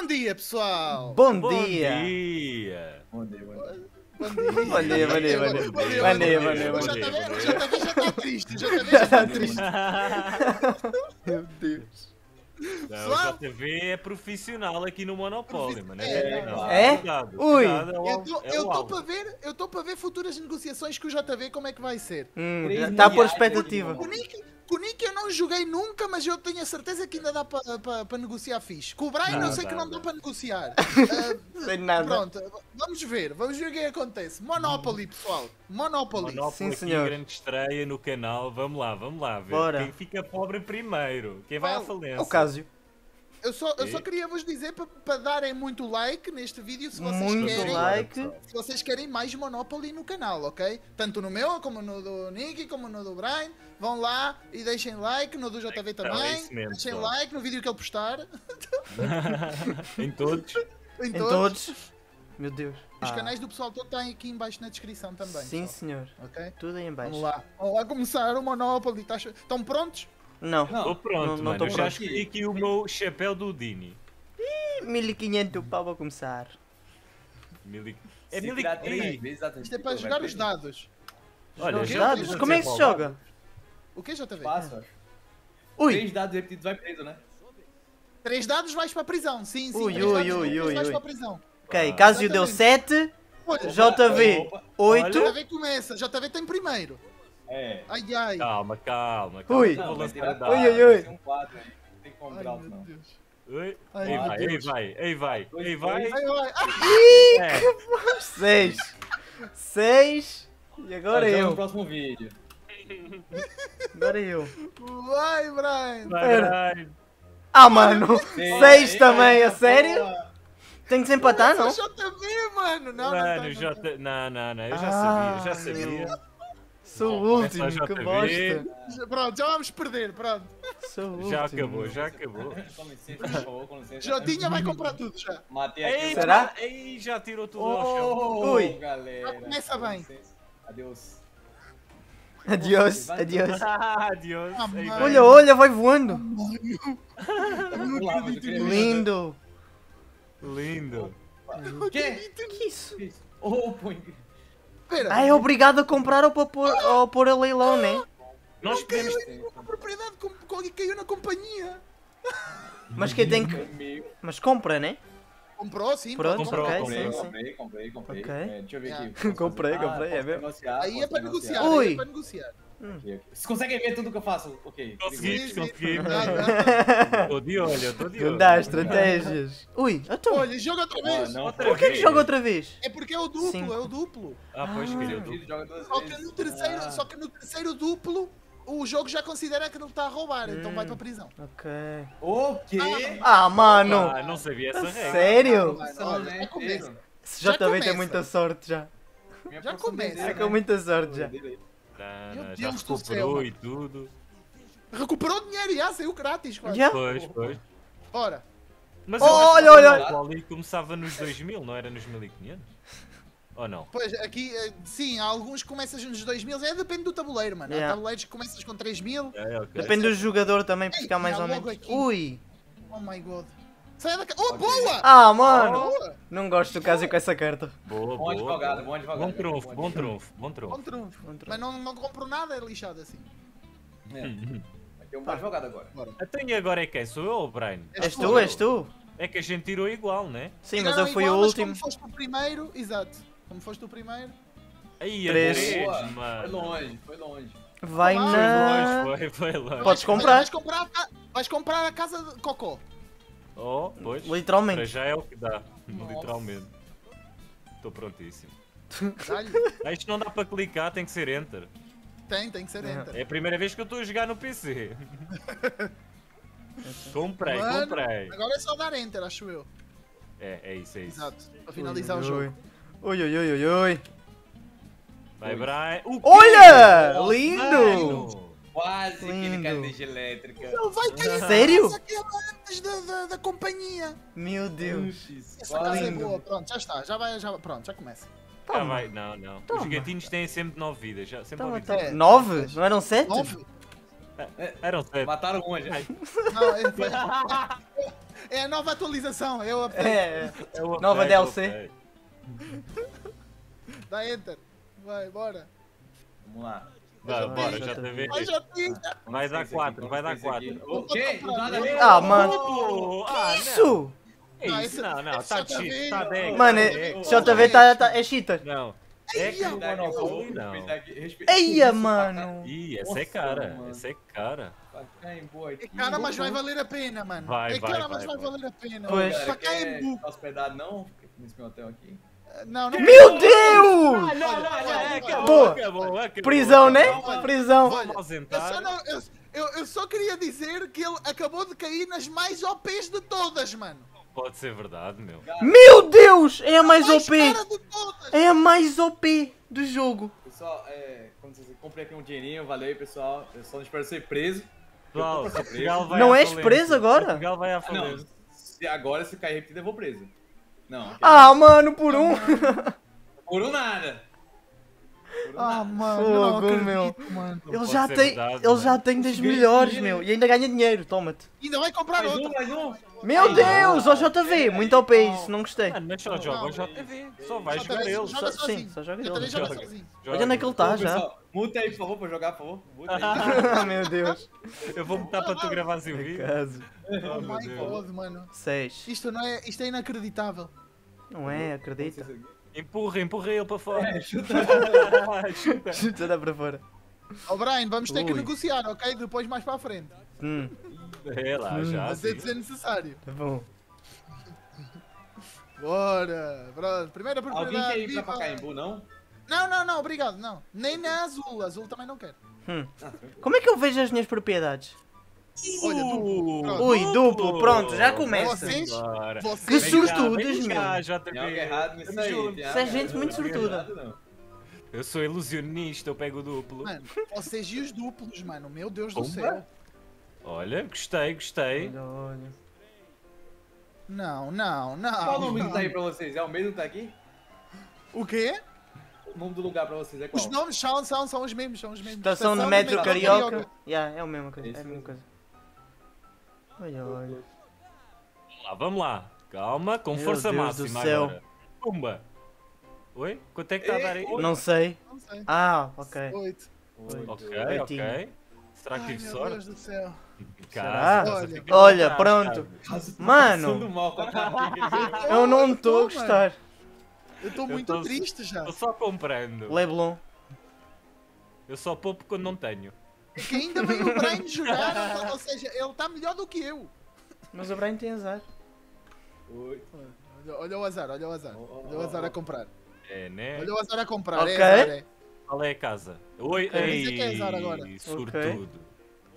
Bom dia, pessoal! Bom, Bom dia! dia! Bom dia, bom dia. Bom dia, Bom dia, bom dia, bom dia. Bom dia, Bom dia, já está triste, o JV já está triste. Meu Deus. Não, o JV é profissional aqui no Monopólio, mano. É, é? Cuidado, Ui. cuidado, é o Eu é estou alvo. para ver, eu estou para ver futuras negociações com o JV como é que vai ser. Hum, Três já tá por expectativa. O Nick, com o Nick eu não joguei nunca, mas eu tenho a certeza que ainda dá para pa, pa negociar fixe. Com o Brian Não, eu sei dá, que não dá. dá para negociar. Ah, Sem nada. pronto, vamos ver, vamos ver o que é que acontece. Monopoly, pessoal. Monopoly. Monopólio Sim, aqui, senhor. grande estreia no canal. Vamos lá, vamos lá ver. Bora. Quem fica pobre primeiro? Quem vai à falência? O Cásio. Eu só, eu só queria vos dizer para darem muito like neste vídeo se vocês Muito querem. like. Se vocês querem mais Monopoly no canal, ok? Tanto no meu, como no do Nicky, como no do Brian. Vão lá e deixem like, no do JV Então, é também. mesmo, deixem like no vídeo que ele postar. em todos. Em, Em todos. Meu Deus. Os Ah, canais do pessoal todo estão aqui em baixo na descrição também. Sim, pessoal, senhor. Ok? Tudo aí em baixo. Vamos lá. Vamos lá começar o Monopoly. Estão prontos? Não. Não. Estou pronto, não- não mano. tô Eu já pronto. escolhi aqui o meu chapéu do Dini. 1500 pau para começar. Mil e- É Se mil e- tirar três Ei, vezes, dá Isto é para jogar os dados. Olha, Os já dados? Como é que se joga? O que, JV? Passa. Ui! Três dados repetidos vai preso, né? Três dados vais para a prisão. Sim, sim. Ui, três ui, ui, ui, vais para a prisão. Ok, Cásio deu 7, Olha, JV Opa. 8. JV começa. JV tem primeiro. É. Ai, ai. Calma, calma, calma. Ui. Não, vai. Ui, ui, ui. vai ser um quatro aí. Não tem como Ai, meu não. Deus. Ui. Ai, Aí vai, aí vai, aí vai, aí vai. dois. Ai, ai. ai. É. 6. 6. E agora Até eu. no próximo vídeo. Agora eu. Vai, Brian. Vai, Pera. vai. Ah, mano. 6 Ei, também, ei, a sério? porra. Tem que se empatar, não? Só JV, mano. Não, Mano, não, tá, tá. Não, não, não, eu já Ah, sabia, já sabia. Sou o último, que bosta. Pronto, já vamos perder, pronto. Sou o último. Já acabou, já acabou. Com licença, por favor, com licença. Jotinha vai comprar tudo já. Matei aqui. Ei, Será? Ei, já tirou tudo ao chão. Oh, Ui. galera. Já começa Com bem. Adeus. Adiós, adiós. Adiós. Ah. Olha, olha, vai voando. Queria- Lindo. Lindo. O quê? Que isso? Oh, põe. Espera. Ah, é obrigado a comprar ou para pôr, ou pôr a leilão, né? Nós podemos. A propriedade com, com, caiu na companhia. Mas quem tem que. Mas compra, né? Comprou, sim. Pronto, Comprou, comprar. ok, Comprei, sim, sim. comprei, comprei, comprei. Ok. É, deixa eu ver Yeah. aqui. Comprei, comprei, é posso mesmo. negociar, Aí é para negociar. Ui. Aí é para negociar. Vocês conseguem ver tudo que eu faço? Ok. Conseguimos, conseguimos. Estou de olho, estou de olho. Não dá estratégias. Ui, então. Olha, joga outra Ah, vez. não. Outra Por que que vez. joga outra vez? É porque é o duplo, Sim. é o duplo. Ah, pois, Ah. queria O tu. Giro joga duas Só que no terceiro, Ah. só que no terceiro duplo, o jogo já considera que ele está a roubar, então Hum. vai para a prisão. Ok. O quê? Ah, mano. Ah, não sabia essa regra. Sério? Vai, Nossa, olha, né? já começa. Esse também tem começa. muita sorte já. Já começa, dele, É com muita sorte já. Meu já Deus do recuperou céu, e tudo. Recuperou dinheiro, já saiu grátis, quase. Já? Pois, pois. Ora, Mas Oh, olha, olha, o. Monopoly começava nos 2000, não era nos 1500? Ou não? pois aqui, eh, sim, há alguns que começas nos 2000, é depende do tabuleiro, mano. Yeah. Há tabuleiros que começas com 3000. É, ok. Depende do jogador também, para ficar mais ou menos. aqui. Ui! Oh my god. Sai da ca... Oh, Ok. boa! Ah, mano! Boa! Não gosto do caso com essa carta. Boa, Bom boa. advogado, bom advogado. Bom trunfo, Bom bom trunfo, bom trunfo. Bom trunfo. Mas não, não compro nada, é lixado assim. É. Vai ter um bom advogado agora. Bora. Então e agora é quem? Sou eu ou o Brian? És tu, és tu? É que a gente tirou igual, né? Sim, mas eu fui igual, o mas último. Como foste o primeiro, exato. Como foste o primeiro. Aí, a Três. Foi longe, foi longe. Vai na. Foi longe, foi, foi longe. Podes comprar. Vais comprar, vais comprar a casa de Cocó. Oh, pois. Para Literalmente. já é o que dá, Nossa. literalmente. Estou prontíssimo. Ah, isto não dá para clicar, tem que ser Enter. Tem, tem que ser enter. É a primeira vez que eu estou a jogar no PC. comprei, Mano, comprei. Agora é só dar enter, acho eu. É, é isso, é isso. Exato. Para finalizar Ui, o jogo. Ui, ui, ui, ui, ui. Vai, Brian. Olha! Nossa, Lindo! Quase que ele Lindo. cai de energia elétrica. Ele vai cair Sério? aquela antes da, da, da companhia. Meu Deus. Essa casa é boa. Pronto, já está. Já vai, já, pronto, já começa. Já Toma. vai, não, não. Toma. Os gatinhos têm sempre 9 vidas. Já, sempre Toma, dizer. Nove? Não eram sete? Nove? Eram 7. Mataram um já. Não, ele foi... É a nova atualização, é o update. É, É o Nova update, DLC. ok. Dá enter. Vai, bora. Vamos lá. Vai, bora, já já te vi. vi. Vai, dar Esse aqui, 4, vai dar esse aqui. 4. O quê? Do nada Ah, mano. Ah, não. Isso! É Não, isso, não, não, tá tá cheat, tá. Mano, tá é- deck. JV tá, tá, é cheater. Não. É que Eia, o mano, Monopoly não. Eia, mano. Ih, essa é Nossa, cara, mano. essa é cara. É cara, mas vai valer a pena, mano. Vai, é vai, cara, vai, mas vai, vai. valer a pena. Pois. Tá hospedado não? Nesse meu hotel aqui. Não, não. Meu Deus! Não, não, não, acabou. Prisão, né? Prisão. Eu só, não- queria dizer que ele acabou de cair nas mais OPs de todas, mano. Pode ser verdade, meu. Meu Deus! É a mais OP! É a mais OP do jogo. Pessoal, é, como vocês comprei aqui um dinheirinho, valeu aí, pessoal. Eu só não espero ser preso. Pessoal, Não és preso agora? Portugal vai à Ah, Não, falência. se agora se cair repetido eu vou preso. Não, Ah, mano, por um. por um nada. Ah, nada. mano, eu não Fogo, acredito, meu. mano. Ele já tem, verdade, ele já mano. tem das melhores, dinheiro. meu. E ainda ganha dinheiro, toma-te. Ainda vai comprar Mais outro. um, mais um. Meu Ai, Deus, não. ó JV, muito OP isso, não gostei. Mano, mas só Não, joga o JV. Só vai jogar ele. joga Só- sim, só joga ele. Joga. Olha onde é que ele está já. Muta aí, por favor, pra jogar, por favor. Muta aí. Ah, meu Deus. Eu vou botar para tu gravares em vídeo. Caso. Oh Oh, meu Deus. mano. 6. Isto, não é, isto é inacreditável. Não é, acredita. Empurra, empurra ele para fora. É, chuta. Chuta. Chuta dá para fora. Ó Brian, vamos ter que Ui. negociar, ok? Depois mais para a frente. Hum, É lá, já. Mas é sim. de ser necessário. tá bom. Bora. Pronto. Primeira Alguém propriedade. quer ir viva. Pacaembu, não? Não, não, não, obrigado, não. Nem na azul. Azul também não quero. Hum. Como é que eu vejo as minhas propriedades? Olha, duplo. Pronto. Ui, duplo, pronto, já começa. Vocês- Que sortudos, meu. Tem algo errado nisso aí. Isso é gente muito sortuda. Eu sou ilusionista, eu pego o duplo. Mano, vocês e os duplos, mano. Meu Deus do céu. Olha, gostei, gostei. Olha, olha. Não, não, não. Qual o nome que tá aí pra vocês? É o mesmo que tá aqui? O quê? O nome do lugar pra vocês é qual? Os nomes são, são, são os mesmos, são os mesmos. Estação de do metro metrô carioca. Yeah, é a mesma coisa. É a mesma mesmo. coisa. Olha, olha. Vamos lá, vamos lá. Calma, com Meu força Deus do máxima céu. agora. Pumba. Oi? Quanto é que está a dar aí? Não sei. Não sei. Ah, ok. Oito. Oito. Ok, Oitinho. ok. Será que Ai, tive meu sorte? Deus do céu. Será? Olha. Olha, pronto. tá Mano. Eu não estou a gostar. Eu estou Eu muito tô- triste já. Estou só comprando. Leblon. Eu só poupo quando não tenho. É que ainda vem o Brian jogar, ou seja, ele está melhor do que eu. Mas o Brian tem azar. Oito. Olha, olha o azar, olha o azar. Olha o azar a comprar. É, né? Olha o azar a comprar. Ok. É azar, é. Qual é a casa? Oi, Ok. ei, que é azar agora. sortudo. Oh,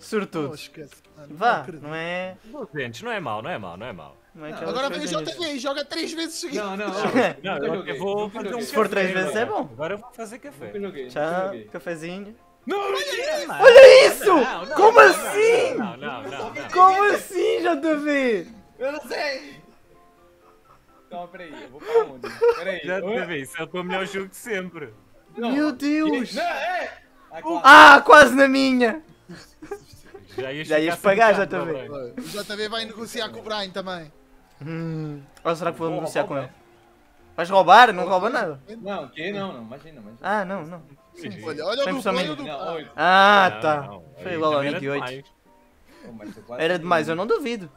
Sortudo. esquece. mano, não Vá, acredito. não é. 200, não é mau, não é mau, não é mau. Não é Não, Agora vem o. JV e joga três vezes seguidas. Não, não, não. Não, eu, eu vou fazer um. Se for três café vezes é bom. Agora eu vou fazer café. Tchau, cafezinho. Não, Olha isso! Não, não, Como não, assim? Não, não, não, não. Como assim, JV? Eu não sei! Calma, peraí, eu vou pra onde? Peraí. Teve isso, é o teu melhor jogo de sempre. Não. Meu Deus! Não, é! Ah, claro. Ah, quase na minha! Já ias, Já ias pagar, vai? O JV vai negociar com o Brian também. Hum. Ou será que vou Vou negociar com ele? Vais roubar? Não rouba nada. Não, que não, não, imagina, imagina. Ah, não, não. Sim. Olha, olha o Sempre duplo, só olha o mínimo. duplo. Não, oito. Ah, Não, tá. não, Foi aí igual ao também era Nick 8. demais. Era demais, eu não duvido.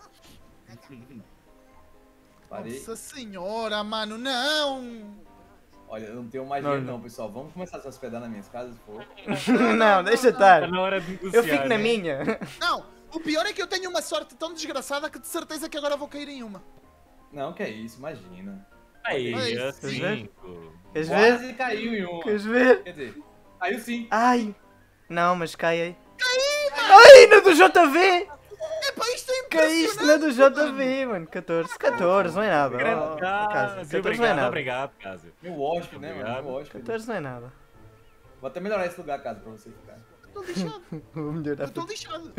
Parei. Nossa senhora, mano, não! Olha, eu não tenho mais dinheiro não. pessoal. Vamos começar a se hospedar nas minhas casas, pô. não, deixa estar. na hora de negociar. Eu fico na né? minha. Não, o pior é que eu tenho uma sorte tão desgraçada que de certeza que agora vou cair em uma. Não, que é isso, imagina. Aí, Ai, a queres ver? cinco. Queres ver? Quase caiu em uma. Queres ver? Quer dizer, caiu sim. Ai! Não, mas cai aí. Ai, na do JV! Epá, isto é Caíste na do JV, mano. 14. 14, não é nada. Oh, Cássio, Cássio, 14 não é obrigado, nada. obrigado, Cássio. Meu hóspede, né, mano? Obrigado. Meu hóspede. 14 não é nada. Vou até melhorar esse lugar, casa, pra você ficar. Estou lixado, Vou melhorar eu estou lixado.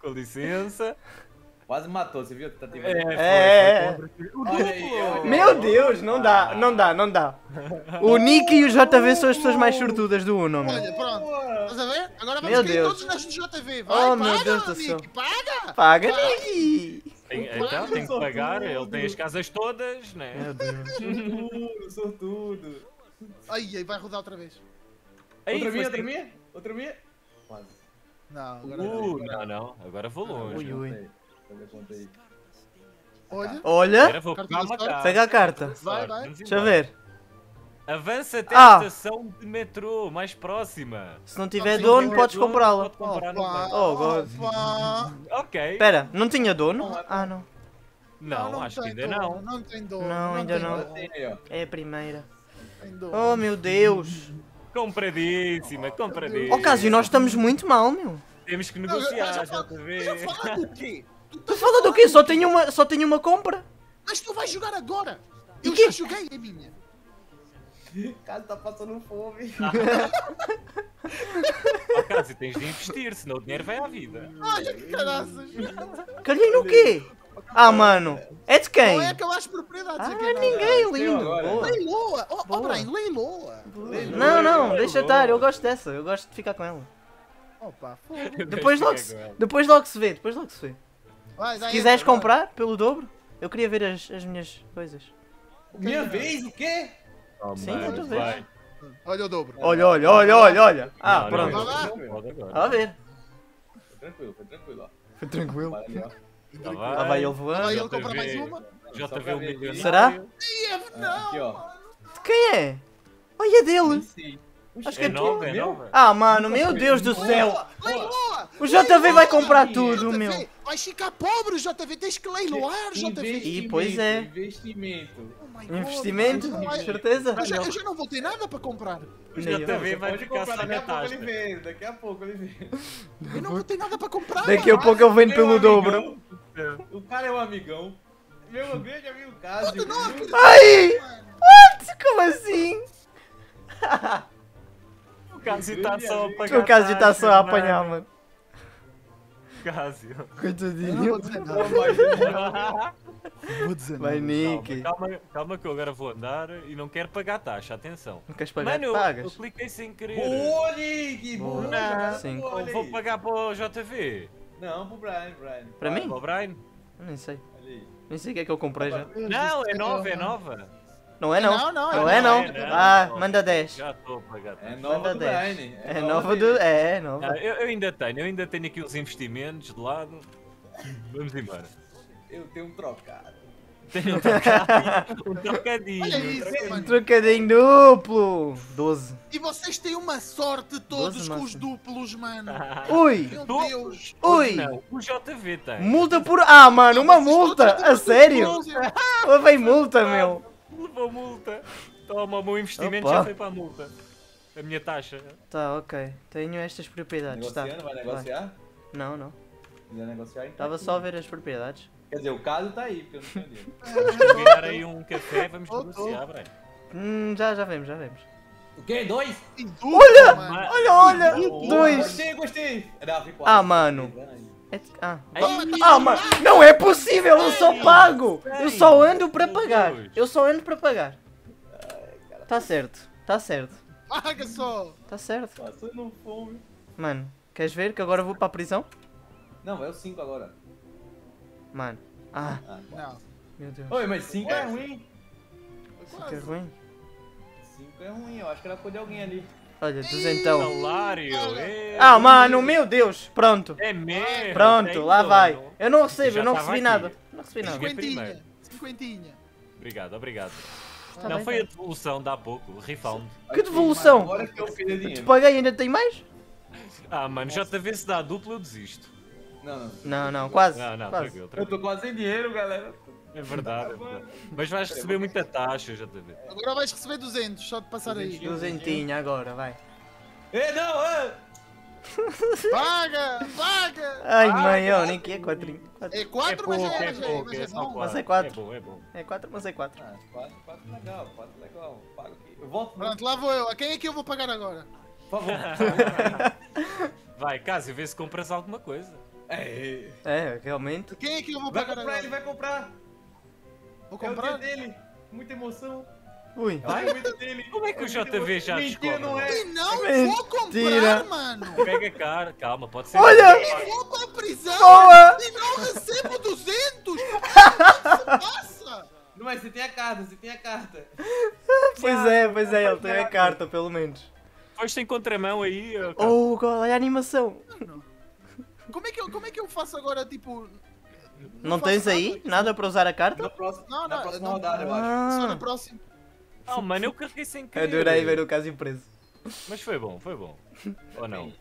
Com licença. Quase matou, você viu a tentativa? É, foi, É, foi Olha aí, olha aí. Meu Deus, não dá, não dá, não dá. O Nick e o JV são as pessoas mais sortudas do Uno, meu. Olha, pronto. Estás a ver? Agora vamos Meu cair Deus. todos nas do JV. Vai, Oh, paga, meu Deus do Nick, céu. paga! Paga! Tem- então tem que pagar, ele tem as casas todas, né? Meu Deus. Sortudo. Ai, ai, vai rodar outra vez. Aí, outra minha, outra minha? Outra minha? Quase. Não, agora Uh, não, não, agora vou longe. Ui, ui. Olha. Olha, vou pega a carta. Vai, vai. Deixa eu ver. Avança até Ah. a estação de metrô mais próxima. Se não tiver Não, dono, podes comprá-la. pode comprar. Oh, God. Ok. Espera, não tinha dono? Não, Ah, não. Não, acho que ainda dono, não. Não tem dono. Não, ainda não. dono, ó. É a primeira. Oh, meu Deus. Compradíssima, compradíssima. Oh, Cásio, nós estamos muito mal, meu. Temos que Não, negociar, já falo- te eu vê. já falar do quê? Tu fala do quê? Só tenho uma, só tenho uma compra. Mas tu vais jogar agora. Eu já joguei a minha. O cara tá passando fome. Oh, Cássio, tens de investir, senão o dinheiro vai à vida. Olha que caraças. Calhei no quê? Ah, mano. É de quem? Não é aquelas propriedades Ah, aqui. não. ninguém, lindo. Boa. Leiloa. Oh, oh. Brian, leiloa. Não, não, deixa estar. Eu gosto dessa. Eu gosto de ficar com ela. Opa. Eu Depois logo, se, depois logo se vê. Depois logo se vê. Vai, Se vai, quiseres entra, vai. comprar pelo dobro, eu queria ver as, as minhas coisas. Minha vez, o quê? Oh, Sim, tô vendo. vai. Olha o dobro. Olha, olha, olha, olha, olha. Ah, Não, pronto. não, Vai lá. não. A ver. Foi tranquilo, foi tranquilo, ó. Foi tranquilo. Tá Lá vai ele Vai voando. ele JV. comprar mais uma. Já Só te pra viu o ver. milionário. Será? Ih, Ah, Aqui, ó. De quem é? Olha Nem dele. sei. Acho que É é nova, é meu? nova. Ah, mano, meu Deus do céu. Leiloa! O JV vai comprar tudo, meu. Vais ficar pobre, JV. Tens que leiloar, JV. E, pois é. Investimento. Oh Investimento, vai- certeza? Eu já, eu já não vou ter nada para comprar. O. JV vai ficar comprar, sem daqui a a pouco taxa. ele vê. Daqui a pouco ele vê. Eu não vou ter nada para comprar. Daqui a pouco eu vendo Meu pelo dobro. O cara é um amigão. Meu grande amigo Cássio. Ai! What? Como assim? O Cássio tá só a pagar O tá taxas, apanhar, mano. mano. Cássio. Eu não vou Coitadinho. dizer nada. Vou dizer Vai. Nick. Calma, calma, calma que eu agora vou andar e não quero pagar taxa, atenção. Não queres pagar? Mano, eu, eu Pagas. cliquei sem querer. Boa, Nick! Boa. Sim. boa, Vou pagar para o JV. Não, pro Brian, Brian. Para mim? Para o Brian? Eu Nem sei. Aí. Nem sei o que é que eu comprei já. Não, é nova, é nova. Não é não. Não, não, Não é é não. é não. Ah, manda 10. Já estou a pagar É nova Manda do 10. Brian. É nova do. É, é Ah, nova. eu, eu ainda tenho, eu ainda tenho aqui uns investimentos de lado. Vamos embora. Eu tenho um trocado. Tenho um trocadinho. Um trocadinho. Olha um isso, trocadinho. mano. Trocadinho duplo. 12. E vocês têm uma sorte todos com os duplos, mano. Ui! Meu Deus. Ui! Não, o JV tem. Multa por. Ah, mano, uma multa! A sério? Lá vem multa, meu. Levou multa. Toma, o meu investimento Opa. já foi para a multa. A minha taxa. Tá, ok. Tenho estas propriedades, tá. Negociando, vai negociar? Não, não. Quiser negociar, então. Estava só a ver as propriedades. Quer dizer, o caso tá aí, porque eu não tenho dinheiro. Vamos combinar aí um café, vamos Oh, negociar, Brian. Hum, já, já vemos, já vemos. O quê? Dois? E Olha! Olha, olha! Dois! Gostei, gostei. Ah, mano. É- Ah, Ai, ah, mano, não é possível, eu só pago! Eu só ando para pagar. Eu só ando para pagar. Tá certo, tá certo, Paga só. tá certo. Passando fome. Mano, queres ver que agora vou para a prisão? Não, é o 5 agora. Mano, ah, Ah, Não. meu Deus. Oi, mas 5 é ruim. Que é ruim. 5 é ruim, eu acho que era cor de alguém ali. Olha, duzentão. Salário. é. Ah, mano, meu Deus, pronto. É mesmo. Pronto, tem lá dono. vai. Eu não recebo, Já eu não recebi aqui. nada. Não recebi nada. Cinquentinha. Cinquentinha. Obrigado, obrigado. Tá não, bem, foi tá. a devolução de há pouco, o refund. Que devolução? Agora que eu fiz Te paguei e ainda tem mais? Ah, mano, JV se dá duplo, eu desisto. Não, não. Não, não, quase. Não, não, quase. tranquilo, Eu tranquilo. tô quase sem dinheiro, galera. É verdade, é verdade. Mas vais receber muita taxa, JV. Agora vais receber 200, só de passar aí. Duzentinho agora, vai. Ei, não, é! Paga! Paga! Ai, mãe, ó, nem que é quatrinho. Quatro. É É 4, mas pouco, é, é mas é, pouco, mas é é só bom. Mas é quatro. quatro. É bom, é bom. É quatro, mas é quatro. Ah, 4, 4 legal, 4 legal. Pago aqui. Eu volto. Pronto, lá vou eu. A quem é que eu vou pagar agora? Por favor. Vai, Cássio, vê se compras alguma coisa. É. É, realmente. Quem é que eu vou Vai pagar comprar, ele agora? vai comprar. Vou É o comprar? dia dele. Muita emoção. Ui. É o dele. Como é que o muita JV já Mentira, descobre? não é. E não Mentira. vou comprar, mano! Pega cara, calma, pode ser. Olha! E vou para a prisão! Boa! E não recebo Como 200? O que se passa? Não, mas você tem a carta, você tem a carta. Pois é, pois é, ele tem a carta, pelo menos. Foste em contramão aí. cara. Oh, qual é a animação? Como é que eu, como é que eu faço agora, tipo... Não faço tens aí nada? nada para usar a Na carta? próxima, Não, na não, próxima não- rodada, eu acho. Só Ah, na próxima. Não, mano, eu carreguei sem querer. adorei ver o caso impreso. Mas foi bom, foi bom. Ou não?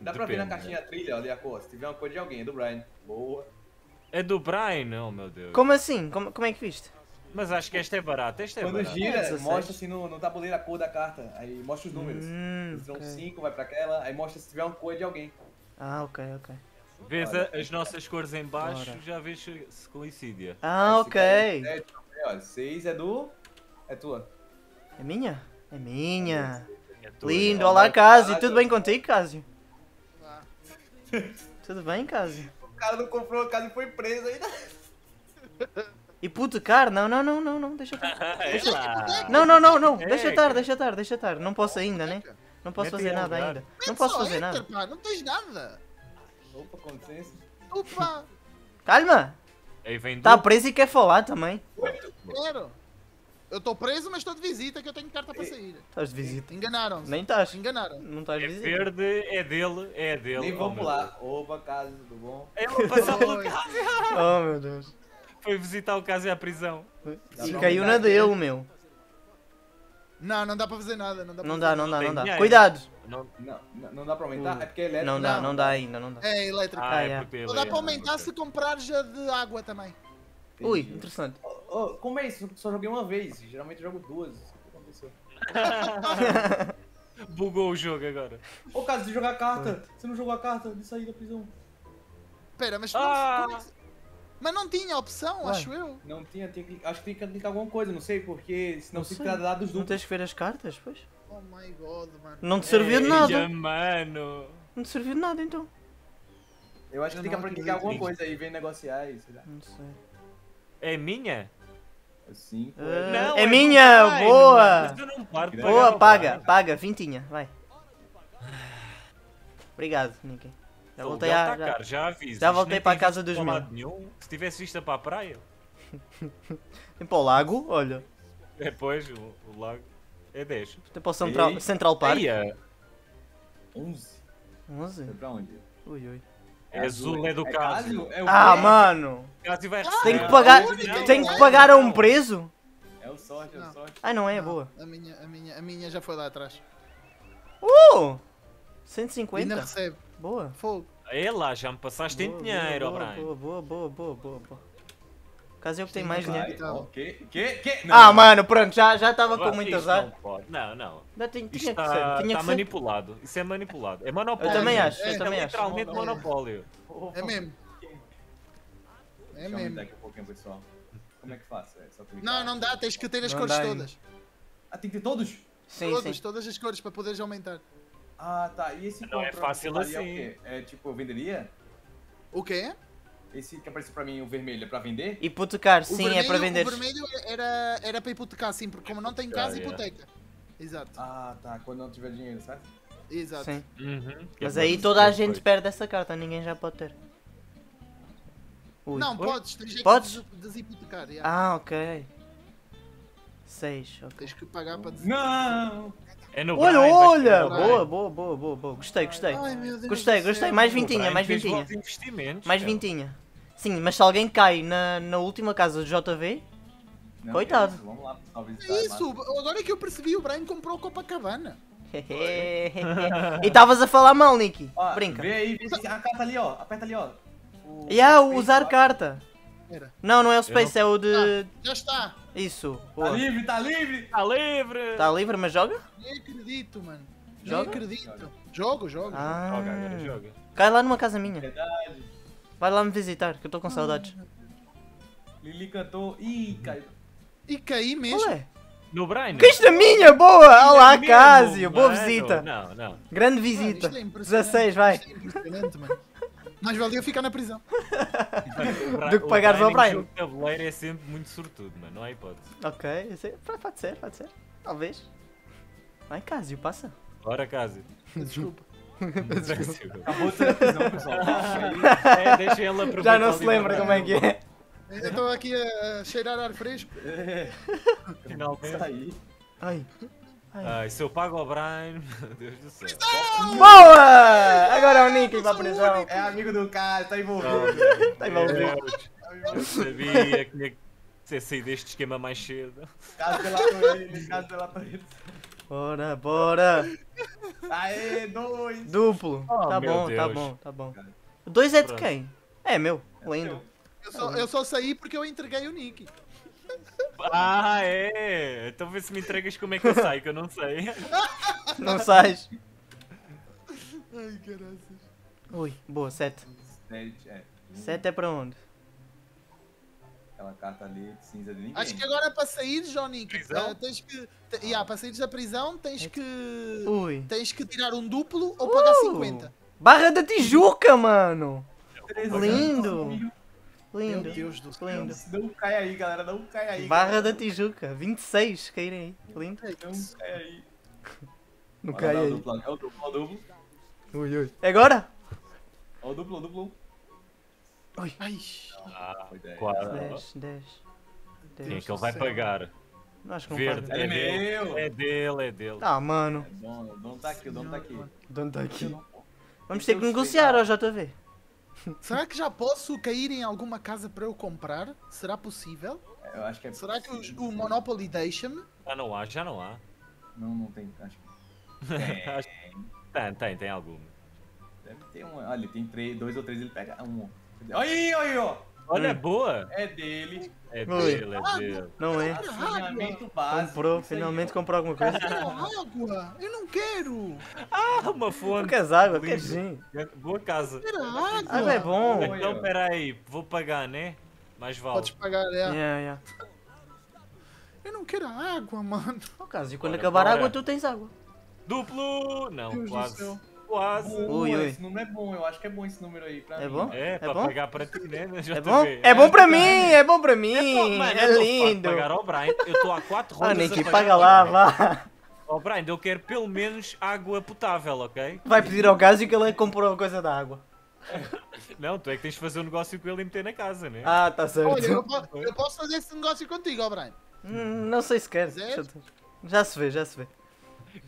Dá pra ver na Depende, caixinha trilha ali a cor. Se tiver uma cor de alguém, é do Brian. Boa. É do Brian? Não, meu Deus. Como assim? Como, como é que viste? Mas acho que esta é barata, esta é Quando barata. gira, 16. mostra assim no, no tabuleiro a cor da carta. Aí mostra os números. Hum, São ok. 5, vai pra aquela. Aí mostra se tiver uma cor de alguém. Ah, ok, ok. Vês a- as nossas cores em baixo, Bora. já vês se coincidia. Ah, ok. É 6 é do. É tua. minha? É minha. É tua, Lindo, é. olá Cásio, tudo bem contigo, Cásio? Ah. Tudo bem, Cásio? O cara não comprou a casa e foi preso ainda. E putecar? Não, não, não, não, não, deixa estar. É lá. Não, não, não, não, deixa É, estar, cara. deixa estar, deixa estar. Não posso ainda, né? Não posso fazer nada ainda. Não posso fazer nada. Não tens nada. Opa, com licença. Opa, Calma! Aí vem Tá preso e quer falar também. quero. Eu estou preso, mas estou de visita que eu tenho carta para sair. Estás de visita. Enganaram-se. Nem estás. Enganaram. Não estás de É visita. verde, é dele, é dele. Nem Oh, vamos meu lá. Opa, casa, tudo bom? Deus. Ele passou pelo Oi. caso. Oh meu Deus. Foi visitar o caso e à prisão. E caiu na dele, meu. Não, não dá para fazer nada. Não dá, Não dá, fazer não dá, não dá. Cuidado! Não, Não, não, não dá pra aumentar? É porque é elétrico. Não dá, não dá ainda, não dá. É elétrico. ah, é é. ele Só dá é- para aumentar se comprares a de água também. Ui, interessante. Ô, ô, como é isso? Só joguei uma vez. Geralmente eu jogo duas. O que aconteceu? Bugou o jogo agora. Ô, caso de jogar a carta. Você não jogou a carta de sair da prisão. Espera, mas Ah. não, como é que- Mas não tinha opção, Ué. acho eu. Não tinha, tinha que, acho que tem que clicar alguma coisa, não sei, porque senão Não fica dados Não duplos. tens que ver as cartas, pois? Oh my god, mano. Não te serviu de nada. Eia, mano. Não te serviu de nada então. Eu acho que Eu tem que não clicar alguma coisa aí, vem negociar e sei lá. Não sei. É minha? Cinco. Ah, Não, é do minha, boa! não pagar Boa, paga, paga, vintinha, vai. Obrigado, Nicky. Já voltei a. tá já- caro, já aviso. já voltei para a tem casa dos para nenhum. Se tivesse vista para a praia, Tem para o lago, olha. depois o, o lago é 10. Tem para o Central, Ei. Central Park. Eia, 11. 11. Foi pra onde? Ui, ui. é azul, é do É caso. É Ah, mano! Caso vai Tem receber. que pagar, tem que que é, pagar a um preso? É o sorte, é o Não. sorte. Ai, não é, Não, boa. A minha, a, minha, a minha já foi lá atrás. Uh! Ainda 150. recebe. Boa. Fogo. É lá, já me passaste em Boa, dinheiro, boa, Brian. boa, boa, boa, boa, boa, boa. Caso eu que tenho mais dinheiro. Então. O quê? Que? Que? Ah, mano, pronto, já já estava com Isto muito não azar. pode. Não, não. Já tinha, tinha que está, ser, tinha está que ser. manipulado. Isso é manipulado. É monopólio. Eu também acho, É, eu também é acho. literalmente É. monopólio. É mesmo. É mesmo. aumentar aqui um pouquinho, pessoal. Como é que faço? É. Não, não dá, tens que ter as Não cores dá todas. Ah, tem que ter todos? Sim, todas, sim. todas as cores para poderes aumentar. Ah, tá. E esse Não é fácil assim. quê? É tipo, eu venderia? O quê? Esse que apareceu pra mim, o vermelho, é pra vender? Hipotecar, O sim, vermelho, é para vender. O vermelho era, era para hipotecar, sim, porque como não tem casa, Ah, yeah. hipoteca. Exato, Ah, tá. Quando não tiver dinheiro, certo? exato. Sim. Uhum. Que é Mas aí toda a gente perde essa carta, ninguém já pode ter. Ui. Não, Oi? podes, tens jeito Podes? de des- deshipotecar. yeah. Ah, ok. 6, ok. Tens que pagar para des... Não! É no Olha, Brian, olha! Boa, boa, boa, boa, boa. Gostei, gostei. Ai, meu Deus Gostei, gostei. Mais vintinha, mais vintinha. Mais cara. vintinha. Sim, mas se alguém cai na, na última casa do JV, Não, Coitado. que isso, Vamos lá. É isso, agora é que eu percebi, o Brian comprou Copacabana. e estavas a falar mal, Nicky. Ó, Brinca. Vê aí, vê se a carta ali, ó. Aperta ali, ó. O- E há o Space, usar ó. carta. Espera. Não, não é o Space, é o de. Já está. Isso. Tá Boa. livre, tá livre! Está livre! Está livre, mas joga? Nem acredito, mano. Joga? Nem acredito. Jogo, jogo. Ah. Joga, agora joga. Cai lá numa casa minha. Verdade. Vai lá me visitar, que eu estou com saudades. Lili cantou. Ih, caiu. E caí mesmo. Olé. No Brian? Que isto é minha, boa! Olá, Mesmo, Cásio, boa mano. visita. Não, não. Grande Mano, visita. isto é impressionante. 16, vai. Isto é impressionante, mano. Mais valia ficar na prisão. Do que pagares ao Brian. O tabuleiro é sempre muito sortudo, mano. Não há hipótese. Ok, é- pode ser, pode ser. Talvez. Vai, Cásio, passa. Bora, Cásio. Desculpa. Acabou de ser a prisão, pessoal. É, deixa ele aproveitar Já não se lembra como é que é. Ainda estou aqui a cheirar ar fresco. É, Finalmente. isso aí. Ai. Ai, se eu pago ao Brian, meu Deus do céu. Boa! Agora é o Nick para a prisão. É amigo do cara, tá envolvido. Tá envolvido. Eu sabia que tinha que ser sair deste esquema mais cedo. Caso delator ele, caso delator ele. Bora, bora. Aê, dois. Duplo. Oh, tá meu bom, tá bom, tá bom. O dois é de quem? É meu. Lindo. Eu só, eu só saí porque eu entreguei o Nick. Ah, é? Então vê se me entregas como é que eu saio, que eu não sei. Não sais. Ai, caralho. Ui, boa, 7. Sete, é. 7 é para onde? Aquela carta ali de cinza de ninguém. Acho que agora para sair, João Nick, Prisão? eh, tens que. te- yeah, para sair da prisão tens que. Ui. Tens que tirar um duplo ou pagar Uh! 50. Barra da Tijuca, mano. Três, Lindo. Meu. Deus do céu. Lindo. Não cai aí, galera. Não cai aí. Barra da galera. Tijuca. 26 caírem aí. Lindo. Não cai aí. Não Bora cai o aí. duplo, É o duplo, é o duplo. Ui, ui. É agora? É o duplo, é o duplo. Ai, Ah, Foi dez. quase. 10, 10. Quem é que ele vai pagar? Acho que não Verde. É É dele. meu. É dele, é dele. Ah, mano. É bom, o dono tá aqui, o dono tá aqui. Dono tá aqui. Vamos ter que negociar, ó JV. Será que já posso cair em alguma casa para eu comprar? Será possível? Eu acho que é. Será que os- o Monopoly deixa-me? Já não há, já não há. Não, não tem. Acho que. Acho- Tem, tem, tem alguma. Deve ter um. Olha, tem três, dois ou três, ele pega um. Aí, aí, ó. Olha, Hum. boa! É dele. É dele, é dele. Não é? Assinamento básico. Comprou, finalmente ó. comprou alguma coisa. Eu quero água! Eu não quero! Ah, uma Não fonte! queres água? Queres sim. Boa casa. Eu quero água! Água é bom. Então, peraí, vou pagar, né? Mais vale. Podes pagar, é. Yeah, yeah. Eu não quero água, mano. No caso, e quando Bora, acabar a bora. água, tu tens água. Duplo! Não, Deus do quase. Quase. Ui, ui. Esse número é bom, eu acho que é bom esse número aí pra É mim. bom? É, para bom? pagar para ti, né? É bom? É bom para mim, é bom para mim. Mano, É eu tô farto de lindo. pagar ao Brian. Eu estou há 4 Ah, rodas Nicky, a pagar paga lá, vá. Ó Brian, eu quero pelo menos água potável, ok? Vai pedir ao Gásio que ele comprou a coisa da água. Não, tu é que tens de fazer um negócio com ele e meter na casa, né? Ah, tá certo. Olha, eu, po- eu posso fazer esse negócio contigo, ó Brian. Hum, Não sei se quer. Quiseres? Já se vê, já se vê.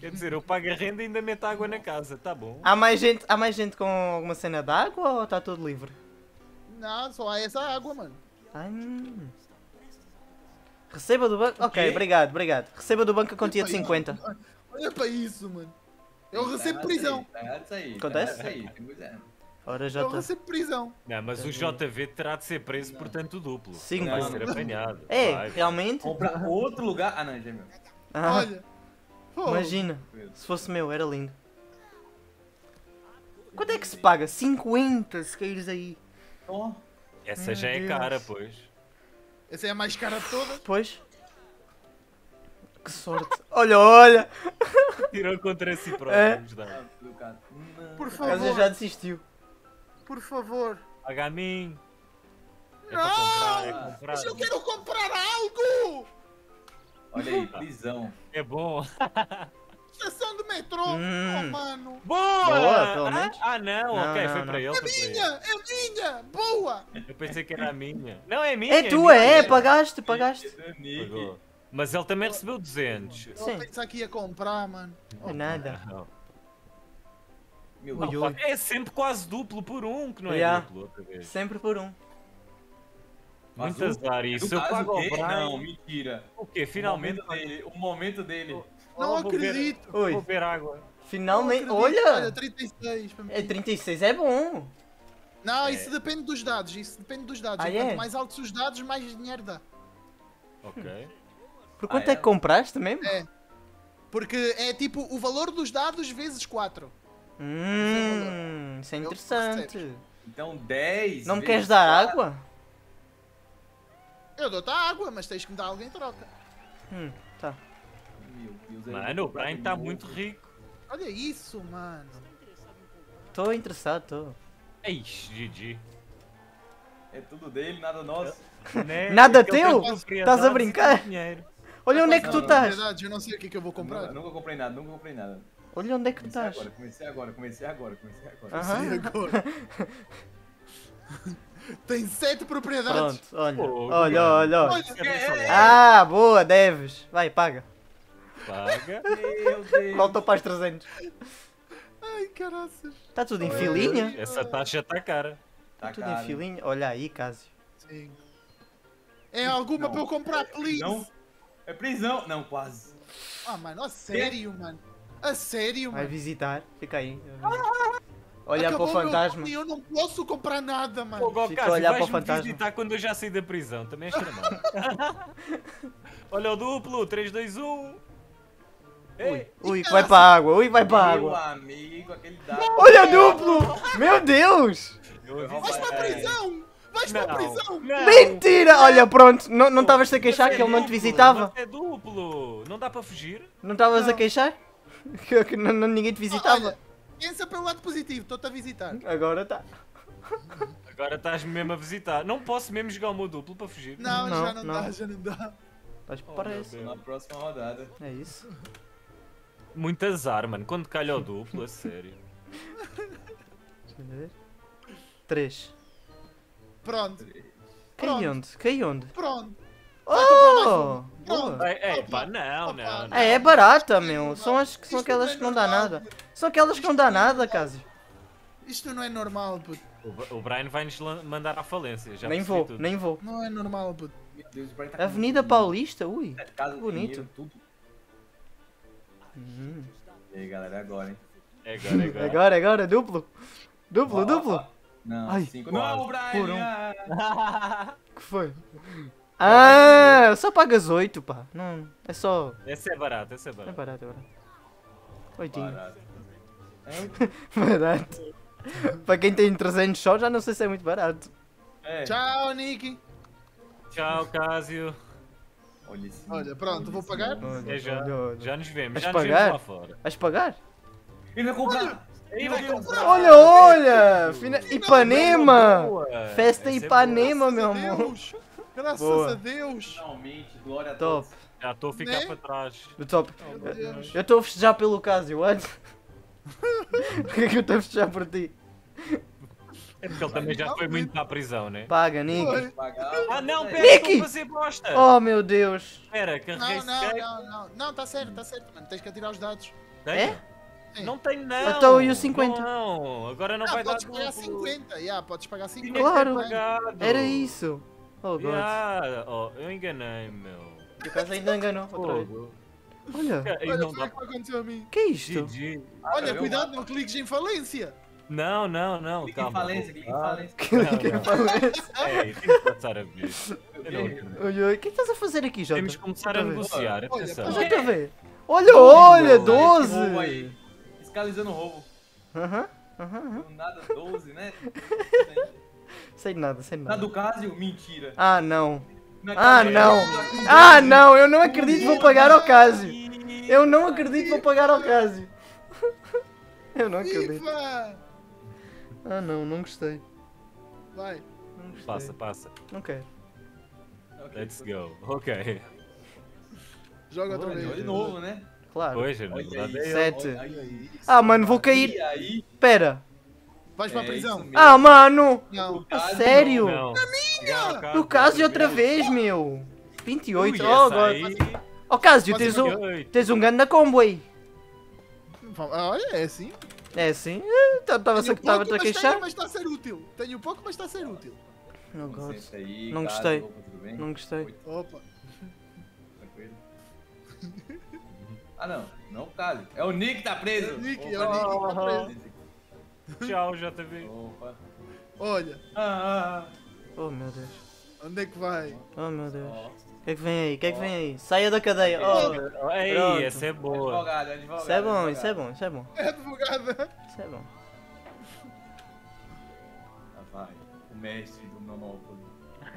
Quer dizer, eu pago a renda e ainda meto água na casa, tá bom? Há mais gente, há mais gente com alguma cena de água ou está tudo livre? Não, só há essa água, mano. Ai, hum. Receba do banco. Ok, obrigado, obrigado. Receba do banco a quantia de Olha 50. Olha para isso, mano. Eu recebo prisão. Acontece? Ora já Eu recebo prisão. Não, mas o JV terá de ser preso, portanto, duplo. Sim, Não vai não. ser apanhado. É, Vai. realmente? Comprar outro lugar. Ah, não, já é meu. Ah, Olha. Pô, imagina. Se fosse meu, era lindo. Quanto é que se paga? 50 se caíres aí. Ó, Essa Meu já é Deus. cara, pois. Essa é a mais cara de todas. Pois. Que sorte. Olha, olha. Tirou contra si próprio, É. Por favor, já desistiu. por favor. Paga a mim. É Não! comprar, é comprar. Mas eu quero comprar algo! Olha aí, prisão. É bom. Estação do metrô! Hum. Oh, mano! Boa! Boa, pelo Ah, menos. Ah, não, Não, ok, não, foi não. para ele. É minha! É minha! Boa! Eu pensei que era a minha. Não, é minha. É tua, minha. é, pagaste, pagaste. Pagou. Mas ele também recebeu 200. Sim. Eu penso aqui a comprar, mano. Não é nada. Não. Meu Deus. É sempre quase duplo por um, que não é Yeah. duplo outra vez. Sempre por um. Muito Mas o- azar isso. Eu pago o? Brian. Não, mentira. O quê? O Finalmente momento dele. O momento dele. Não vou ver- acredito! Oi, Vou ver água. finalmente. Acredito. Olha! 36 para mim. É 36, é bom. Não, É. isso depende dos dados. Isso depende dos dados. Ah, E Quanto é? mais altos os dados, mais dinheiro dá. Ok. Por quanto Ah, é é? que compraste mesmo? É. Porque é tipo o valor dos dados vezes 4. Hum, isso é interessante. Então 10. Não me vezes queres dar quatro- água? Eu dou-te a água, mas tens que me dar alguém em troca. Hum, tá. Eu Mano, o Brian novo. muito rico. Olha isso, mano. Tô interessado, tô. Eish, GG. É tudo dele, nada nosso. Né? Nada teu? Estás a brincar? Olha onde é que tu Não, estás. Verdade, eu não sei o que é que eu vou Nunca, comprar. nunca comprei nada, nunca comprei nada. Olha onde é que tu Comecei estás. agora, comecei agora, comecei agora, comecei agora. Sim, agora. Tem sete propriedades. Pronto, olha. Pô, Olha, olha, olha. Olha, Ah, boa, deves. Vai, paga. Paga. Meu Deus. Voltou para as 300. ai caraças. Está tudo em filinha? Essa taxa está cara. Tá Tudo em caro. filinha. Olha aí, Cásio. Sim. É alguma Não. para eu comprar, please? Não. É prisão. Não, quase. Ah, mano, a sério, mano. A sério, Vai mano. visitar. Fica aí. Olha Acabou para o meu fantasma. nome eu não posso comprar nada, Pô, mano. A Cássio, olhar para o fantasma. visitar quando eu já saí da prisão. Também tramado. Olha o duplo. 3, 2, 1. Ei. Ui, que vai para a água. Ui, vai para a Meu água. amigo, aquele dado. Olha o duplo! Meu Deus! Vais para a prisão! Vais para a prisão! não. Mentira! Olha, pronto. Não não estavas a queixar que ele não te visitava? Mas é duplo. Não dá para fugir? Não estavas a queixar? Que, que não- ninguém te visitava? Pensa pelo lado positivo, estou-te a visitar. Agora tá. Agora estás mesmo a visitar. Não posso mesmo jogar o meu duplo para fugir. Não, Não, já não, não. dá, já não dá. Mas Oh, parece. Na próxima rodada. É isso. Muito azar, mano. Quando calha o duplo, a sério. Deixa eu ver. Três. Pronto, Cai onde? Cai onde? pronto. Oh! Opa, pá, não, não. não. É, é barata, meu. São, as, são Isto aquelas é que não dá normal, nada. São aquelas que não dá nada, Cásio. Isto não é normal, puto. O, o Brian vai-nos mandar à falência. Já Nem vou, tudo. nem vou. Não é normal, puto. Deus, tá Avenida. Paulista, ui. Casa, Bonito. dinheiro, tudo. Hum. E aí, galera, é agora, hein? É agora, é agora. Agora, agora, duplo. Duplo, duplo. Não, Ai, cinco. Não, Brian! Por um. que foi? Ah, só pagas 8, pá. Não, é só. Essa é barata, essa é É barata. barato, é barato. Oitinho. Barato. É, Barato. Para quem tem 300 só, já não sei se é muito barato. é. Tchau, Niki. Tchau, Cásio. Olha esse. Olha, pronto, vou pagar. Olha, É já. olha, olha. Já nos vemos. Vais Já nos pagar? vemos lá fora. Vais pagar? Ele vai comprar! Olha, olha! Fina... Ipanema! Festa Essa é Ipanema, meu amor. Deus. Graças Boa. a Deus. Finalmente, glória a Top. boa. Já estou a ficar Né? para trás. Top. Deus. Eu estou a festejar pelo Casio, what? O que é que eu estou a festejar por ti? É porque ele também já foi muito para a prisão, né? Paga, Nick. Foi. Pagar. Ah, não, É. pera, estou a fazer bosta. Oh meu Deus. Espera, carreguei Não, não, não, não. Não, tá certo, tá certo, mano. Tens que atirar os dados. Sim. Não tenho, não. Então, e o 50? Não, agora não Ah, vai dar podes pagar duplo. 50. Yeah, podes pagar 50. Tinha que ter Claro. Era isso. Oh god. Yeah. Oh, eu enganei, meu. O caso ainda enganou outra vez. Olha, Olha, não foi dá o que aconteceu a mim. que é isto? GG. Olha, cuidado, não cliques em falência. Não, não, não. Clique em calma. falência, clique em Ah, falência. Que não. falência. É, tem que passar a. Oi, oi, o que estás a fazer aqui, Jota? Temos que começar a negociar, Olha, atenção. olha, Já estou a ver. Olha, olha, Olha esse 12. roubo aí. Fiscalizando o roubo. Aham, aham, Nada 12, né? Sei nada, sei de Na nada. do Casio, mentira. Ah, não. Ah, não. é Ah, não, eu não acredito que vou pagar ao Casio. Eu não acredito que vou pagar ao Casio. Eu não acredito. Ah, não, não gostei. Vai. Não gostei. Passa, passa. Não quero. Let's go. Ok. Joga outra vez. de novo, né? Claro. Pois, na Olha verdade é Sete. Ah, mano, vou cair. E aí? Pera. Vais para a É prisão. Ah, mano. Não. A Casio, sério? Não. minha! No caso, outra vez, meu. 28. Ui, Oh, agora. aí, Oh, Casio, Quase tens um, 28. tens um ganda combo aí. Olha, é assim. É assim? Estava-te Tenho a pouco, mas queixar? tenho, mas está a ser útil. Tenho pouco, mas está a ser útil. Não gosto. Aí, Não Casio, gostei. bem? Não gostei. Opa. tranquilo. Ah, não. Não o Casio. É o Nick que tá preso. É o Nick, é o Nick que tá Aham. preso. Tchau, JV. Opa. Olha, Ah, ah, Oh, meu Deus. onde é que vai? Oh, meu Deus. ah. O que é que vem aí? O que é que vem aí? Saia da cadeia. Oh, Ei, Pronto. essa é boa. Advogado, advogado. isso é bom, advogado. isso é bom, isso é bom. É advogada. Isso é bom. Ah, vai. O mestre do Monopoly.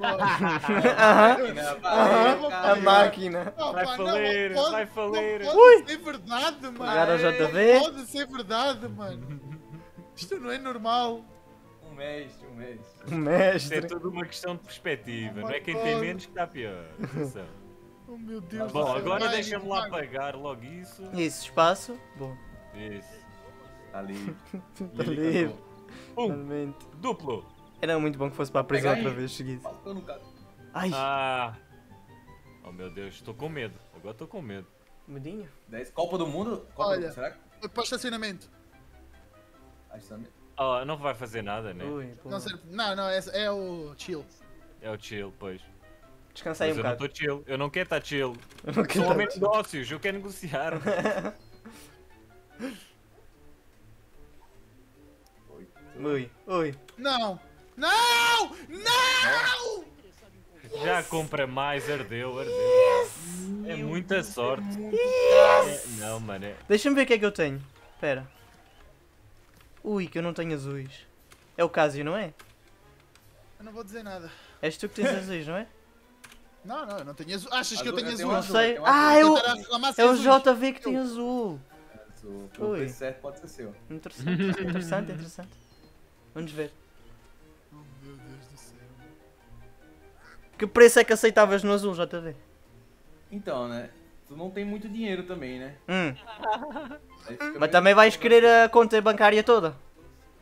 Aham. A máquina. Vai falir, vai falir. Pode Ui. ser verdade, mano. Ao JV. pode ser verdade, mano. Isto não é normal. Um mestre, um mestre. O Isto é mestre. tudo uma questão de perspectiva. Oh Não é quem tem God. menos que está pior. Atenção. Oh meu Deus. Bom, do céu. agora deixa-me lá vai. pagar logo isso. Isso, espaço. Bom. Isso. Tá livre. Tá livre. Um, Realmente. duplo. Era muito bom que fosse para a prisão outra vez seguida. Ai, Ah. Oh meu Deus, estou com medo. Agora estou com medo. medinho. 10. Copa do Mundo? Copa Olha. do... Será que. Para o estacionamento. Acho que também. Oh, não vai fazer nada, né? Ui. Não, serve- não, não, é, é o chill. É o chill, pois. Descansa aí Mas um eu não bocado. estou chill. Eu não quero estar chill. Eu não Sou quero homem de negócios, eu quero negociar. Ui, ui. Não! Não! Não! Já compra mais, ardeu, ardeu. É muita sorte. É- não, mano. É... Deixa-me ver o que é que eu tenho. Espera. Ui, que eu não tenho azuis. É o Casio, não é? Eu não vou dizer nada. És tu que tens azuis, não é? Não, não, eu não tenho azul. Achas que eu Azul, tenho eu azul? Não azul, sei. um Ah, azul. eu... É o. JV que tem azul. Azul. Certo pode ser seu. Interessante, interessante, interessante. Vamos ver. Oh, meu Deus do céu. Que preço é que aceitavas no azul, JV? Então, né? Tu não tem muito dinheiro também, né? Hum, mas também vais querer a conta bancária toda?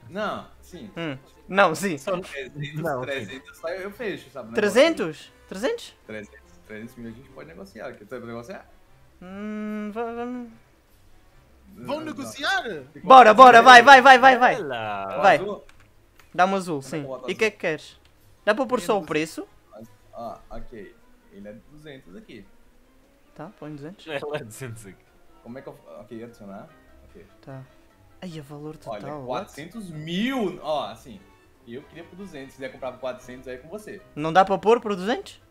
Não, sim. Hum. Não, sim. Só... 300, Não, 300 sai, eu fecho, sabe? 300? 300? 300, 300 mil a gente pode negociar. Quer saber negociar? Hum, va- vamos. Vão negociar? Bora, bora, vai, vai, vai, vai, vai. Vai. Azul? Dá-me azul, sim. E o que é que queres? Dá para pôr só o preço? Ah, ok. Ele é 200 aqui. Tá, põe 200. Ela é 200 aqui. Como é que eu... Ok, adicionar. Ok. Tá. Aí, a valor Olha, total. what? 400 mil. Ó, assim. Eu queria por 200. Se quiser comprar por 400, aí é com você. Não dá para pôr por 200?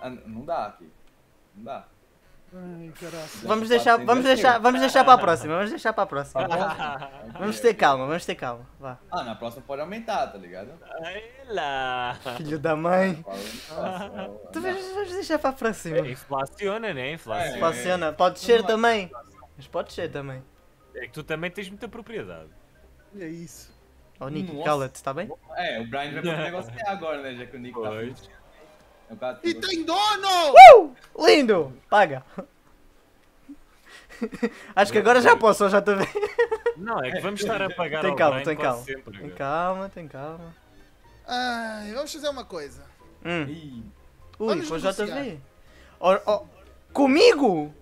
Ah, não dá aqui. Não dá. Ai, caralho. Vamos deixar, vamos deixar, vamos deixar para a próxima, vamos deixar para a próxima. Ok, Vamos ter calma, vamos ter calma. Vá. Ah, na próxima pode aumentar, tá ligado? Lá. Filho da mãe. Nossa, é, Tu vamos, deixar para a próxima. É, inflaciona, né? Inflaciona. Funciona. Pode ser também. Mas pode ser também. É que tu também tens muita propriedade. É isso. Oh, Nick, cala-te, está bem? É, o Brian vai poder negociar agora, né? Já que o Nick tá Pois. O E tem dono! Lindo! Paga. Acho que agora já posso, já estou ver. Não, é que vamos estar a pagar Tem calma, tem calma. sempre, Tem cara. calma, tem calma. Ai, vamos fazer uma coisa. Hum. Ui, Vamos com negociar. JV. Oh, oh, comigo?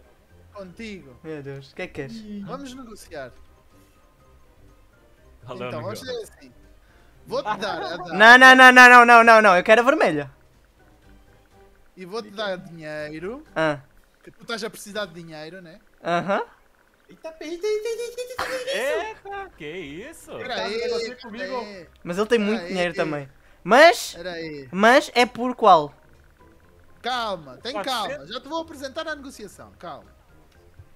Contigo. Meu Deus, o que é que queres? Vamos negociar. O Então, vamos fazer assim. Vou-te dar dar. Não, não, não, não, não, não, não, não, eu quero a vermelha. E vou-te dar dinheiro. Ah, Que tu estás a precisar de dinheiro, né? aham. Eita, eita, eita, eita, eita, eita. Eita, que isso? Espera Cara, aí, comigo. Mas ele tem muito dinheiro também. Mas, Espera aí. mas é por qual? Calma, tem calma. Já te vou apresentar a negociação. Calma.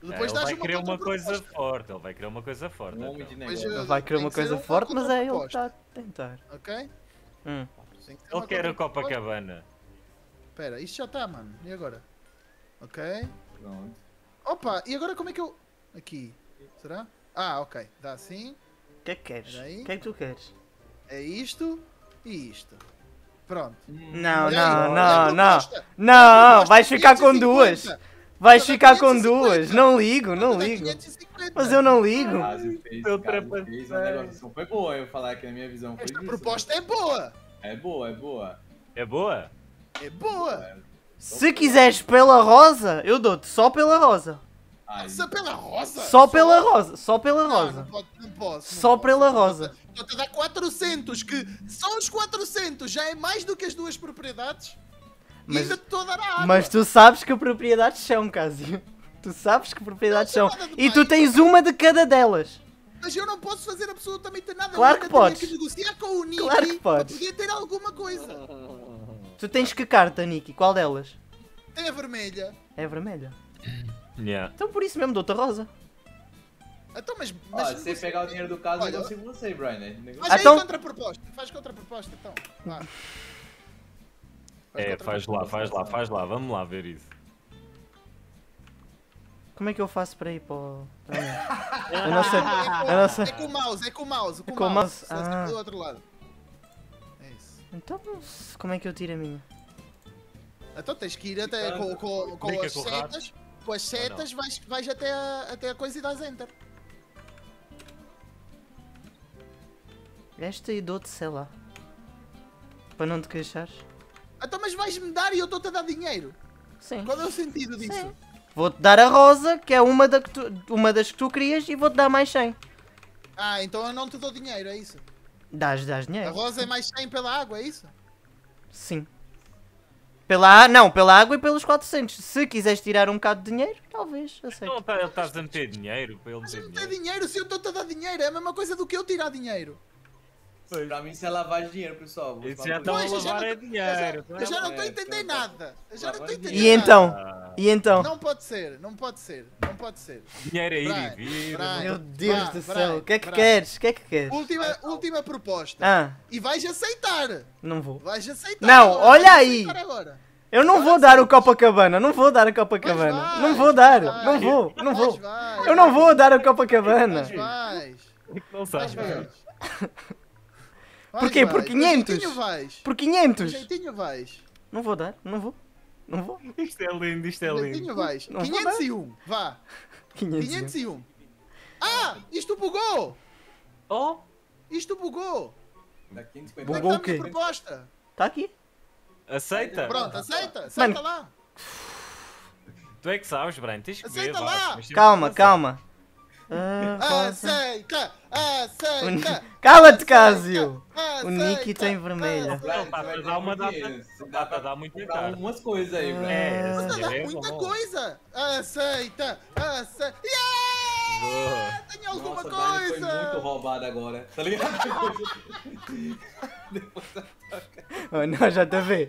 É, Depois ele dás vai querer uma coisa forte, ele vai querer uma coisa forte. Um então. de Mas, negócio. eu- Ele vai querer uma coisa forte, mas é ele que está a tentar. Ok? Hum. Ele quer a. Copacabana. Espera, isto já está, mano. E agora? Ok. Pronto. Opa, e agora como é que eu... Aqui. Será? Ah, ok. Dá assim. O que é que queres? O que é que tu queres? É isto e isto. Pronto. Não, E aí, não, a não, não. Não, vais ficar com 550. duas. Vais é ficar com 550. duas. Não ligo, não é ligo. 550. Mas eu não ligo. Caso fez, Teu caso trapaceiro. fez, a negociação foi boa, eu falar que na minha visão foi Esta isso. proposta é boa. É boa, é boa. É boa? É boa. Se quiseres pela rosa, eu dou-te só pela rosa. Aí, Só pela rosa. Só pela rosa, só pela Não, não, rosa. pode, não posso. não Só posso. pela rosa. Estou-te a dar 400, que só os 400 já é mais do que as duas propriedades. Mas- e ainda te estou a dar a água. Mas tu sabes que propriedades são, Casio. Tu sabes que propriedades Não são. E tu tens uma de cada delas. Mas eu não posso fazer absolutamente nada. Claro que podes. que negociar com o Claro que podes. para poder ter alguma coisa. Tu tens que carta, Niki? Qual delas? Tem a vermelha. É a vermelha. Yeah. Então por isso mesmo dou-te a rosa. Então, mas... Mas se você pegar o dinheiro do caso, eu Olha, negocio com você, Brian. Né? Negocia. Faz Então- aí contraproposta. Faz contraproposta, então. Vá. É, faz lá, faz lá, faz lá. Vamos lá ver isso. Como é que eu faço para ir para o. Eu não sei. Eu. É com o mouse, é com o mouse. Com, É com o mouse, mouse. Se ah. do outro lado. Então, como é que eu tiro a minha? Então tens que ir até com, com, com as setas. Com as setas vais, vais até, a, até a coisa e dás enter. Esta e dou-te, sei lá. Para não te queixares. Então, mas vais-me dar e eu estou-te a dar dinheiro. Sim. Qual é o sentido disso? Vou-te dar a rosa, que é uma, da que tu, uma das que tu querias, e vou-te dar mais 100. Ah, então eu não te dou dinheiro, é isso? Dás, dás A dinheiro. rosa é mais 100 pela água, é isso? Sim. Pela, a- não, pela água e pelos 400. Se quiseres tirar um bocado de dinheiro, talvez, Não, aceito. tá, ele estás a meter dinheiro para ele Mas meter não tem dinheiro. dinheiro se eu estou-te a dar dinheiro. É a mesma coisa do que eu tirar dinheiro. Pra mim isso é lavagem de dinheiro, pessoal. Isso já pra estão a Pois, eu já lavar não- é Eu já, dinheiro. eu já não estou a entender nada. Eu já não estou a entender E então? E então? Não pode ser, não pode ser, não pode ser. Dinheiro é ir Brian, e vir. Brian. Meu Deus Vá, do Brian, céu, o que é que Brian. queres? O que é que queres? Última, última proposta. Ah, E vais aceitar. não vou. Vais aceitar. Não, agora, olha aí. Eu não vou dar o Copacabana, não vou dar o Copacabana. Não vou dar, vais, não vou, não vou. vais, Eu não vou dar o Copacabana. Mas vais. Não sabes. Porquê? Por vais. 500? Com jeitinho vais. Por Com 500. jeitinho vais. Não vou dar, não vou. Não vou. Isto é lindo, isto é lindo. vais. Não vou 501. Vá. 500. 501. Ah! Isto bugou! Oh, Isto bugou! Dá 550. Onde que Bugou o quê? proposta? Tá aqui. aceita. Pronto, aceita. Aceita Mano. lá. Tu é que sabes, Brian. Tens que ver. Aceita vá, lá. Calma, calma. Ah. Aceita! Aceita! Cala-te, Cásio. Aceita! O Nick tem aceita. vermelha. Brian, Não, tá, você vai dá uma data- dá pra dar muita comprar cara. umas coisas aí, Brian. É, Tá é muita coisa! Aceita! Aceita! Yeah! Tenho alguma Nossa, Brian, foi coisa! muito roubado agora. Tá ligado? Oh, não, JV.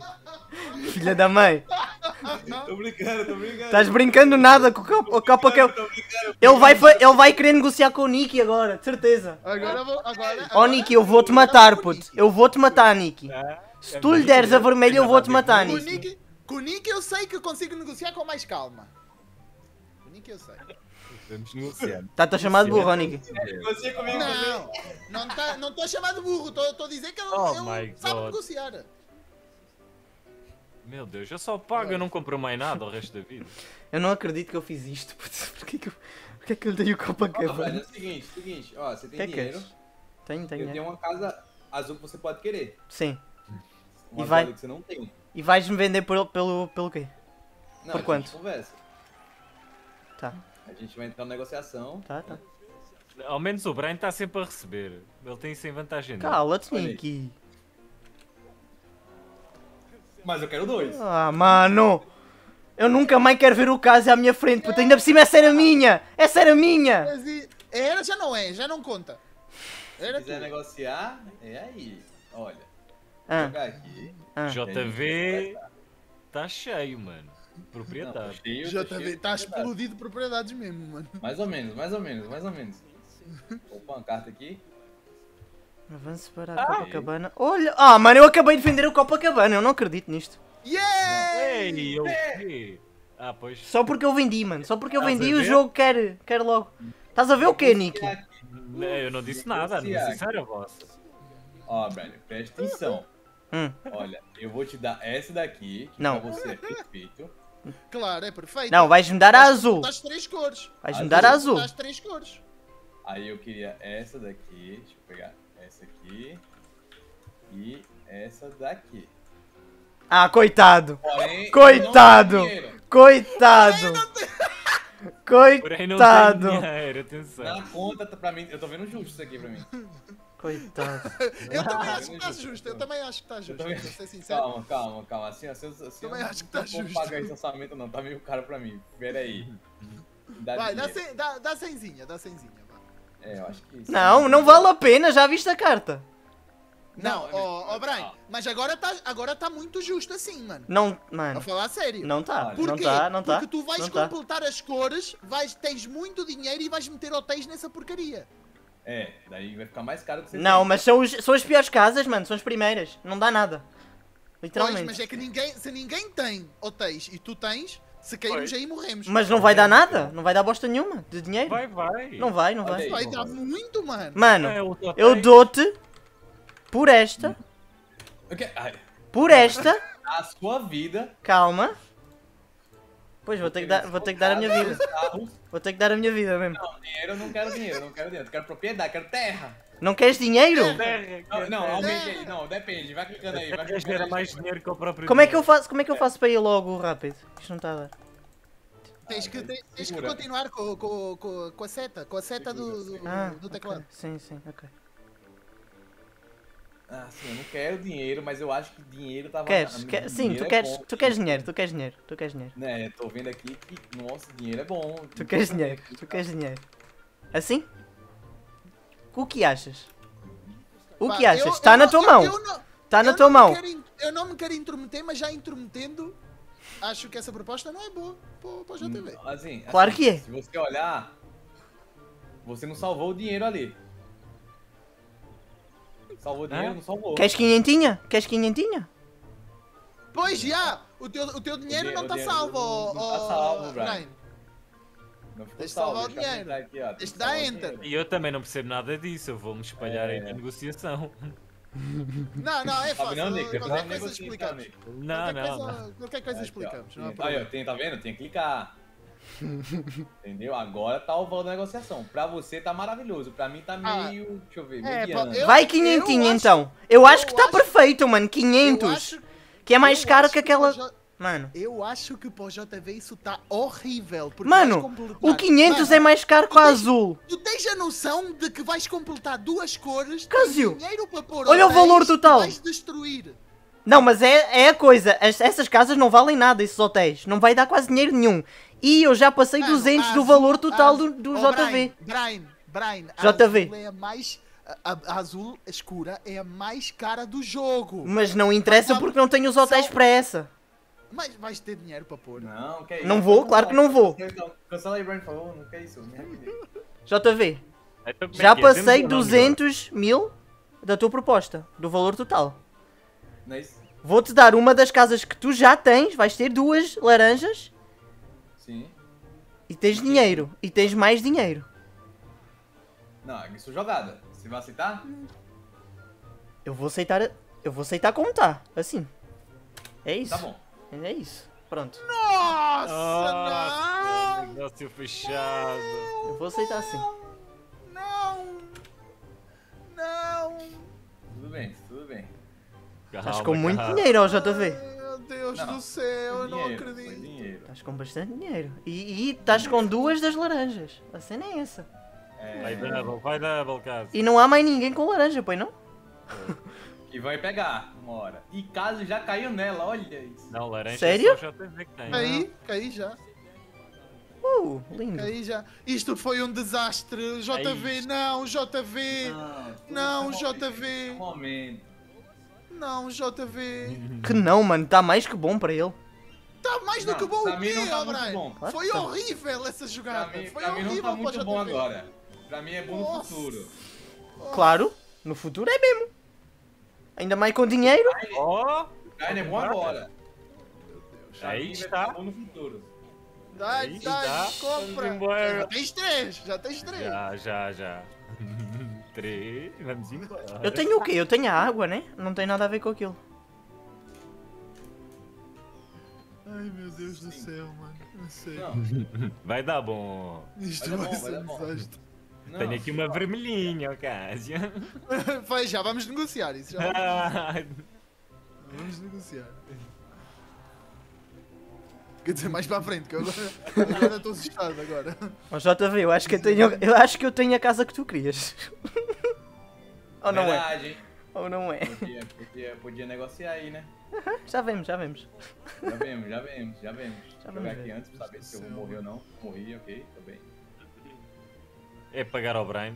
Filha da mãe. tô brincando, tô brincando. Estás brincando nada com o Copacabana. Tô brincando. Ele vai, ele vai querer negociar com o Nicky agora, de certeza. Agora vou. Agora, Ó Nicky, eu vou-te matar, puto. Eu vou-te matar, Nicky. Ah, Se tu lhe deres a vermelha, eu vou-te matar, Com o Nicky. Nick, com o Nick eu sei que eu consigo negociar com mais calma. Com o Nick eu sei. Vamos negociar. Tá-te a chamar de burro, comigo Não, não tá, não estou a chamar de burro, estou a dizer que ele, Oh sabe God. negociar. Meu Deus, eu só pago, eu não compro mais nada o resto da vida. Eu não acredito que eu fiz isto, puto. Porquê que eu, porquê que eu lhe dei o Copacabana? é o seguinte, seguinte, ó, você tem Que é que dinheiro, és? Tenho, eu tenho. é. uma casa azul que você pode querer. Sim. Uma E vai- que você não tem. E vais-me vender por- pelo, pelo quê? Não, Por a quanto? gente conversa. Tá, A gente vai entrar na negociação. tá, tá. Ao menos o Brian está sempre a receber. Ele tem isso em vantagem. dele. Cala-te. Nicky. Mas eu quero dois. Ah, mano. Eu nunca mais quero ver o caso à minha frente, puto. Ainda por cima essa era minha. Essa era minha. Era, já não é, já não conta. Se quiser negociar, é aí. Olha, Ah, jogar aqui. ah. JV tá cheio, mano. Não, tá Propriedade. cheio, tá JV, cheio de está propriedade. explodido de propriedades mesmo, mano. Mais ou menos, mais ou menos, mais ou menos. Opa, uma carta aqui. Avance para a Copacabana. Olha. Ah, mano, eu acabei de vender o Copacabana. Eu não acredito nisto. Yeah! Ei, eu quê? Ah, pois. Só porque eu vendi, mano. Só porque eu Estás a vendi o ver? jogo quer, quer logo. Estás a ver o quê, Nicky? Eu não disse nada, não disse isso era vossa. Ó, Brian, presta atenção. Hum. Olha, eu vou te dar essa daqui, que Não. pra você é perfeito. Claro, é perfeito. Não, vais-me dar a azul. Das três cores. Vais-me dar a azul. Das três cores. Aí eu queria essa daqui, deixa eu pegar essa aqui. E essa daqui. Ah, coitado. Porém, eu Coitado. Coitado. Coitado. Na conta, tá pra mim, eu tô vendo justo isso aqui pra mim. Coitado. Eu também acho que está justo, justo. Eu também acho que está justo. também- Vou ser sincero. Calma, calma, calma. Assim, assim, assim Também eu acho que tá não vou justo. pagar esse orçamento não, tá meio caro pra mim. Pera aí. Dá Vai, dá, cem, dá, dá cenzinha, dá cenzinha. vá. É, eu acho que isso. Não, não vale a pena. Já viste a carta? Não, Não, ó, ó, Brian, mas agora tá, agora tá muito justo assim, mano. Não, A mano. falar sério. Não tá. Por Não quê? tá, não tá. Porque tu vais Não tá. completar as cores, vais, tens muito dinheiro e vais meter hotéis nessa porcaria. É, daí vai ficar mais caro que você Não, tem. mas são, os- são as piores casas, mano. São as primeiras. Não dá nada. Pois, Literalmente. mas é que ninguém, se ninguém tem hotéis e tu tens, se cairmos Pois. aí morremos. Mas não vai dar nada. Não vai dar bosta nenhuma de dinheiro. Vai, vai. Não vai, não vai. Vai dar muito, mano. Mano, É, eu dou-te por esta, Ok, ai, por esta, A sua vida. calma. Pois, vou ter que dar, vou ter que dar a minha vida. Vou ter que dar a minha vida mesmo. Não, dinheiro eu não quero dinheiro, não quero dinheiro. Quero propriedade, quero terra. Não queres dinheiro? Não, não, aumente aí. Não, depende. Vai clicando aí. Vai clicando aí. mais dinheiro que o próprio Como é que eu faço, como é que eu faço para ir logo rápido? Isto não está a dar. Tens que, tens, tens que continuar com, com, com, com a seta, com a seta do, do, Ah, do teclado. Sim, sim, ok. Ah, sim, eu não quero dinheiro, mas eu acho que dinheiro tava. Queres? a- Quer- Sim, tu é queres, bom. tu queres dinheiro, tu queres dinheiro, tu queres dinheiro. Né, tô vendo aqui que, nossa, dinheiro é bom. Tu queres dinheiro, tu queres dinheiro. Assim? O que achas? O que achas? Está na tua eu- mão. Está na tua mão. quero eu não me quero intrometer, mas já intrometendo, acho que essa proposta não é boa para o JTV. Assim, Claro assim, que é. Se você olhar, você não salvou o dinheiro ali. Salvou o dinheiro, não salvou. Queres quinhentinha? Queres quinhentinha? Pois já, o teu, o teu dinheiro O não está dinheiro salvo, não- não ó, tá salvo, ó, Brian. Não ficou Deixa salvo, salvar o dinheiro. ó. Deixa dar enter. E eu também não percebo nada disso, eu vou-me espalhar aí É. na negociação. Não, não, é Tá fácil. vendo, Nick? Tá Qualquer coisa explicamos. Não, não, não. qualquer coisa ó. explicamos. Não há Aí, problema. ó, tem, tá vendo? Tem que clicar. Entendeu? Agora tá o valor da negociação. Pra você tá maravilhoso. Pra mim tá Ah. meio. Deixa eu ver, É, eu- Vai quinhentinha eu acho- então. Eu acho que está acho- perfeito, mano. Eu 500. acho, Que é mais caro acho que aquela... J- Mano. Eu acho que para o JV isso está horrível. porque Mano, o 500 Mano, é mais caro que o azul. Tu tens a noção de que vais completar duas cores, pôr olha o valor total. vais destruir. Não, mas é, é a coisa. As- essas casas não valem nada, esses hotéis. Não vai dar quase dinheiro nenhum. E eu já passei Mano, 200 a do azul- valor total a do, azul- do Oh, JV. Brian, Brian, Brian, a JV. azul é a mais... A, a- azul escura é a mais cara do jogo. Mas não interessa Não, porque não tenho os hotéis são- para essa. Mas vais ter dinheiro para pôr. Não, que é isso? Não vou, claro que não vou. Então, Cancela aí, Brian, por favor. Não quer isso. Me arrepender. JV, é já é? passei Temos ou não, 200 mil da tua proposta, do valor total. Não é isso? Vou-te dar uma das casas que tu já tens, vais ter duas laranjas. E tens dinheiro. E tens mais dinheiro. Não, isso é jogada. Você vai aceitar? Eu vou aceitar. Eu vou aceitar como tá, assim. É isso. Tá bom. É isso. Pronto. Nossa, Nossa, não! negócio fechado. Eu vou aceitar assim. Não! Não! Tudo bem, tudo bem. Estás Calma, com muito dinheiro, ó JV. Meu Deus Não, do céu, eu não acredito. Estás com bastante dinheiro. E e estás com duas das laranjas. A cena é essa. É, Vai double, vai double, caso. E não há mais ninguém com laranja, pois não? Que vai pegar uma hora. E caso já caiu nela, olha isso. Não, laranja Sério? é só JV que tem. Caí, caí já, Uh, lindo. caí já. Isto foi um desastre. JV, Aí. não, JV. Não, tudo JV. Um momento. Não, JV. Que não, mano. Está mais que bom para ele. Tá mais do Não, que bom pra o mim quê, não tá Foi tá. horrível essa Pra jogada. mim, Foi pra mim não horrível tá muito bom agora. Pra mim é bom no Nossa. futuro. Claro, no futuro é mesmo. Ainda mais com dinheiro. Ó, Carne é bom agora. Pra Aí está. bom no futuro. Dá, dá, está. compra. Já tens três, já tens três. já, já, já. Três, vamos embora. Eu tenho o quê? Eu tenho a água, né? Não tem nada a ver com aquilo. Ai meu Deus do céu, mano. Não sei. Não, Vai dar bom. Isto Vai vai bom, ser um desastre. não. Tenho aqui uma vermelhinha, ó, Cássio. Vai, já vamos negociar isso. Já vamos, Ah, vamos negociar. Quer dizer, mais para a frente, que eu agora agora estou assustado agora. Ó JV, eu acho que eu tenho, eu acho que eu tenho a casa que tu querias. Ou não é? Verdade, hein? Ou não é? Podia, podia, podia negociar aí, né? Já vemos, já vemos. Já vemos, já vemos, já vemos. Já vamos aqui antes pra saber se eu vou morrer ou não. Morri, ok, tô bem. É pagar ao Brian?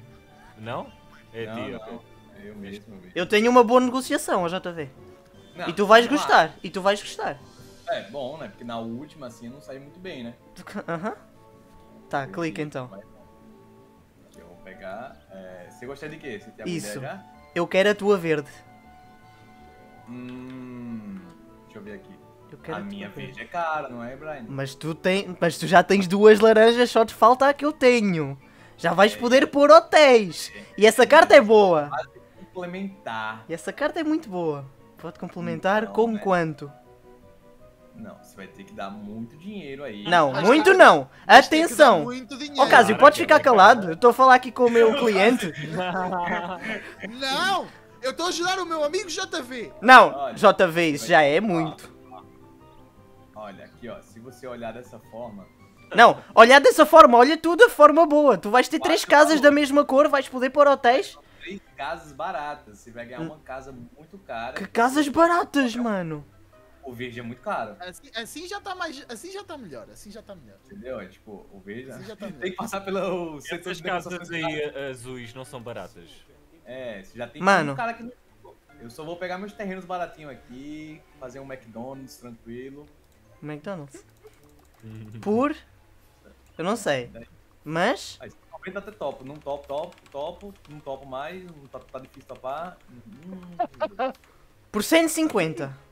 Não? É não, ti, não, ok. é eu mesmo, bicho. Eu tenho uma boa negociação, ó JV. Não, E tu vais vamos lá. gostar. E tu vais gostar. É, bom, né? Porque na última, assim, eu não saí muito bem, né? Aham. Tá, Eu clica vi, então. eu vou pegar. é, Você gosta de quê? Você tem a Isso. já? Eu quero a tua verde. Hum. Deixa eu ver aqui. Eu A minha verde. verde é cara, não é, Brian? Mas tu, tem, mas tu já tens duas laranjas, só te falta a que eu tenho. Já vais poder pôr hotéis. E essa carta é boa. Complementar. E essa carta é muito boa. Pode complementar Então, com né? quanto? Não, você vai ter que dar muito dinheiro aí. Não, muito não. Dar Atenção. muito dinheiro. Para, podes que ficar calado? Eu estou a falar aqui com o meu cliente. Não! Eu estou a ajudar o meu amigo JV. Não, Olha. JV, isso já é muito. Olha, aqui ó, se você olhar dessa forma, Não, olhar dessa forma, olha tudo de forma boa. Tu vais ter três Quatro casas valores. da mesma cor, vais poder pôr hotéis. três casas baratas. Você vai ganhar uma casa muito cara. Que casas baratas, mano. O verde é muito caro, Assim, assim já tá mais. Assim já tá melhor. Assim já tá melhor. entendeu? É, Tipo, o verde Assim já tá tem melhor. que passar pelo setor de casas aí eh, azuis não são baratas. É, você já tem Mano. um cara que não. Eu só vou pegar meus terrenos baratinhos aqui, fazer um McDonald's tranquilo. McDonald's. Por. Eu não sei. Mas. Aí 90 até topo, não topo, topo, topo, não topo mais, tá, tá difícil topar. Hum, Por 150.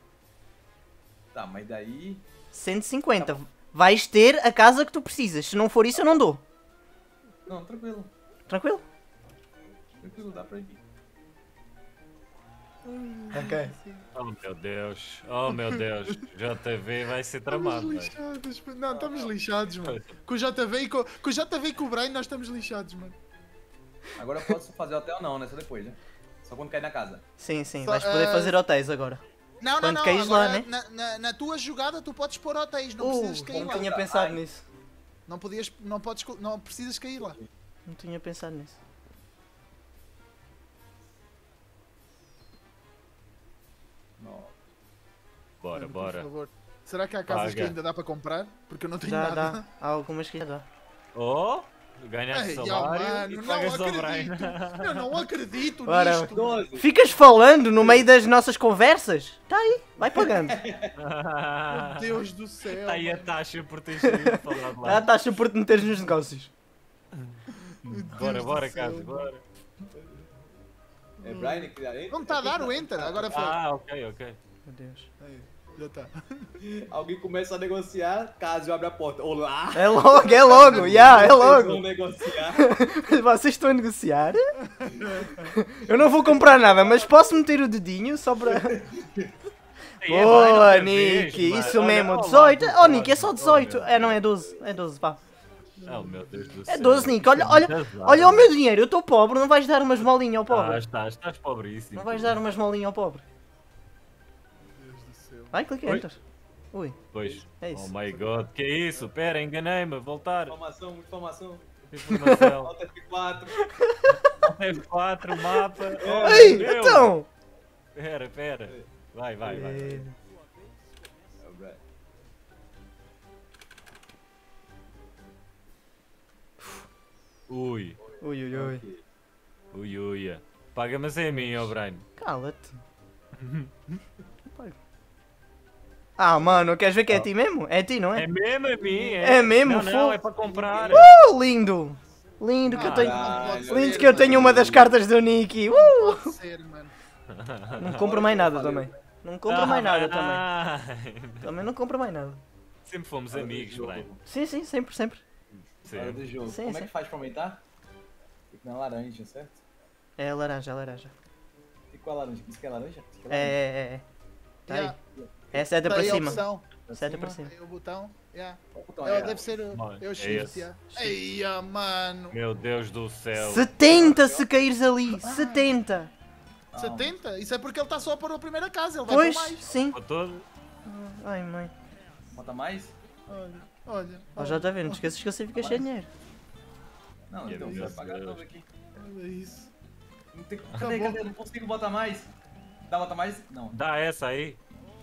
Tá, mas daí. 150. Vais ter a casa que tu precisas. Se não for isso, eu não dou. Não, tranquilo, Tranquilo? tranquilo, dá pra ir. Ok. Oh meu Deus, oh meu Deus, JV vai ser Estamos tramado, velho. lixados, mano. Não, estamos lixados, mano. Com o JV e com, com o JV e com o Brian, nós estamos lixados, mano. Agora eu posso fazer hotel não, né? Só depois, né? Só quando cair na casa. Sim, sim. Só, Vais poder eh, fazer hotéis agora. Não, não, Quando não. lá, agora, né? na, na, na tua jogada, tu podes pôr hotéis, não Uh, precisas cair não lá. tinha Ai. pensado nisso. Não, podias, não, podes, não precisas cair lá. Não tinha pensado nisso. Não. Bora, Mano, bora. Por favor. Será que há casas que Paga. ainda dá para comprar? Porque eu não tenho Dá, nada. dá. Há algumas que já dá. Oh, ganhaste Ai, salário mano, e não pagas ao acredito. Brian. Eu não acredito Ora, nisto. 12. Ficas falando no meio das nossas conversas? Tá aí, vai pagando. Meu Deus do céu. Tá aí a taxa por teres saído falar de lá. taxa por te meteres nos negócios. Bora, bora, Cássio, bora. É Brian que dá Não está a dar o enter, agora foi. Ah, ok, ok. Meu Deus. Aí, já tá. Alguém começa a negociar, caso abre a porta. Olá! É logo, é logo, yeah, é Vocês vão logo. negociar. Vocês estão a negociar? Eu não vou comprar nada, mas posso meter o dedinho só para. É Boa, vez, Nick, isso Olha, mesmo, olha 18. lá, Oh, Nick, é só oh, 18. meu É, não, é 12. É 12, vá. Oh meu Deus do céu. É 12, Nick. Olha, é olha, olha o meu dinheiro. Eu estou pobre, não vais dar umas molinhas ao Ah, pobre. estás, estás pobríssimo. Não vais dar umas molinhas ao pobre. Vai, clica Oi? enter. Ui, Pois. É isso. Oh my god, que é isso? Pera, enganei-me, voltar. Informação, informação. Informação. Alta F4. F4, mapa. Ei, meu. então! Pera, pera. Vai, vai, vai. É. Ui, Ui, ui, ui. ui, ui. Paga, mas é a mim, ó Brian. Cala-te. Ah, mano, queres ver que é a ti mesmo? É a ti, não É é? mesmo a mim, É mesmo, Não, não, é para comprar. Uh, lindo! Lindo que eu tenho. Caralho. Lindo que eu tenho uma das cartas do Nicky. Uh! Pode ser, mano. Não compro mais nada também. Não compro mais nada também. Ai, Também não compro mais nada. Sempre fomos amigos, Brian. Sim, sim, sempre, sempre. Hora Sim. do jogo. Sim, Como é sim. que faz pra aumentar? Fica na laranja, certo? É a laranja, a laranja. E qual é a laranja? Isso que é laranja? Isso que É, é, é, é. Tá aí. Yeah. É seta Tá para cima. opção. Seta para cima. Tem o botão. Yeah. Qual botão É, é? deve ser o, Mano, é o é shift, esse. yeah. Eia, mano. Meu Deus do céu. 70 se caíres ali. 70. Ah, 70? Isso é porque ele está só a pôr a primeira casa, ele vai Pois, mais. sim. Ai, mãe. Bota mais? Olha, olha. Ó, já está vendo, não esqueças que você fica sem dinheiro. Não, então vai pagar tudo aqui. Olha isso. Não tem... Acabou. Cadê, cadê? Não consigo botar mais. Dá botar mais? Não. Dá essa aí.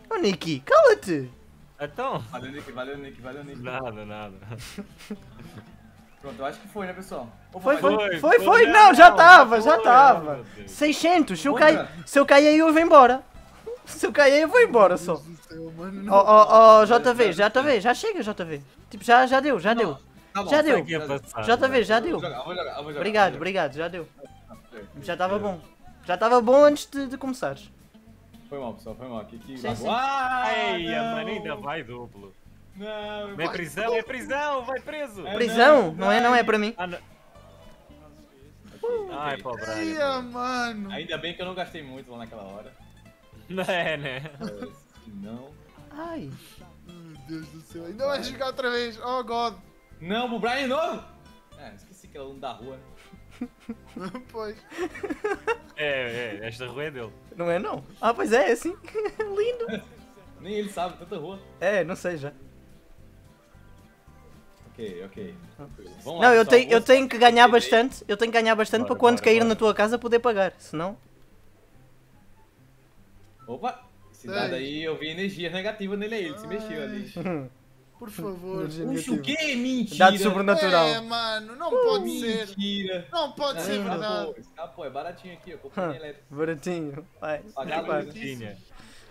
Ô, Nicky, cala-te. Então. Valeu, Nick. Valeu, Nick. Valeu, Nick. Nada, nada. Pronto, eu acho que foi, né, pessoal? Foi, foi, foi, foi, foi. não, já estava, já Deus. 600. Se eu cair, se eu cair aí, eu vou embora. Se eu cair aí, eu vou embora só. Ó, ó, ó, JV, JV, já chega, JV. Tipo, já, já deu, já deu. Tá bom, Já deu. JV, já Eu deu. Obrigado, obrigado, já deu. jogar. Já estava bom. Já estava bom antes de, de começares. Foi mal, pessoal, foi mal. Aqui, aqui, Sim, sim. Ah, não. mano, ainda vai duplo. Não, é prisão, é prisão, vai preso. É. Prisão? não, Não é, não é para mim. Ah, não. Ah, é para o Brian. Eia, mano. Ainda bem que eu não gastei muito lá naquela hora. Não é, né? É, se não. Ai. Meu Deus do céu. Ainda vai jogar outra vez. Oh, God. Não, o Brian de novo! Ah, esqueci que é o aluno da rua. Pois. É, é, esta rua é dele. Não é não? Ah, pois é, é assim. Lindo. Nem ele sabe, tanta rua. É, não sei já. Ok, ok. Vamos Não, lá, eu tenho, eu tenho que ganhar bastante. Eu tenho que ganhar bastante Bora, para quando bora, cair bora. na tua casa poder pagar. Senão. Opa! Dado Sei. aí eu vi energia negativa nele aí, ele se mexeu ali. Por favor. Puxa, o quê? Mentira! Dado sobrenatural. É, mano, não pode ser. Mentira! Não pode ser Ah, verdade. pô, escapou, é baratinho aqui, eu comprei na elétrica. Baratinho. Vai. Pagar a. Tinha.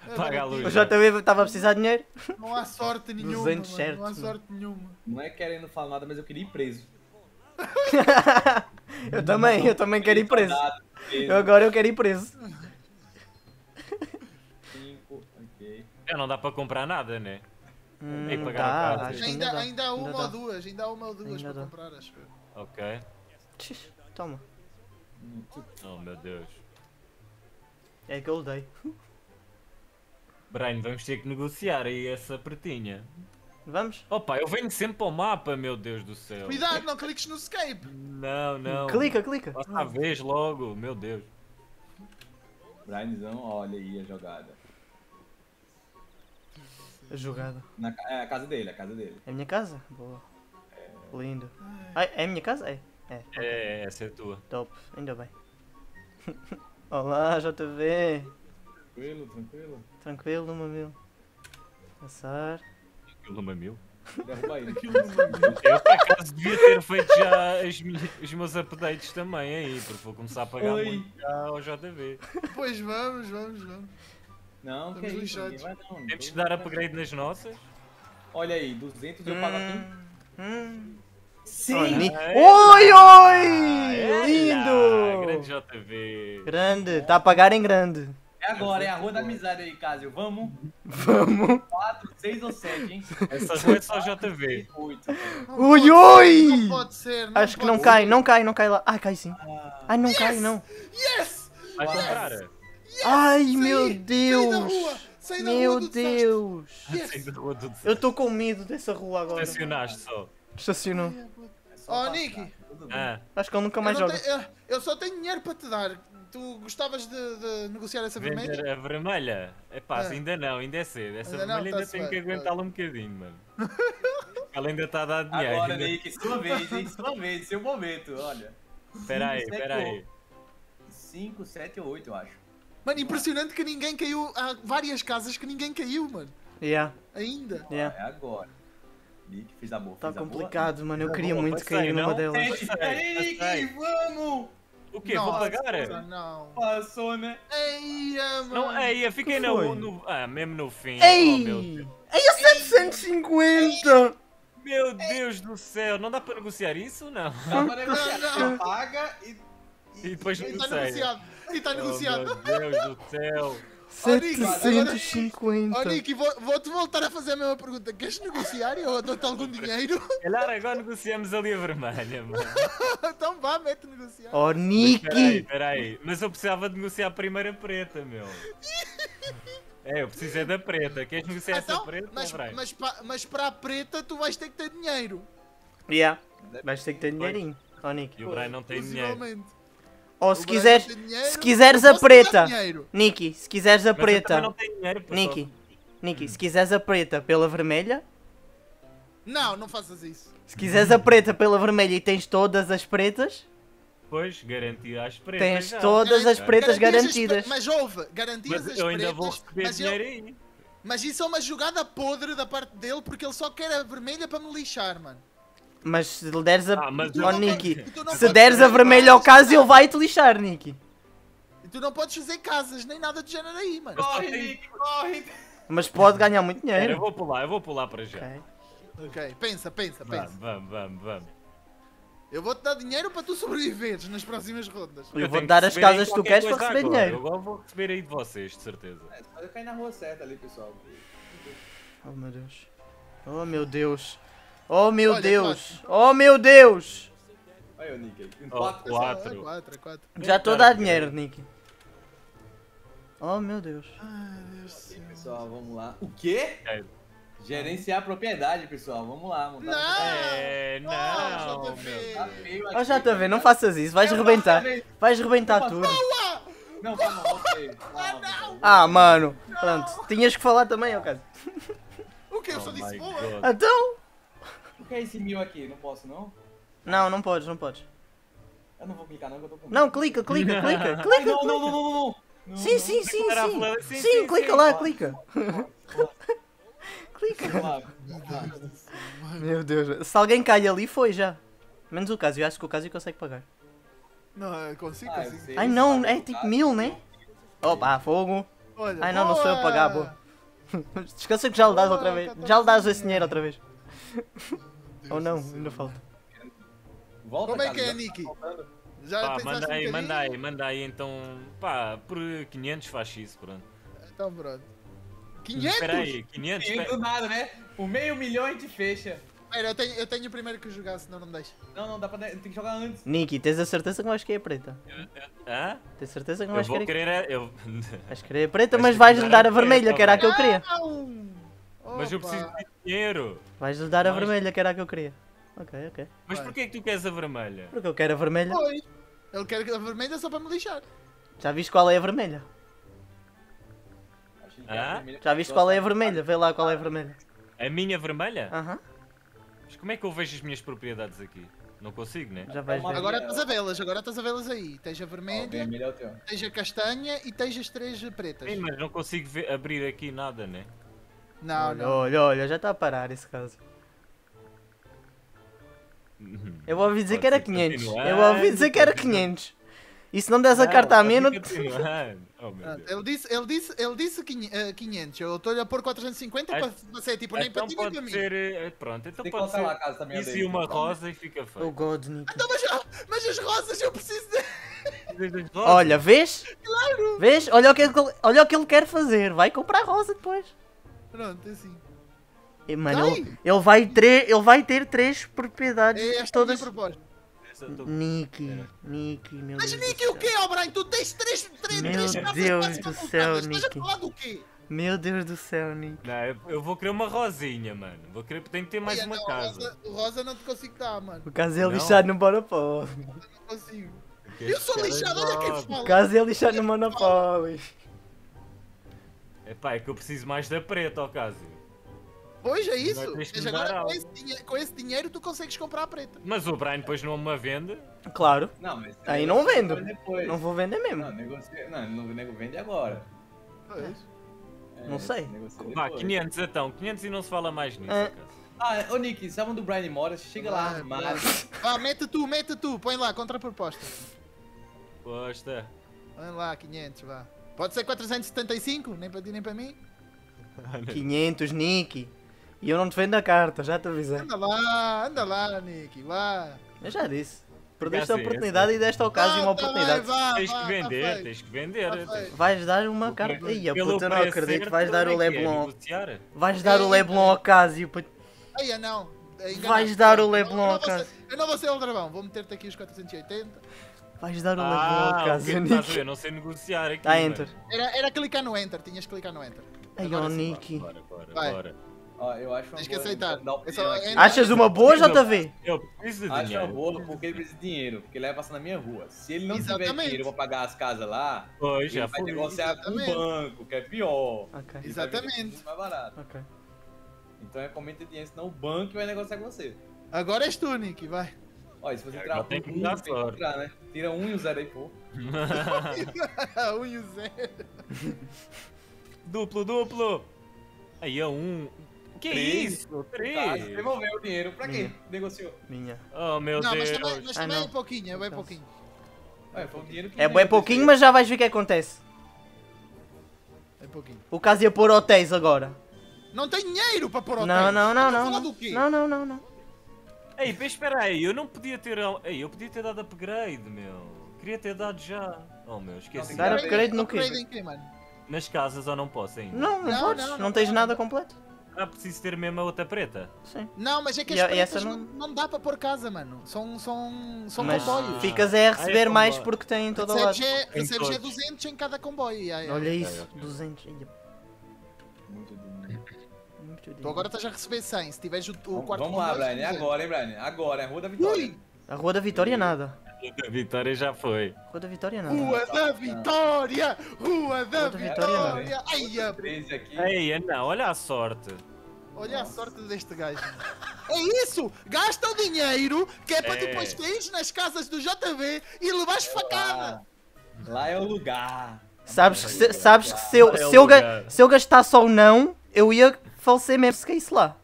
É Paga a O luz. JB estava a precisar de dinheiro. Não há sorte nenhuma. 200 mano, certo, Não há mano. sorte nenhuma. Não é querendo falar nada, mas eu queria ir preso. eu também, eu também quero ir preso. Nada, preso. Eu agora eu quero ir preso. Cinco, ok. Já não dá para comprar nada, né? Hum, Ei, pagar tá, a casa. acho que Ainda, dá. ainda há uma Ainda ou dá. duas. Ainda há uma ou duas Ainda para dá. comprar, acho eu. Ok. Tch, Toma. Oh meu Deus. É que eu dei. Brian, vamos ter que negociar aí essa pretinha. Vamos? Opa, eu venho sempre para o mapa, meu Deus do céu. Cuidado, não cliques no escape. Não, não. Clica, clica. Passa a vez logo, meu Deus. Brianzão, olha aí a jogada. A jogada. Na, é a casa dele, a casa dele. É a minha casa? Boa. Lindo. Ah, é a minha casa? É. É. É, essa é a tua. Top. Ainda bem. Olá, JV. Tranquilo, tranquilo. Tranquilo, mamilo. Passar. Aquilo mamil. Derruba ele. Eu por acaso devia ter feito já as minhas- os meus updates também aí, porque vou começar a pagar Oi. muito já ao JV. Pois vamos, vamos, vamos. Não, que é Estamos isso, ninguém vai não. Temos que dar upgrade nas nossas? Olha aí, 200 eu pago aqui. Hum. Sim! Olha, ni- Ah, Oi, Ah, oi! ela! Lindo! Grande JV. Grande, tá a pagar em grande. É agora, é a rua da amizade aí, Cásio. Vamos? Vamos. 4, 6 ou 7, hein? Essa rua é só JV. 8. Não Ui, pode ui! ser, Não pode ser. Não Acho que não ser. cai, não cai, não cai lá. Ai, cai sim. Ah, Ai, não cai, não. Yes! Vai comprar? Ai, Saí, meu Saí da Deus. rua! Saí da rua Meu do desastre. Deus. Sai Yes! rua Eu tô com medo dessa rua agora. Estacionaste só. Estacionou. é Oh, Nicky. tudo bem. Ah, Acho que ele nunca mais eu, não joga. tenho- eu- eu só tenho dinheiro para te dar. Tu gostavas de, de negociar essa vermelha? vender a vermelha? Epá, Ah. ainda não, ainda é cedo. Essa Ainda não, vermelha ainda tá-se tenho que tá. aguentá-la um bocadinho, mano. Ela ainda está a dar dinheiro. Agora, ainda- Nick, sua vez, hein? Sua vez, seu momento, olha. Espera aí, espera aí. 5, 7 ou 8, eu acho. Mano, impressionante que ninguém caiu. Há várias casas que ninguém caiu, mano. Yeah, Ainda. yeah. É agora. Nick, fiz a boa. Tá fiz a boa. complicado, mano. Eu Tá queria bom, muito cair numa não? delas. Nick, vamos! O quê? Vou Nossa, pagar? Não. Passou, né? Eia, mano. Não, ei, eu fiquei que no, no. Ah, mesmo no fim. Oh, meu, Ei! Deus. Ei, a 750! meu Deus do céu, não dá para negociar isso? Não. Dá pra negociar. Não, não. Paga e... E depois E está negocia. negociado. Está Oh, meu Deus do céu. Ó, Nick, agora- 750! Ó, Nicky, vou- vou-te voltar a fazer a mesma pergunta. Queres negociar e eu dou-te algum dinheiro? Calhar agora negociamos ali a vermelha, mano. então vá, mete negociar. Oh, Espera aí, Nicky! espera aí. Mas eu precisava de negociar a primeira preta, meu. É, eu preciso é da preta. Queres negociar essa Então, preta? mas, Brian? mas, pa- mas para a preta tu vais ter que ter dinheiro. Yeah. Vais ter que ter dinheirinho. Oh, Nicky. E o Brian não tem dinheiro. Ou se dinheiro, se quiseres eu a preta. Nicky, se quiseres a Mas eu preta. dinheiro, só- Nicky, se quiseres a preta pela vermelha, Não, não faças isso. se quiseres a preta pela vermelha e tens todas as pretas, Pois, garantir às pretas. tens já. todas as Garan- pretas garantias as garantidas. pre- Mas ouve, garantias Mas as eu ainda pretas. vou receber mas, eu- dinheiro aí. mas isso é uma jogada podre da parte dele porque ele só quer a vermelha para me lixar, mano. Mas se lhe deres a. Ah, mas Oh, Nicky, se deres a fazer vermelha ao caso, ele vai-te lixar, Nicky. E tu não podes fazer casas, nem nada do género aí, mano. Corre, Nick, corre! Mas pode ganhar muito Espera, eu dinheiro. vou pular, eu vou pular para já. Ok. Ok, pensa, pensa, Vamos, pensa. vamos, vamos, vamos. Eu vou-te dar dinheiro para tu sobreviveres nas próximas rondas. Eu tenho vou-te dar as casas que tu queres para receber agora. dinheiro. Eu agora vou receber aí de vocês, de certeza. É, eu cair na rua certa ali, pessoal. Oh meu Deus. Oh meu Deus. Oh meu Olha, Deus. Oh meu Deus. Olha o Nick aí. Oh, Quatro. quatro. É quatro, é quatro. Já estou a dar dinheiro, Nicky. Oh meu Deus. Ai, Deus do céu. Pessoal, vamos lá. O quê? É. Gerenciar a propriedade, pessoal. Vamos lá. Montar Não! É, não, Oh, meu. JV. Tá feio Ó, aqui. já não faças isso, vais rebentar. Vais rebentar Não, tudo. Não, calma, voltei. Calma, Ah, mano. Pronto, tinhas que falar também, ó caso. O que? Eu Oh só disse boa. Então? É esse mil aqui? Não posso, não? Não, não podes, não podes. Eu não vou clicar, não, que eu tô com Não, clica, clica, clica, Ai, clica. não, não, não, não, não, não. Sim, sim, sim, sim. sim, Sim, sim, clica sim. lá, clica. Clica. Meu Deus, se alguém cai ali, foi já. Menos o caso, eu acho que o caso consegue pagar. Não, eu consigo, Ah, consigo. Ai não, é tipo mil, né? Opa, fogo. Olha, Ai não, não sou eu a pagar, boa. Descansa que já lhe dás outra vez. Já lhe dás esse dinheiro outra vez. Ou não, ainda falta. Volta, Como é cara, que é, faltando. Já Pá, manda um aí, bocadinho? manda aí, manda aí então. Pá, por 500 faz isso, pronto. Então pronto. 500? Espera aí, 500? E espera- do nada, né? O meio milhão a gente fecha. Espera, eu tenho, eu tenho primeiro que jogar, senão não me deixa. Não, não, dá pra. Tem que jogar antes. Niki, tens a certeza que vais querer preta? Hã? Tens certeza que não Eu vais vou querer? querer. a- Eu... Vais querer a preta, Vais mas vais-lhe dar a a vermelha, que era a que eu queria. Não! Mas eu Opa. preciso de dinheiro. Vais-lhe dar a Mas- vermelha, que era a que eu queria. Ok, ok. Mas Vai. porquê que tu queres a vermelha? Porque eu quero a vermelha. Pois. Ele quer a vermelha só para me lixar. Já viste qual é a vermelha? Acho que Hã? a vermelha- Já viste qual é a vermelha? Vê lá qual é a vermelha. A minha vermelha? Aham, Mas como é que eu vejo as minhas propriedades aqui? Não consigo, né? já vais Uma- ver. Agora estás a vê-las, agora estás a vê-las aí. Tens a vermelha, vermelho é o teu. tens a castanha e tens as três pretas. Sim, mas não consigo ver- abrir aqui nada, né? Não, Olha, não. olha, olha, já está a parar esse caso. Eu ouvi dizer Pode que era ser 500. continuando, Eu ouvi dizer que era pode ser- 500. E se não des a Não, carta a mim, eu não... Oh. Ele disse, ele disse, ele disse quinhe- eh, 500. Eu estou-lhe a pôr 450 Ah, para, para ser tipo nem para Então ti nem para pode mim. ser. eh, Pronto, então Tem pode colocar lá a ser. casa também. Isso e uma rosa e fica Oh feio. God, Nick. Então, mas, ah, mas as rosas eu preciso de. Olha, vês? Claro! Vês? Olha o, que ele, olha o que ele quer fazer. Vai comprar rosa depois. Pronto, assim. E, mano, Ai! ele, ele vai ter, ele vai ter três propriedades É esta todas. eu tô- Nicky, Nicky, meu Mas Deus. do Nicky, o céu. quê, ó Brian? Tu tens três, três, Meu três casas Deus quase do céu, Nicky. Meu Deus do céu, Nick. Não, eu, eu vou querer uma rosinha, mano. Vou querer, tenho que ter mais Olha, uma não, casa. Rosa, o rosa não te consigo dar, mano. O caso é lixado no Monopólio. Não consigo. Eu sou estes lixado, olha quem jogam. O fala. caso é lixado no Monopólio. Epá, é que eu preciso mais da preta, ao caso. Pois é isso. Mas agora com esse, dinhe- com esse dinheiro tu consegues comprar a preta. Mas o Brian depois não me vende. Claro, Não, mas. Aí não vendo. Depois. não vou vender mesmo. Não, negocia. Não, não nego vende agora. Pois. É, Não sei. negocia Vá, depois. 500 então. 500 e não se fala mais nisso, Ah. acaso. Ah, ô Nick, sabe onde o Brian mora? Chega lá armado. Vá, mete tu, mete tu. Põe lá, contraproposta. Posta. Põe lá, 500, vá. Pode ser 475, nem para ti nem para mim. 500, Nicky. E eu não te vendo a carta, já te avisei. Anda lá, anda lá, Nicky, vá. Eu já disse. Perdeste a assim, oportunidade e deste ao caso uma Ah, tá oportunidade. bem, vá, Tens vá, que tá vender, feito. tens que vender. Tá. Vais dar uma carta. Ia, puta, eu não acredito. certo, Vais dar o é é? Leblon. Vais dar o É, Leblon é. ao puto. Aí, não. Vais dar o Leblon ao vou ser- caso. Eu não vou ser o Aldrabão, vou meter-te aqui os 480. Vais dar o Ah, o que é Casio, que estás a Nicky. ver? Não sei negociar aqui. Dá mano. enter. Era, era clicar no Enter, tinhas que clicar no Enter. Ai, oh, sim, Nicky. Bora, bora, Vai. bora. Ó, eu acho uma Tens que boa, aceitar. dar É só- é- Achas uma boa, JV? Eu preciso de Acho uma dinheiro. boa porque ele precisa de dinheiro, porque ele vai passar na minha rua. Se ele não tiver Exatamente. dinheiro pra pagar as casas lá, Pois, já ele vai negociar com o banco, que é pior. Ok, Ele vai vender Exatamente. mais barato. ok. Então é comenta dinheiro, senão o banco vai negociar com você. Agora és tu, Nick, vai. Olha, se você tirar tem um, que um, dar tem que tirar, né? Tira um e o zero aí, pô. um e o zero. duplo, duplo. Aí é um. Que Três. isso? Tá, Três. devolveu o dinheiro. Pra quê? Minha. Negociou. Minha. Oh meu Não, mas Deus. também, mas Ah, também não. é pouquinho, é bem pouquinho. Ué, foi o dinheiro que É bem do pouquinho, mas já vais ver o que acontece. É pouquinho. O caso ia pôr hotéis agora. Não tem dinheiro para pôr hotéis. não, não, não. falar Não, do quê? não, não, não. não. Ei, mas espera aí, eu não podia ter. Ei, eu podia ter dado upgrade, meu. Queria ter dado já. Oh meu, esqueci. Dar upgrade no quê? Upgrade em quê, mano? Nas casas ou não posso ainda? Não, não, Não, podes. não, Não, não tens pode. nada completo. Ah, preciso ter mesmo a outra preta. Sim. Não, mas é que as e essa pretas não... não- Não, dá para pôr casa, mano. São, são, são Mas comboios. ficas é a receber Ah, é mais porque tem em todo o lado. Recebes é, recebes é todos. 200 em cada comboio. yeah. Olha isso, ok. 200. Ia, Muito dinheiro. agora estás a receber 100. Se tiveres o, o Vamos, quarto vamos lá, Brian. É 200. agora, hein, Brian? Agora, é a Rua da Vitória. Ui! A Rua da Vitória nada. A vitória já foi. Rua da Vitória nada. Rua da Vitória! Rua da Rua da Vitória, não. Vitória! Ai, a- 13 aqui. Ei, não, olha a sorte. olha a sorte deste gajo. É isso! Gasta o dinheiro que é para É. depois cair nas casas do JV e levares facada! Lá, lá é o lugar. Sabes que se, sabes que se eu, É o se, eu, se eu gastasse ou não, eu ia falecer mesmo se caísse lá.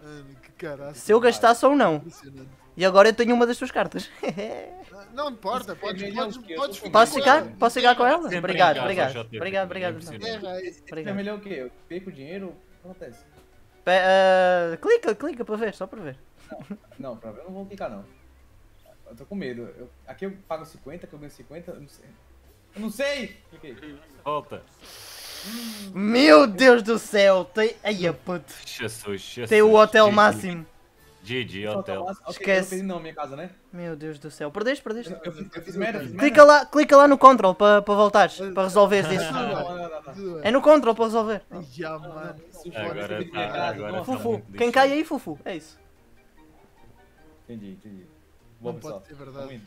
Mano, que caralho. Se eu gastasse ou não. E agora eu tenho uma das tuas cartas. Não importa, podes, é podes, podes ficar Posso ficar? Posso ficar com ela? Obrigado, obrigado. Obrigado, obrigado. Obrigado. vermelho é o quê? Eu perco dinheiro? O que acontece? Pe- ah, clica, clica para ver, só para ver. Não, pra ver eu não vou clicar não. Eu tô com medo. Eu- aqui eu pago 50, que eu ganho 50, eu não sei. Eu não sei! Cliquei. Volta. Meu Deus do céu, tem. Ai, a puto. Jesus, Jesus. Tem o hotel GG. máximo. GG, hotel. Esquece. não fiz não, minha casa, né? Meu Deus do céu. Perdeste, perdeste. Eu, eu fiz, eu fiz merda, fiz merda. Clica lá, clica lá no control para para voltares, para resolveres isso. Não, não, não, não, não. É no control para resolver. Já, mano. Agora tá, tá. Fufu, quem cai aí, Fufu. É isso. Entendi, entendi. Boa, Não pessoal. pode ser verdade.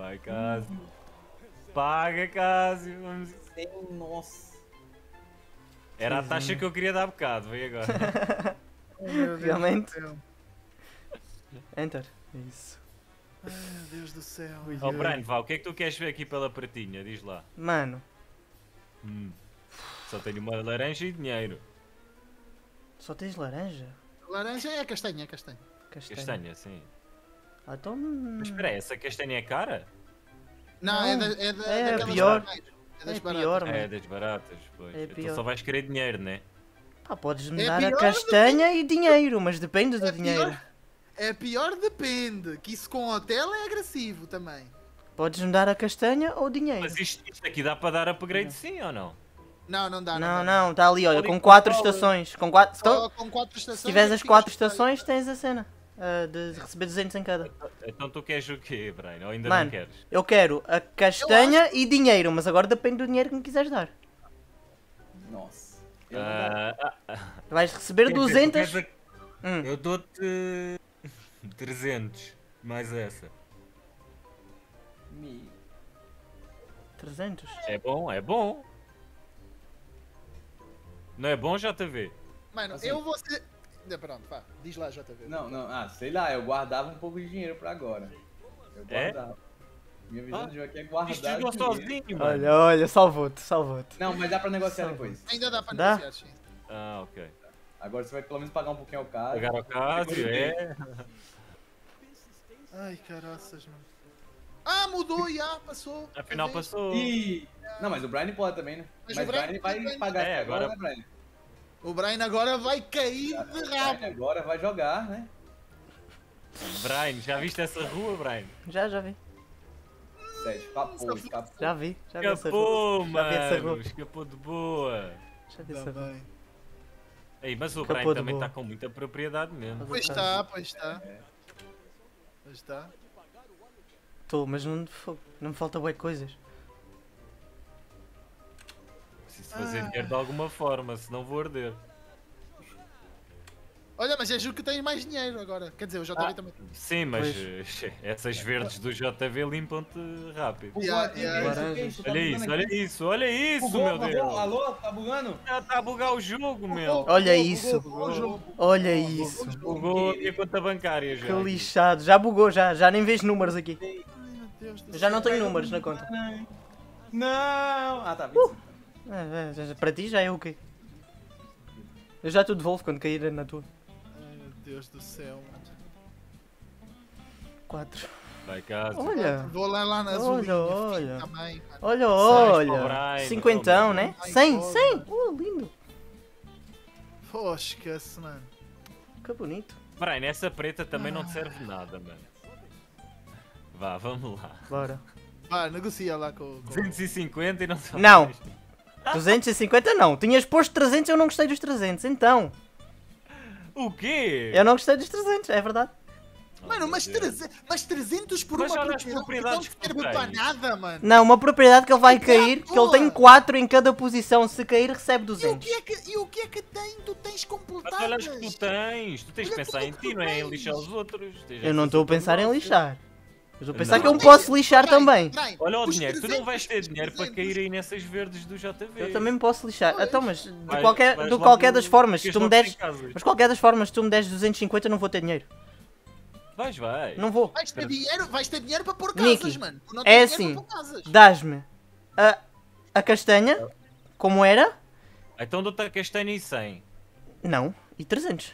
Vai, Cássio. Paga, Cássio. Vamos- Nossa. Era a taxa que eu queria dar bocado, vem agora. Realmente. Enter. Isso. Ai, meu Deus do céu. Ó, Brian, vá, o que é que tu queres ver aqui pela pratinha? Diz lá. Mano, Hum. Só tenho uma laranja e dinheiro. só tens laranja? Laranja é castanha, é castanha. Castanha. Castanha, sim. Ah, então. Mas espera aí, essa castanha é cara? Não, é, Não, da, é, da, é daquelas pior. É das É baratas. pior, É, das baratas, pois. É então pior. só vais querer dinheiro, né? Pá, podes me É dar a castanha e dinheiro, mas depende do É dinheiro. pior. É pior, depende. Que isso com hotel é agressivo também. Podes me dar a castanha ou dinheiro. Mas isto, isto aqui dá para dar upgrade sim ou não? Não, não dá. Não, não, está ali, olha, com quatro estações. Com quatro. Então, com quatro estações. se tiveres é as quatro ficas estações, tens a cena. Ah, de receber 200 em cada. Então tu queres o quê, Brian? Ou ainda Mano. não queres? Eu quero a castanha e dinheiro, mas agora depende do dinheiro que me quiseres dar. Nossa. Ah, Vais receber quer dizer, tu 200. queres a- Hum, Eu dou-te 300, mais essa. Me- 300? É bom, é bom. Não é bom, JV? Mano, Assim. eu vou ser. Não, Pronto, vá. Diz lá, JV. Não, não, ah, sei lá, eu guardava um pouco de dinheiro pra agora. Eu É? guardava. Minha visão Ah, de jogo aqui é guardar dinheiro. sozinho, mano. Olha, olha, salvou-te, salvou-te. Não, mas dá pra negociar depois. Ainda dá para Dá? negociar, sim. Ah, ok. Agora você vai pelo menos pagar um pouquinho ao cara. Pegar o Cássio, é. Ai, caraças, mano. Ah, mudou, já, passou. Afinal É passou. Ih! Não, mas o Brian pode também, né? Mas Mas, o o Brian Brian vai pagar É, agora, agora- né, Brian? O Brian agora vai cair O de Brian rabo. agora vai jogar, né? Brian, já viste essa rua, Brian? Já, já vi. Sério, escapou, escapou. Já vi, já vi essa rua. Escapou, Já vi essa mano. rua. Escapou de boa. Já vi essa rua. Ei, mas o Escapou Brian também está com muita propriedade mesmo. Pois está, pois está. Pois está. Estou, mas não, não me falta bem coisas. Preciso fazer Ah. dinheiro de alguma forma, senão vou arder. Olha, mas é juro que tens mais dinheiro agora. Quer dizer, o JV Ah. também tem. Sim, mas Pois. eh, essas verdes do JV limpam-te rápido. Bugou Yeah, yeah. que isso, que isso? Tá Olha isso, olha isso, olha isso, Bugou, meu bugou, Deus. Alô, tá bugando? Já está a bugar o jogo, meu. Olha Bugou, isso. bugou, bugou. Olha isso. Bugou a minha conta bancária já. Que lixado. Já bugou, já. Já nem vejo números aqui. Ai, meu Deus do Eu já não tenho números na conta. Não! Ah, tá, Uh! 25. É, é, já- para ti já é o quê? Eu já te devolvo quando cair na tua. Ai, meu Deus do céu, mano. 4. Vai casa. Olha. Vou lá, lá na Olha, olha. Também, mano. Olha, olha. Cinquentão, né? Ai, 100, olha. 100. Oh, lindo. Pô, esquece, mano. Que bonito. Brian, essa preta também não te serve nada, mano. Vá, vamos lá. Bora. Vá, negocia lá com. com... 250 e não Não. Mais. 250 não. Tinhas posto 300 e eu não gostei dos 300. Então, O quê? eu não gostei dos 300, é verdade. Mano, mas, Meu Deus. 300, mas 300 por Mas uma olha propriedade, não que tu serve para nada, mano. Não, uma propriedade que ele vai Ah, cair, que ele tem 4 em cada posição. Se cair, recebe E o 200. que é que, e o que, é que tem? Tu tens Mas completadas. olha as que tu tens. Tu tens de Olha pensar em que ti, não é em lixar os outros. Eu não estou a pensar em lixar. Eu estou a pensar Não. que eu me posso lixar também. Brian, Olha o dinheiro, tu não vais ter 300, dinheiro para 300. cair aí nessas verdes do JV. Eu também me posso lixar. Pois. Então, mas de Vai- qualquer, de qualquer das formas, se tu me deres. Mas qualquer das formas, se tu me deres 250, eu não vou ter dinheiro. Vais, vai. Não vou. Vais ter dinheiro, vais ter dinheiro para pôr casas, Niki, mano. É assim. Dás-me a, a castanha, como era? Então dou-te a castanha e 100. Não. E 300.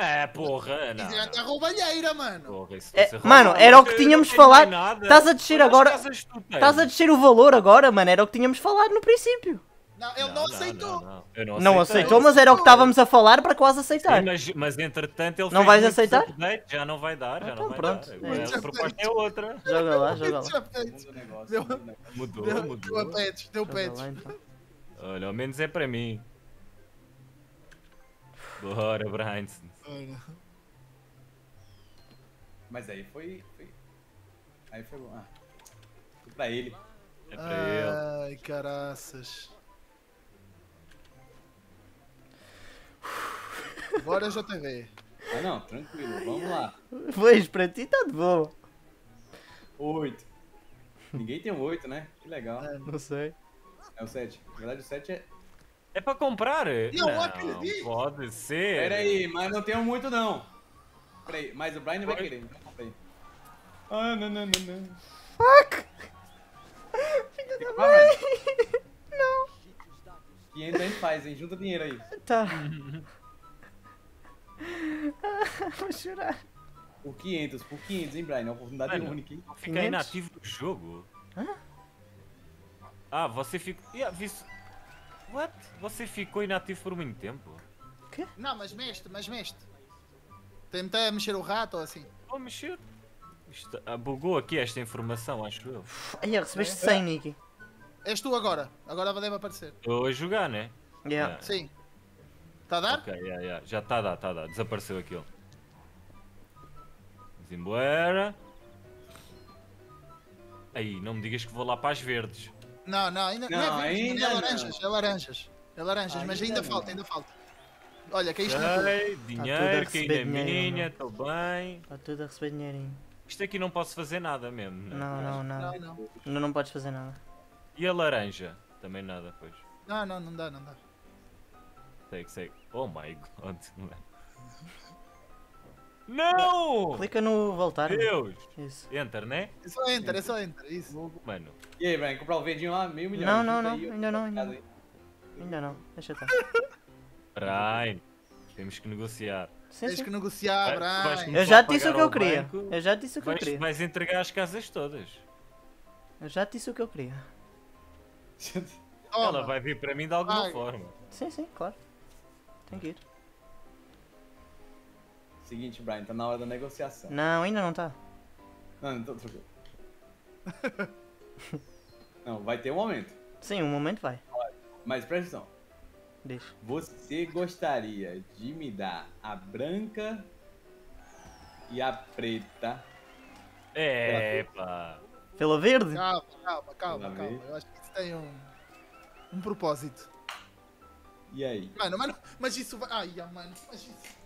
É, porra, não. anda a roubalheira, mano. Porra, isso É, mano, era o que tínhamos não falado. Estás a descer agora-. Estás a descer o valor agora, mano. Era o que tínhamos falado no princípio. Não, ele não, aceitou. Não, não. Eu não, Não aceitei. aceitou, mas era o que estávamos a falar para quase aceitar. Sim, mas, mas entretanto ele Não fez vais aceitar? updates, já não vai dar, já Então não vai pronto, dar. é isso. a proposta é outra. Joga lá, joga lá. Deu-. Mudou, Deu, deu mudou. pets, deu pets. então. Olha, ao menos é para mim. Bora, Brian. Olha. Mas aí foi. foi... Aí foi bom. Ah, foi pra ele. É para ele. Ai, caraças. Bora, JV. Ah não, tranquilo, vamos lá. Pois, para ti está de boa. Oito. Ninguém tem um oito, né? Que legal. Não sei. É o sete. Na verdade o sete é. É para comprar? Não acredito. Pode ser. Pera aí, mas não tenho muito não. Pera aí, mas o Brian vai querer. Não comprei. Ah, não, não, não, não. Fuck! Que comprar, Brian? Não. 500 a gente faz, hein? Junta dinheiro aí. Tá. Vou chorar. Por 500, por 500, hein, Brian? É uma oportunidade Mano. única, hein? Fica 500? inativo no jogo. Ah, você ficou. What? Você ficou inativo por muito tempo? Não, mas mexe, mas mexe. Tenta mexer o rato ou assim. Vou mexer. Isto, ah, bugou aqui esta informação, acho eu. Aí, recebeste 100, Niki. És tu agora. Agora deve aparecer. Estou a jogar, né? Yeah. Ah, Sim. Está a dar? Ok, yeah, yeah. já está a dar, está a dar. Desapareceu aquilo. Vamos embora. Aí, não me digas que vou lá para as verdes. Não, não, ainda não, Não, é verde, ainda é não. laranjas, é laranjas. É laranjas, mas Ainda falta, ainda falta. Olha, que é isto tudo a dinheiro, que ainda receber é dinheiro, minha, estou bem. Está tudo a receber dinheirinho. Isto aqui não posso fazer nada mesmo. né? Não, não, Não, não. não. Não, não podes fazer nada. E a laranja? Também nada, pois. Não, não, não dá, não dá. Sei que sei. Oh my god. Não! Clica no voltar. Deus! Isso. Enter, né? É só enter, é só enter, isso. Mano. E aí, Brian, comprar o verdinho lá, meio milhão. Não, não, não, ainda não, ainda aí. Ainda não. Deixa estar. Brian. Temos que negociar. Sim, Tens sim. que negociar, Brian. Eu já te disse o que eu queria. banco, Eu já te disse o que eu Vais, queria. vais entregar as casas todas. Eu já te disse o que eu queria. Ela vai vir para mim de alguma Vai. forma. Sim, sim, claro. Tem que ir. Seguinte, Brian, tá na hora da negociação. Não, ainda não tá. Não, não tô tranquilo. Não, vai ter um momento. Sim, um momento vai. Mas presta atenção. Deixa. Você gostaria de me dar a branca e a preta? É, pá. Pela verde? Calma, calma, calma, calma. Eu acho que isso tem um. Um propósito. E aí? Mano, mano, mas isso vai. Ai, mano, mas isso.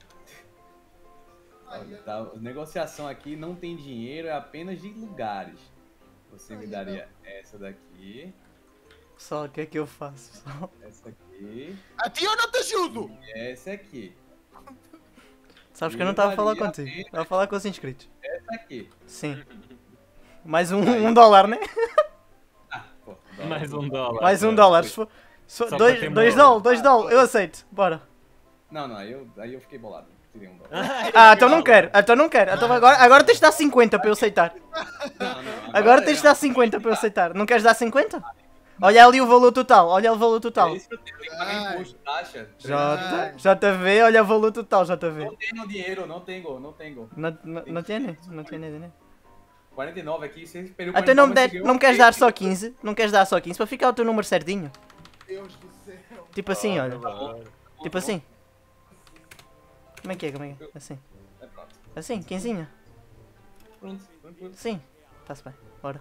Tá, negociação aqui não tem dinheiro, é apenas de lugares. Você me daria essa daqui, Pessoal, o que é que eu faço, pessoal? essa aqui A ti eu não te ajudo! e essa aqui. Sabes que eu não estava a falar daria contigo. apenas- Estava a falar com os inscritos. Essa aqui. Sim. Mais um, um dólar, né? Ah, pô, dólar. Mais um dólar. Mais um dólar. Se for, se for- Só dois, dois dólares, dois dólares. Eu aceito. Bora. Não, não, aí eu, aí eu fiquei bolado. Um dólar. Ah, então não quero. Então não quero. Então agora, agora tens de dar 50 para eu aceitar. Não, não, Agora é tens de dar 50 para eu aceitar. Não queres dar 50? Olha ali o valor total. Olha o valor total. É isso que eu tenho, tem que pagar imposto, taxa. J, JV, olha o valor total, JV. Não tenho dinheiro, não tengo, não tengo. Não, não, não tiene, não tiene dinero. 49 aqui, você esperou Até não me, 49, der, não queres dar só 15? Não queres dar só 15 para ficar o teu número certinho? Deus do céu. Tipo assim, olha. Bora. Tipo assim. Como é que é? Como é que é? Assim. É, pronto. Assim, quinzinha. Pronto, tranquilo. Sim. Está-se bem. Bora.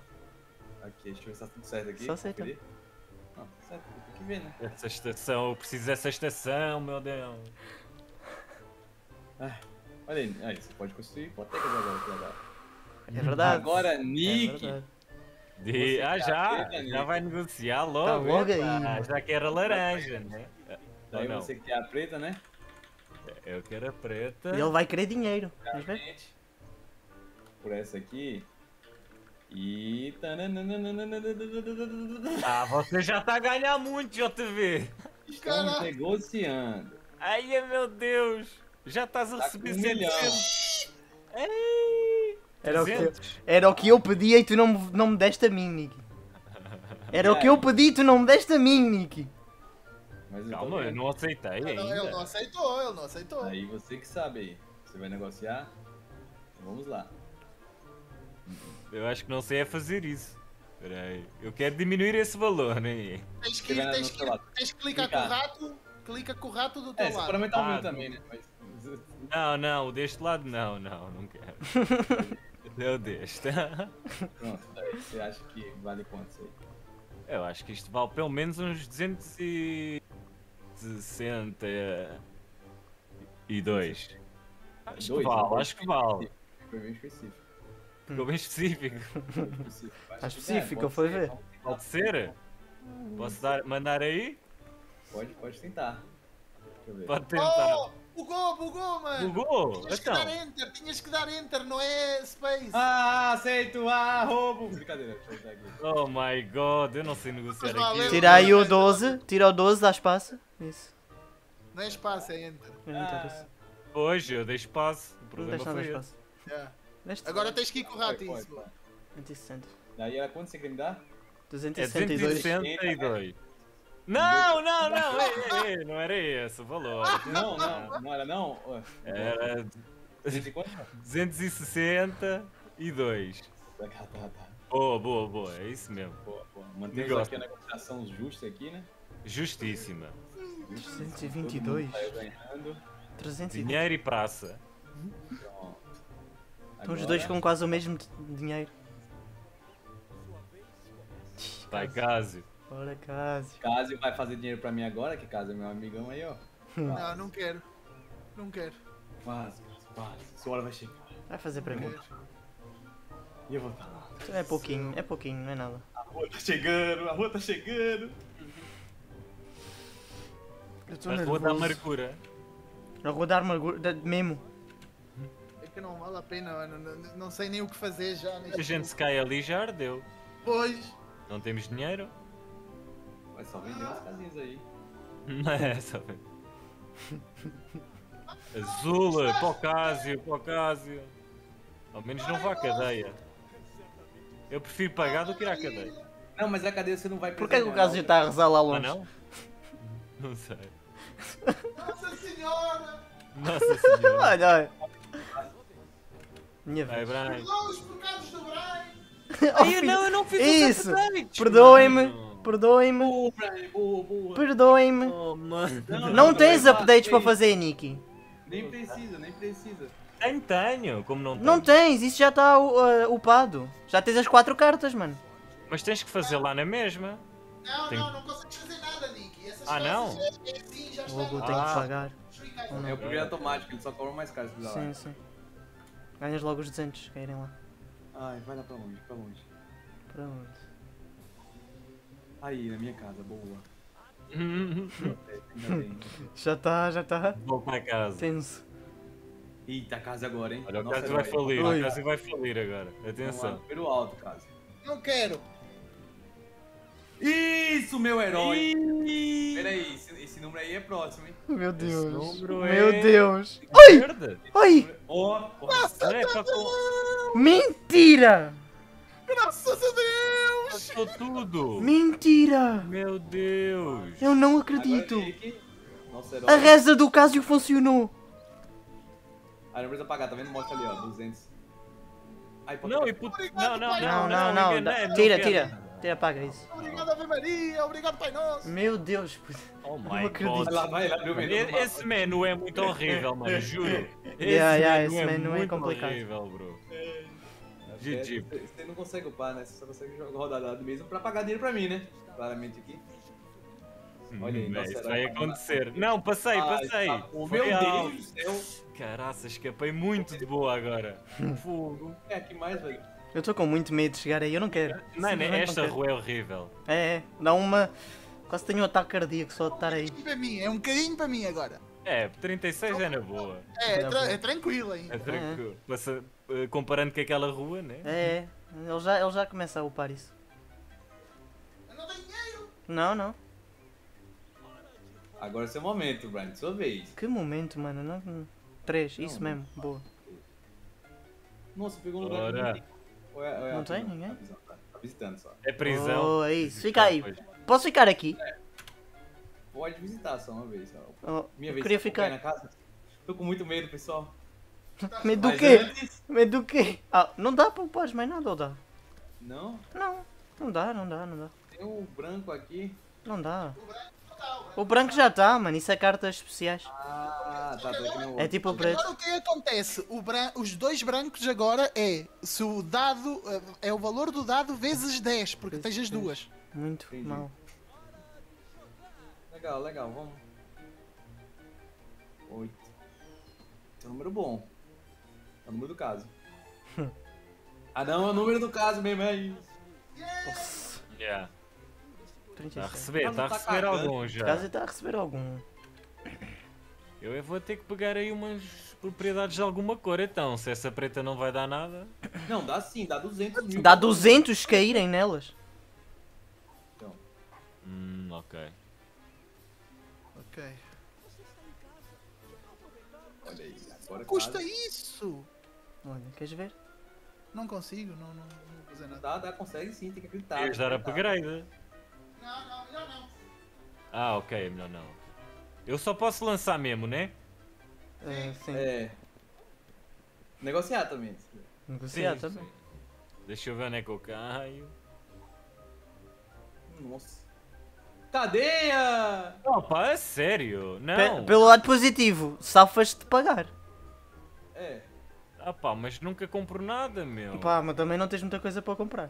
Aqui, deixa eu ver se tá tudo certo aqui. Só aceita. Não, tá certo, tem que ver, né? Essa estação, eu preciso dessa estação, meu Deus. Olha aí, aí, você pode construir hipotecas agora, que legal. É verdade. Agora, É Nick! verdade. De... Ah, já! Já amigo? vai negociar logo. Tá logo aí. Já que era laranja, né? Daí você que quer a preta, né? Eu quero a preta. E ele vai querer dinheiro. Gente, Por essa aqui. E. Ah, você já tá a ganhar muito, JV. Estamos Caraca. negociando. Ai, meu Deus. Já estás a Tá receber um milhão. 700. Ei, Era o, que, 300. era o que eu pedi e tu não, me- não me deste a mim, Nick. Era o que eu pedi e tu não me deste a mim, Nick. Mas eu Calma, eu não aceitei Ele não ainda. aceitou, ele não aceitou. Aí você que sabe aí. Você vai negociar? Então vamos lá. Eu acho que não sei é fazer isso. Espera aí. Eu quero diminuir esse valor, né? Tens que, tens, que, tens que clicar Clicar. com o rato, clica com o rato do teu É, você lado. o Ah, meu também, né? Mas. Não, não, o deste lado não, não, não quero. Eu deste. Pronto, daí você acha que vale quanto isso aí? Eu acho que isto vale pelo menos uns 262. Acho que Dois, vale, acho que vale. Foi bem específico. Ficou bem específico. Foi bem específico. Acho Tá específico, é, pode foi ser, ver. Pode ser? Posso dar, mandar aí? Pode, pode tentar. Deixa eu ver. Pode tentar. Oh, bugou, bugou, mano. Bugou? Tinhas Então. que dar enter, tinhas que dar enter, não é space. Ah, aceito! Ah, roubo! Brincadeira. Oh my god, eu não sei negociar aqui. Tira aí o 12, tira o 12, dá espaço. Isso. Não é espaço, é enter. Não interessa. Hoje eu dei espaço. O Não problema nada foi espaço. Yeah. Deste Agora tens que ir com o rato isso. pode. 260. Daí era quanto você quer me dar? É 262. 262. Não, não, não, ei, ei, não era esse o valor. Não, não, não era não? Era 250? 262. Tá, tá, tá. Boa, boa, boa, é isso mesmo. Boa, boa. Mantemos Negócio. aqui a negociação justa aqui, né? Justíssima. 222. Saiu ganhando. 302. Dinheiro e praça. Pronto. Estão os dois com quase o mesmo dinheiro. Vai, Cásio. Bora, Cássio. Cássio vai fazer dinheiro pra mim agora, que Cássio é meu amigão aí, ó. Não, não quero. Não quero. Quase, quase. Sua hora vai chegar. Vai fazer para Não mim. quero. E eu vou estar lá. É pouquinho, é pouquinho, não é nada. A rua tá chegando, a rua tá chegando. Eu tô A rua da amargura. A rua da amargura, da- mesmo. É que não vale a pena, mano. Não, não sei nem o que fazer já neste A gente se cai ali já ardeu. Pois. Não temos dinheiro? Vai só vender umas casinhas aí. Não é essa, velho. Azul, para o Cásio, para o Cásio. Ao menos não vá à cadeia. Eu prefiro pagar do que ir à cadeia. Não, mas a cadeia você não vai Por que é que o Cássio está a rezar lá Ah longe? não? Não sei. Nossa senhora! Nossa senhora. Olha, olha. Minha vez. Perdoa os pecados do Brian! Oh, Ai, filho, não, eu não fiz Isso. Perdoem-me, boa. perdoem-me. Oh, mano. Não tens vai, updates para fazer, Nicky. Nem precisa, nem precisa. Tenho, tenho. Como não tenho? Não tens, isso já está uh, upado. Já tens as quatro cartas, mano. Mas tens que fazer lá na mesma. Não, Tem- não, não consegues fazer nada, Nick. Essas Ah, não? É, assim, já está. Logo eu tenho que Ah. pagar. Aí. Ou não? É o programa automático, ele só cobra mais precisar Sim, lá. sim. Ganhas logo os 200 que irem lá. Ai, vai lá pra longe, pra longe. Pronto. Aí, na minha casa, boa. Ainda bem. Já está, já está. Vou para casa. Tenso. Eita, a casa agora, hein? Olha, o Nossa, Cássio vai falir. Oi. O Cássio vai falir agora. Vamos lá, Atenção. Pelo alto, Cássio. Não quero. Isso, meu herói! Ih, Peraí, esse, esse número aí é próximo, hein? Meu Esse Deus. número Meu é- Deus. Verde. Oi! Ó, ó, É, com... Mentira! Graças a Deus! Passou tudo. Mentira! Meu Deus. Eu não acredito. A reza do Cássio funcionou. Ah, não precisa pagar, tá vendo? Mostra ali, ó, 200. Ai, pode Não, e. Obrigado, Não, não. Não, não, não, não. não Tira, tira. Tira, apaga isso. Obrigado, Ave Maria. Obrigado, Pai Nosso. Meu Deus, puto. Oh Não my acredito. god. Vai lá, vai lá, meu menu. Esse menu é muito horrível, mano, juro. Esse Yeah, yeah, menu esse menu é muito complicado. horrível, bro. É, GG. Você você não consegue upar, né? Você só consegue jogar rodada mesmo pra pagar dinheiro pra mim, né? Claramente aqui. Olha aí, Hum, nossa, isso vai acontecer. Não, passei, passei. tá. Foi Meu. Deus do céu. Caraca, escapei muito de boa agora. Fogo. É, aqui mais, velho. Eu estou com muito medo de chegar aí, eu não quero. Mano, Simplesmente não esta quero. rua é horrível. É, é, dá uma. Quase tenho um ataque cardíaco só de estar aí. Um bocadinho para mim, é um bocadinho para mim agora. É, 36 é na boa. É, É tra- bom. é tranquilo É ainda. tranquilo. Passa- eh, comparando com aquela rua, né? É, é. Ele já, ele já começa a upar isso. Eu não tenho dinheiro. Não, não. Agora é seu momento, Brian. Sua vez. Que momento, mano. Não... Três, Não, isso não. mesmo. Boa. Nossa, pegou um lugar Ora. não. Ou é- ou é Não tem prisão? ninguém? Tá. Tá visitando só. É prisão. Oh, é isso. Fica aí. Posso ficar aqui? Pode visitar só uma vez. Só. Oh, Minha eu vez. queria ficar. na casa. Tô com muito medo, pessoal. Medo do quê? antes- Medo do quê? Ah, não dá para upar mais nada ou dá? Não, Não. Não dá, não dá, não dá. tem um branco aqui. Não dá. O branco já tá, mano. Isso é cartas especiais. Ah, tá, É tipo o preto. Agora o que acontece? O bran- Os dois brancos agora é se o dado eh, é o valor do dado vezes 10, porque tens as 10. duas. Muito Entendi. mal. Legal, legal, vamos. Oito. Esse é um número bom. O número do caso. ah não, é o número do caso mesmo, é isso. Yeah. Está a 36. receber, Ah, está a não tá receber cagando. algum já. Caso está a receber algum. Eu vou ter que pegar aí umas propriedades de alguma cor então. Se essa preta não vai dar nada. Não, dá sim, dá 200 mil. Dá 200 caírem nelas. Então, Hum, ok. Ok. olha aí, agora Custa casa. isso? Olha, queres ver? Não consigo, não, não, não vou fazer nada. Dá, dá, consegue sim, tem que acreditar. Queres dar upgrade? Não, não, melhor não. Ah, ok, melhor não. Eu só posso lançar mesmo, né? É, sim. É. Negociar também. Negociar Sim, também. sim. Deixa eu ver onde é que eu caio. Nossa. Cadeia! Opa, é sério? Não. pelo lado positivo, safas de pagar. É. Ah pá, mas nunca compro nada, meu. Pá, mas também não tens muita coisa para comprar.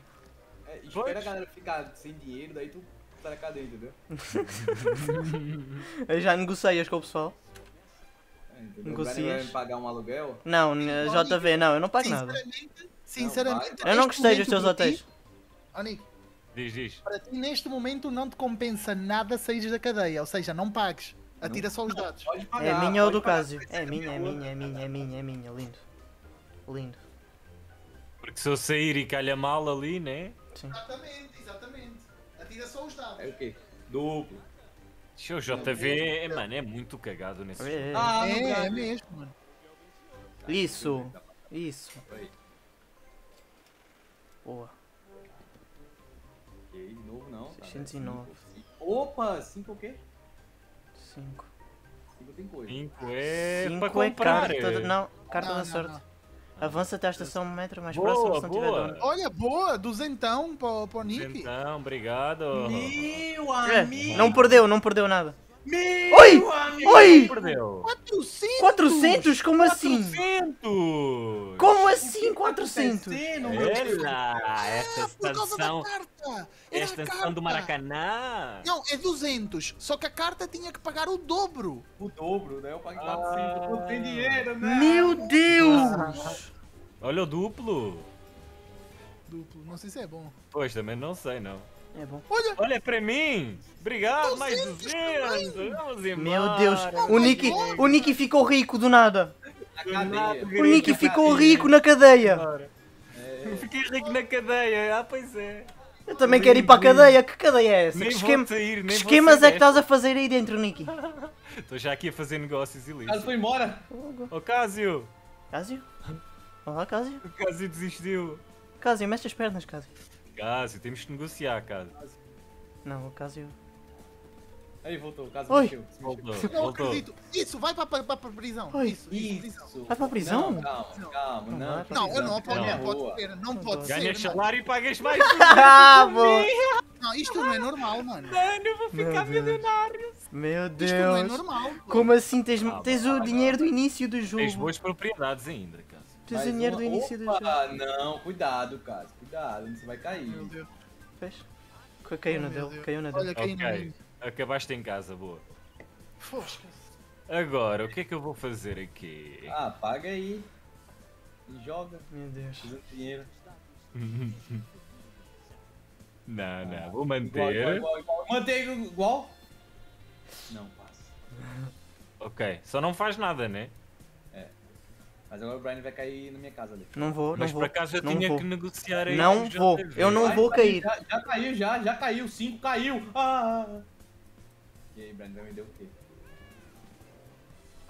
é espera Pois. a galera ficar sem dinheiro, daí tu tá na cadeia, entendeu? Eu já negocias com o pessoal. É? Negocias. Pagar um aluguel. Não, JV, não, eu não pago nada. Sinceramente, sinceramente. Eu não gostei dos teus hotéis. Ó, Nico, Diz, diz. para ti neste momento não te compensa nada sair da cadeia, ou seja, não pagues. Atira só os dados. É pagar. minha ou do Cásio? É minha, é minha, é minha, é minha, é minha. Lindo. Lindo. Porque se eu sair e calha mal ali, né? Sim. Exatamente, exatamente. Atira só os dados. É o quê? Duplo. Deixa o JV, mano, é muito cagado nesse jogo. É, Ah, não É, é mesmo, mano. Isso. Isso. Boa. Ok, de novo não. tá, 609. cinco. Opa, 5 o quê? 5. 5 tem coisa. 5 é para 5 é comprar. carta. de- Não, carta Não, da não, sorte. não. Avança até a estação metro mais Boa, próxima se não tiver boa. dono. Olha, boa, duzentão para, para o Nick. Então, obrigado. Meu É, amigo! não perdeu, não perdeu nada. Meu Oi! amigo! Oi! Perdeu. 400! 400? Como assim? 400! Como assim 400? Ela, esta Ah, por causa da expansão, carta! Era esta a expansão do. Maracanã. Não, é 200. Só que a carta tinha que pagar o dobro. O dobro, né? Eu paguei 400. Não tem dinheiro, né? Meu Deus! Olha o duplo. Duplo, não sei se é bom. Pois, também não sei, não. É bom. Olha, Olha para mim. Obrigado, mais 200 200. Vamos embora. Meu Deus, o Nick, o Nick ficou rico do nada. O Nick ficou rico na cadeia. Eu fiquei rico na cadeia. Ah, pois é. Eu também quero ir para a cadeia. Que cadeia é essa? Nem Que, vou esquema, sair, que esquemas sair é que estás a fazer aí dentro, Nicky? Estou já aqui a fazer negócios ilícitos. foi embora. Ô, Cásio. Cásio? Olá, Cásio. O Cásio desistiu. Cásio, mexe as pernas, Cásio. Cásio, temos que negociar, Cásio. Não, o Cásio. Aí voltou, o caso Oi. mexeu. Voltou, Não voltou. acredito. Isso, vai para pra, pra, pra prisão. Oi. Isso, isso, prisão. Vai pra prisão? Não, calma, calma. Não Não, Não, eu não na não pode ser, não pode ser. Ganhas mano. salário e pagas mais. Ah, boa. Não, isto não é normal, mano. Mano, eu vou ficar Meu Deus. milionário. Meu Isto não é Deus. normal. pô. Como assim tens, Ah, tens o pá, dinheiro pá. do início do Tens jogo? boas propriedades ainda, cara. Tens o Mais dinheiro uma- do início do jogo. Opa, não, cuidado, cara. Cuidado, você vai cair. Meu Deus. Vês? Caiu na Oh, dele, caiu na Olha, dele. Ok, acabaste em casa, boa. Fosca. Agora, o que é que eu vou fazer aqui? Ah, paga aí. E joga. Meu Deus. Dinheiro. Não, não, vou Igual, igual, manter. igual, igual. Mantém igual. Não, passa. Ok, só não faz nada, né? Mas agora o Brian vai cair na minha casa ali. Não vou, não Mas vou. por acaso eu não tinha vou. que negociar aí Não vou, eu não Vai, vou vai, cair. Já, já caiu, já, já caiu. 5 caiu. Ah! E aí, Brian, vai me dar o quê?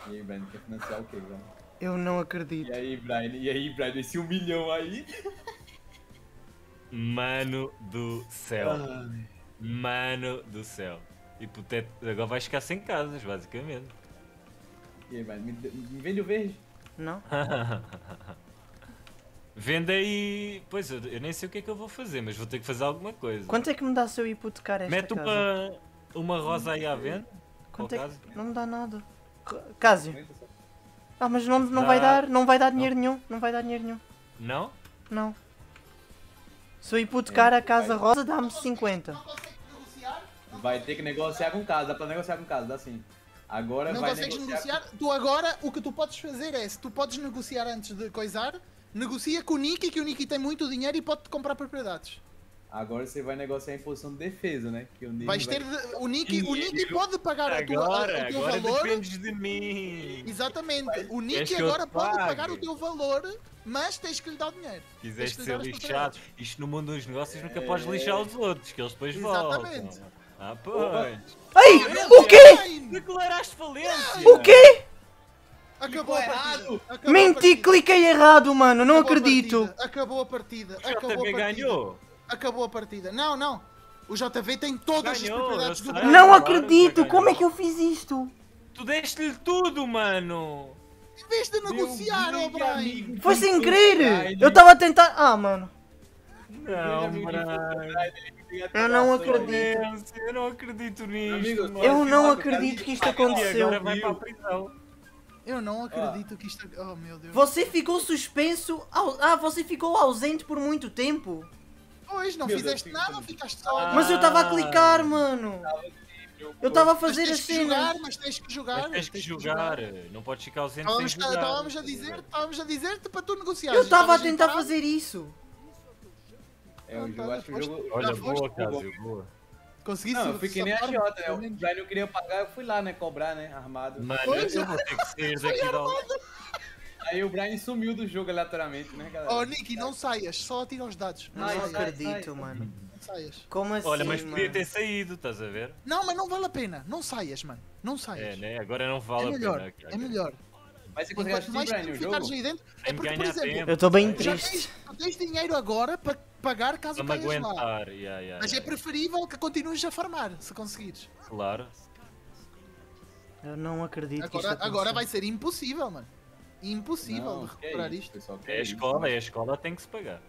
E aí, Brian, quer financiar o quê, Brian? Eu não E acredito. aí, Brian, e aí, Brian, esse um milhão aí? Mano do céu. Mano do céu. Hipotet... Agora vais ficar sem casas, basicamente. E aí, Brian, me, me vende o verde? Não? Vende aí. Pois eu, eu nem sei o que é que eu vou fazer, mas vou ter que fazer alguma coisa. Quanto é que me dá se eu hipotecar esta Mete casa? uma, uma rosa aí à venda. Quanto é que... Não me dá nada. Cásio. 50 só. Ah, mas não, não Dá- vai dar, não vai dar dinheiro nenhum. Não vai dar dinheiro nenhum. Não? Não. Se eu hipotecar É, a casa rosa, dá-me 50. Não consegues negociar? Vai ter que negociar com casa, dá pra negociar com casa, dá sim. Agora Não vai consegues negociar. negociar? Tu agora, o que tu podes fazer é, se tu podes negociar antes de coisar, negocia com o Nicky, que o Nicky tem muito dinheiro e pode-te comprar propriedades. Agora você vai negociar em posição de defesa, né? Que o Nick Vais vai- ter o Nicky, o pode pagar a tua, a- Agora, o teu agora valor. dependes de mim. Exatamente. O Nicky que eu agora pode pague? pagar o teu valor, mas tens que lhe dar o dinheiro. Quiseste ser lixado. Isto no mundo dos negócios nunca É. podes lixar os outros, que eles depois Exatamente. voltam. Ah, pois. Ei! O quê? Ai, Declaraste falência! O quê? Acabou a errado. Acabou Menti, cliquei errado, mano. Não Acabou acredito. Acabou a partida. O Acabou a partida. ganhou. Acabou a partida. Não, não. O JV tem todas Ganhou, as propriedades do. Não claro, acredito. Como é que eu fiz isto? Tu deste-lhe tudo, mano! Em vez de negociar, oh Brian. amigo, Foi sem querer. Eu estava a tentar. Ah, mano. Não, grande que Eu não acredito. Eu não acredito nisto. Amigo, mano. Eu não acredito que isto aconteceu. agora vai para a prisão. Eu não acredito que isto. Oh meu Deus. Você ficou suspenso. au- Ah, você ficou ausente por muito tempo. Pois, não Meu Deus, fizeste fico nada, ficaste só. Ah. Mas eu estava a clicar, mano. Eu estava a Mas fazer a tens que cena. jogar, mas tens que jogar. Mas tens que jogar. Não podes ficar ausente sem Estávamos, jogar. estávamos a dizer, estávamos a dizer-te para tu negociar. Eu estava a tentar fazer isso. É, o jogo, acho que o jogo. Olha, boa, Cássio, boa. Consegui Não, eu fiquei nem a safar-me, Jota, né? O. Brian não queria pagar, eu fui lá, né? Cobrar, né? Armado. Mano, eu, Pois, eu vou ter que daqui da Aí o Brian sumiu do jogo aleatoriamente, né, galera? Oh, Nicky, não saias, só atira os dados. Não Não acredito, sai. mano. Não saias. Como assim, Olha, mas podia mano? ter saído, estás a ver? Não, mas não vale a pena. Não saias, mano. Não É, saias. né? Agora não É vale a melhor. pena. É melhor. Mas você consegue assistir, mais Brian, o jogo? aí dentro. É que porque, por ganhar exemplo, tempo. Eu estou bem já triste. tens, tens dinheiro agora para pagar caso Para me caias lá. aguentar. Yeah, yeah, Mas é preferível que continues a farmar, se conseguires. Claro. Eu não acredito que isto Agora, agora vai ser impossível, mano. Impossível Não, de é recuperar isso, isto. É a isso, escola, é a escola, tem que se pagar.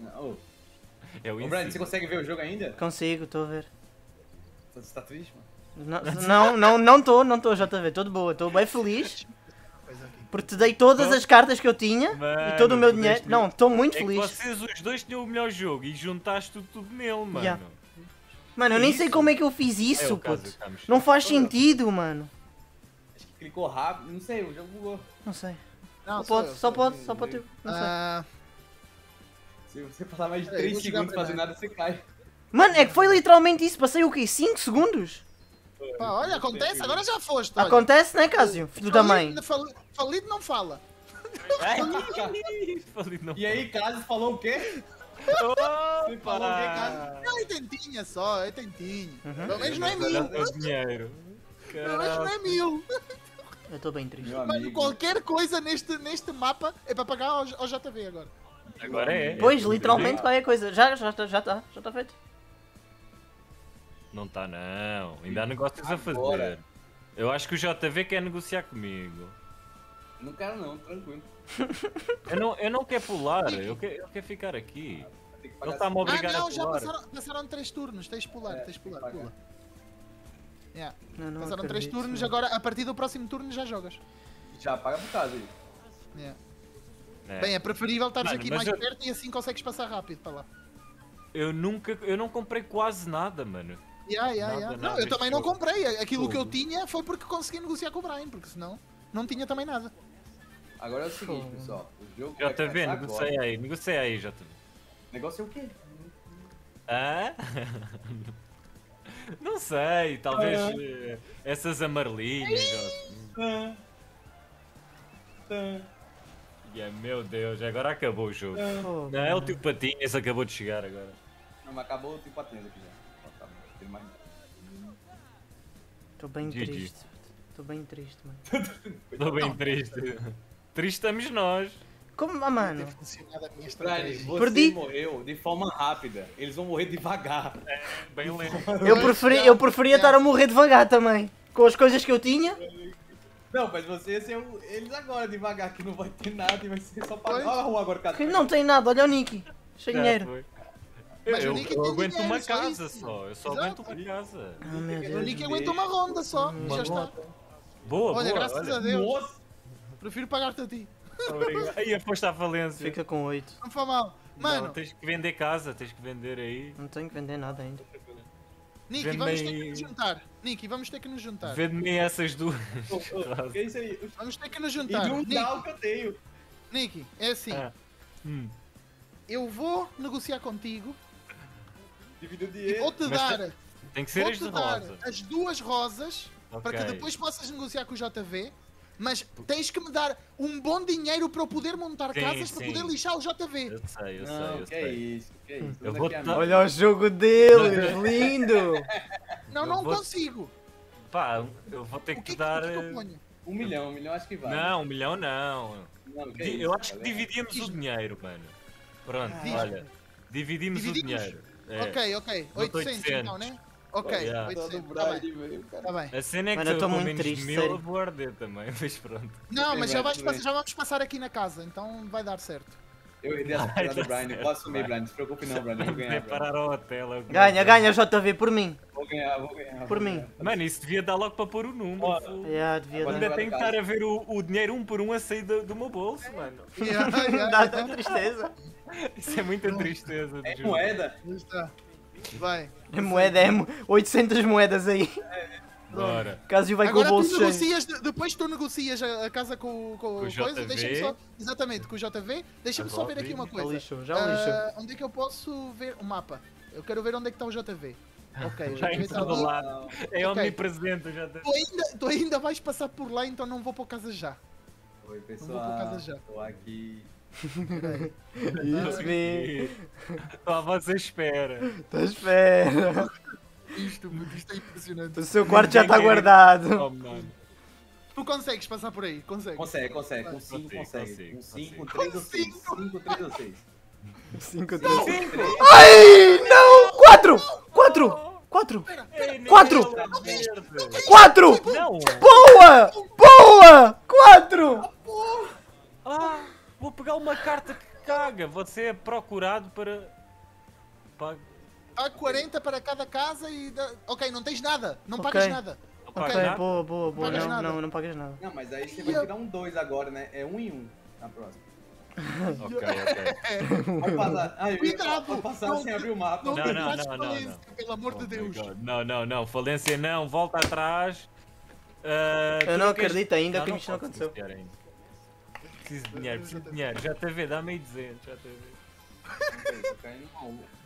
Não, É o Ô, Brian, você consegue ver o jogo ainda? Consigo, estou a ver. Você tá triste, mano? Não, não, não, não estou, não estou, JV. Estou de boa, estou bem feliz. Porque te dei todas as cartas que eu tinha e Mano, todo o meu dinheiro. Não, estou muito É que feliz. vocês os dois tinham o melhor jogo e juntaste tudo, tudo nele, mano. Yeah. Mano, eu nem sei Isso? como é que eu fiz É isso, caso, puto. Não faz sentido, mano. Acho que clicou rápido, não sei, o jogo bugou. Não sei. Não, Só pode, eu, só sou eu. pode, só pode. Não sei. Ah, Se você passar mais de Peraí, 3 vou jogar segundos fazendo nada, você cai. Mano, é que foi literalmente isso. Passei o quê? 5 segundos? pá, olha, acontece, agora já foste. olha. Acontece, né, Cásio? Filho da mãe. Fali- Falido não fala. Falei, não. E aí, Caso falou o quê? Opa! Falou o quê, Caso? Não, é tentinha só, é tentinho. Uhum. Pelo menos não é mil. o dinheiro. Pelo menos não é mil. Eu estou bem triste. Mano, amigo. qualquer coisa neste, neste mapa é para pagar ao, ao JV agora. Agora é. Pois, literalmente qualquer coisa. Já, já, já, já tá, já tá feito. Não tá não. Ainda há negócios a fazer. Agora. Eu acho que o JV quer negociar comigo. Não quero não, tranquilo. Eu não, eu não quero pular, eu quero, eu quero ficar aqui. Ele pagar está-me a Ah, não, a já pular. passaram, passaram três turnos. Tens de pular, É, tens de pular, pula. Yeah. Não, não Passaram três acredito. turnos, agora a partir do próximo turno já jogas. Já paga por casa aí. Yeah. É. Bem, é preferível estares Mano, aqui mais eu- perto e assim consegues passar rápido para lá. Eu nunca, eu não comprei quase nada, mano. Yeah, yeah, Nada, yeah. nada, não, eu também não comprei. Aquilo que eu tinha foi porque consegui negociar com o Brian, porque senão não tinha também nada. Agora é o seguinte, pessoal. O jogo começar agora. negocia aí, negocia aí. O negócio é o quê? Hã? Não sei, talvez Ah. essas amarelinhas. ou assim. Yeah, meu Deus, agora acabou o jogo. Não, é o tio Patinhas, acabou de chegar agora. Não, mas acabou o tipo atendo aqui já. Tá. Tô bem GG. triste. Tô bem triste, mano. Estou bem triste. Triste estamos nós. Como, ah, mano? Estratégia. você Perdi. morreu de forma rápida. Eles vão morrer devagar. Bem lento. Eu, preferi, eu preferia estar a morrer devagar também. Com as coisas que eu tinha. Não, mas você ia ser o- eles agora devagar, que não vai ter nada e vai ser só. Olha a rua agora, cara. Não tem nada, olha o Nicky. Sem dinheiro. eu, eu tem aguento dinheiro, uma só casa isso. só. Eu só Exato. aguento uma casa. Ah, meu O. Nick aguenta uma ronda só. Uma já está. Boa, Olha, boa. graças olha. a Deus. Nossa! Prefiro pagar-te a ti. Obrigado. Aí aposta à falência. Fica com 8. Não foi mal. Mano, Não, tens que vender casa, tens que vender aí. Não tenho que vender nada ainda. Nicky, vamos ter que nos juntar. Nicky, vamos ter que nos juntar. Vende-me essas duas. Ô, que é isso aí? Vamos ter que nos E juntar. de um Nicky, down que eu tenho. Nicky, é assim. Ah. Hum. Eu vou negociar contigo Dividiu o e dinheiro. vou-te dar, Tem que ser as dar rosa. as duas rosas para que depois possas negociar com o JV. Mas tens que me dar um bom dinheiro para eu poder montar Sim, casas para sim. poder lixar o JV. Eu sei, eu sei, eu que é sei. isso, que é isso. Eu vou é amigo. Olha o jogo deles, lindo! Não, Eu não vou- consigo. Pá, eu vou ter O que, que, te dar. que, eu eh? Um milhão, um milhão acho que vale. Não, um milhão não. Não, é Di- isso, eu acho que dividimos o dinheiro, mano. Pronto, Diz-me. olha. Dividimos, o Dividimos? dinheiro. É. Ok, ok. Dou-te 800 então, né? Ok, Yeah. Todo 800. o Tá bem. Tá bem. A cena é que Mano, eu eu muito menos triste, de mil, sério. eu vou arder também, mas pronto. Não, mas já, vais já vamos passar aqui na casa, então vai dar certo. Eu parada tá do Brian, eu assumir, vai. Brian. Não se preocupe não, Brian. Eu vou ganhar, parar ao hotel. é Ganha, ganha, JV, por mim. Vou ganhar, vou ganhar. Por vou mim. ganhar. Mano, isso devia dar logo para pôr o número. Fogo. Yeah, devia. Ainda tenho que estar a ver o, o dinheiro um por um a sair do, do meu bolso, mano. Yeah, yeah, Dá yeah. tanta tristeza. Isso é muita tristeza. É moeda? Está. Vai. É moeda, é mo- 800 moedas aí. Bora. Caso vai com o Agora tu bolso cheio. negocias, de- depois tu negocias a, casa com, com, Com o coisa, JV. deixa-me só, exatamente, com o JV, deixa-me só ver aqui uma Já coisa. lixou, já lixou. Ah, onde é que eu posso ver o mapa? Eu quero ver onde é que está o JV. Ok, o Já JV em está todo ali. lado. É Ok. omnipresente, já te... Tu ainda, tu ainda vais passar por lá, então não vou para casa já. Oi, pessoal. casa já. Tô aqui. Me. Só você espera. Tô à espera. Isto, isto é impressionante. O seu quarto já está guardado. Oh, mano. Tu consegues passar por aí, consegues. Consegue, consegue. Com 5 Consigo, consegue. Com 5, consigo. 3 ou 6. 5, 3 ou 6. 5, Cinco. 3. Ai, não! 4! 4! 4! Ei, nem Quatro. ela verde. 4! Não! Boa! Boa! 4! Ah, vou pegar uma carta que caga. Você é procurado para. para... Há 40 para cada casa e. dá- Ok, não tens nada, não Ok. pagas nada. Não Ok, paga nada? boa, boa, boa. Não, nada. não, não pagas nada. Não, mas aí você vai tirar um 2 agora, né? É 1 um em 1 um na próxima. Ok, ok. Pode passar. Ia- Cuidado, passar não- sem abrir o mapa. Não, Não, não, não, fazes não, não, falência, pelo amor de Oh my Deus. Não, não, não. Falência não. Volta atrás. Ah, Eu não queres- acredito ainda que isto não aconteceu. ainda. Preciso de dinheiro, preciso de dinheiro. Vê, dá-me aí 200. Já te vê. Tô caindo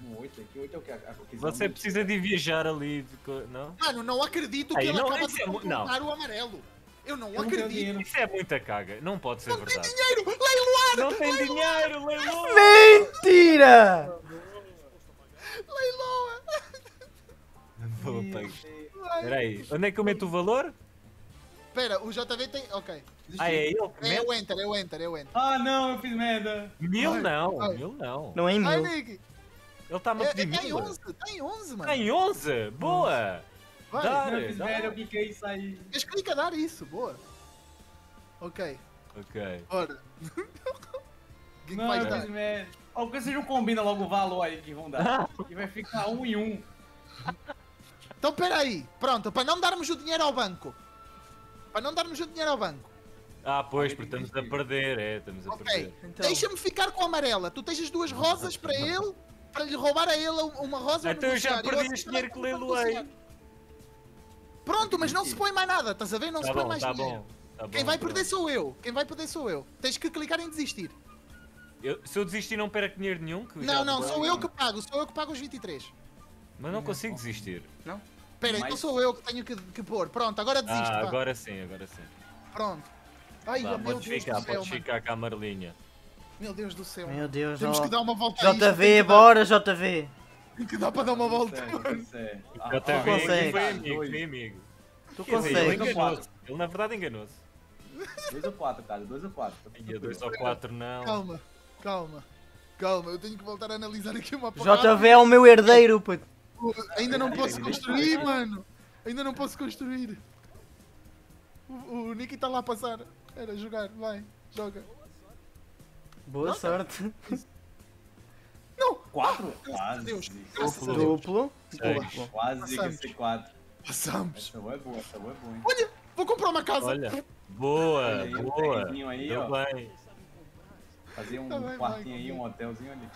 um 8 aqui. 8 é o que? A aquisição Você precisa de viajar ali. de co- Não? Mano, não acredito que Aí, ele não, acaba isso de é não. o amarelo. Eu não Eu não acredito. Isso é muita caga. Não pode ser verdade. Dinheiro, leiloar, Não tem dinheiro, leilão! Mentira! leiloa. Vou pagar. Vai. Espera aí. Onde é que eu meto o valor? Espera, o JV tem. Ok. Ah, é que É o Enter, é o Enter, é o Enter. Ah, não, eu fiz merda. Mil Vai, não, vai. mil não. Não é em Vai, mil. Nick. Ele está-me a É, é, pedir tem mil. 11, tem 11, mano. Tem 11? Boa! Vai, Dá. Não, dá. fiz velho, eu cliquei e saí. Mas clica dar isso, boa. Ok, Ok. ora. Que que Não, vai eu dar? fiz velho. Ó, porque vocês não combinam logo o valor aí que vão dar. E vai ficar um em um. Então peraí, pronto, para não darmos o dinheiro ao banco. Para não darmos o dinheiro ao banco. Ah, pois, porque estamos a perder, é, estamos a Ok, perder. Então. deixa-me ficar com a amarela. Tu tens as duas rosas para ele, para lhe roubar a ele uma rosa. Então eu já perdi este dinheiro que vou leiloei. Pronto, mas não se põe mais nada, estás a ver? Não Tá se põe bom, mais tá dinheiro. bom. tá Quem bom, vai perder sou eu. Quem vai perder sou eu. Tens que clicar em desistir. Eu- se eu desistir não perco dinheiro nenhum? Não, não, sou eu que pago. Sou eu que pago os 23. Mas não consigo desistir. Espera, então Mas- sou eu que tenho que, que pôr. Pronto, agora desiste. Ah, agora sim, agora sim. Pronto. Ai, Vá, meu podes Deus ficar, do céu, mano. ficar com a amarelinha. Meu Deus do céu. Meu Deus, Temos ó. que dar uma volta a isto. JV, bora, JV. Tem que dar para dar uma volta. Consegue, consegue. Ah, está consegue. bem, foi amigo, foi amigo. Tu dizer, ele na verdade enganou-se. Dois ou quatro, cara, dois ou quatro. Tá E a tranquilo. 2 ou 4 não. Calma, calma. Calma, eu tenho que voltar a analisar aqui uma porrada. JV é o meu herdeiro, puto. Ainda não posso construir, mano. Ainda não posso construir. O, o Nicky está lá a passar. Era jogar, vai, joga. Boa sorte. Não! Quatro? Graças a Quase. Deus. Deus. Duplo. Seis. Quase que Passamos. ser quatro. Passamos. Essa boa é boa, essa boa é boa, hein? Olha, vou comprar uma casa. Olha, boa, Olha aí, um boa. terreninho aí, Deu ó. bem. Fazer um Tá bem, vai, quartinho aí, um hotelzinho ali.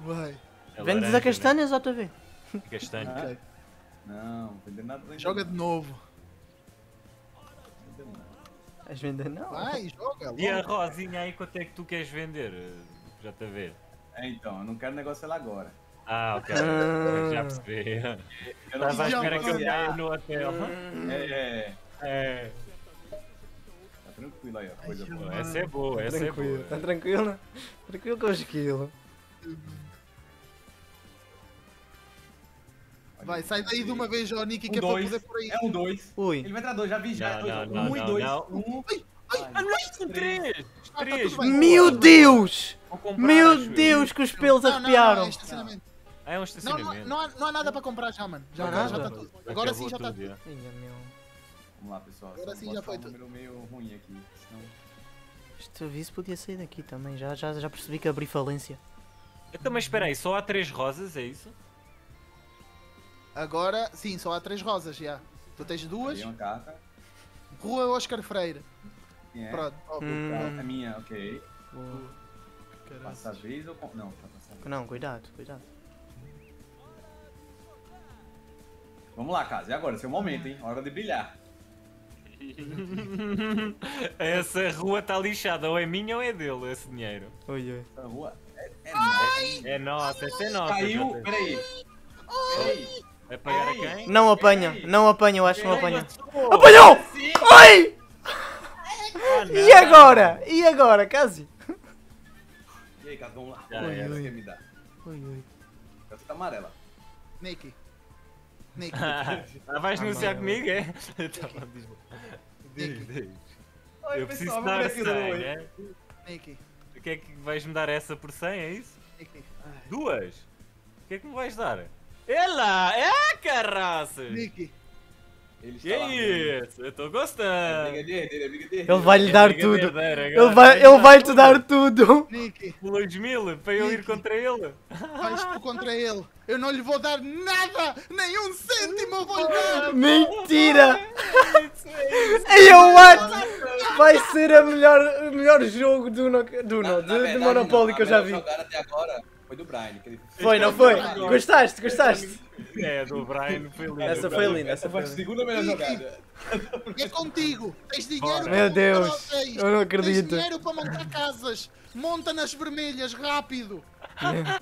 Vai. É Vendes laranja, a castanhas, né? Castanho. Ah, Ok. Não, vender nada. Joga não. de novo. Vais vender não? Vai, joga. E a logo. rosinha aí, quanto é que tu queres vender? Já está a ver. É, então, eu não quero negócio ela agora. Ah, ok. Ah. Já percebi. Eu não Estás à espera que eu caia no hotel. É, é. É. Tá tranquilo aí, ó. Coisa Ai, boa. Essa é boa, essa é Tranquilo, boa. tá tranquilo? Tranquilo com os quilos. Vai, sai daí de uma vez, Nicky, que Um é para dois. poder por aí. É um dois. Ui. Ele vai entrar dois, já vi já. Não, dois, não, ó. não, um e dois. não. Um. Ai, Ah, não, são três! Tá Três! bem. Meu Deus! Meu. Deus, que os pelos arrepiaram. é estacionamento. Ah, é um Não, não, estacionamento. não, há, não há nada para comprar já, mano. Já, já nada? está tudo. Agora sim já está tudo, já. Ai, meu. Vamos lá, pessoal. Agora sim já foi um tudo. número meio ruim aqui. Senão... Este aviso podia sair daqui também. Já, já, já percebi que abri falência. Então, mas espera aí, só há três rosas, é isso? Agora, sim, só há três rosas já. Tu tens duas. Carta. Rua Oscar Freire. Quem é? Pronto. ó, Hum. Carta minha, ok. Boa. Passa a vez ou... com- Não, tá passando. Não, cuidado, cuidado. Vamos lá, casa. E agora? Seu momento, hein? Hora de brilhar. Essa rua está lixada, ou é minha ou é dele esse dinheiro. Oi, oi. Essa rua é, é nossa. É nossa, essa é nossa. Caiu. Peraí. Peraí. Vai pagar a quem? Não apanha, não apanha, eu acho que não apanha. Apanhou! Sim. Oi! Ah, não. E agora? E agora, Casi? E aí, casa, vamos lá. Já Oi, era. Quer me dar? Oi, oi. Casa tá amarela. Nicky. Nicky. Ah, vais negociar comigo, é? Então, diz diz, diz. Oi, Eu preciso pessoal, dar vamos 100, ver aqui do- é? Nicky. O que é que vais-me dar essa por 100, é isso? Nicky. Duas? O que é que me vais dar? Ela! É, carraças! Nicky. Ele Que está lá. isso? Eu estou É gostando! é briga de herdeiro. Ele vai lhe dar Briga tudo. herdeiro Ele vai, ele vai te dar tudo. Nicky. Luís Mil para eu ir contra ele. Vais tu contra ele. Eu não lhe vou dar nada. Nem um cêntimo eu vou lhe dar. Mentira! E eu acho vai ser a melhor, o melhor jogo do, no, do, Monopoly não, que eu já vi. jogada até agora foi do Brian. Que ele Foi, não foi? Gostaste, gostaste? É, do Brian foi lindo. Essa foi linda, essa foi a linda. segunda melhor jogada. É contigo. Tens dinheiro Meu Deus, hotéis. eu não acredito. Tens dinheiro para montar casas. Monta nas vermelhas, rápido.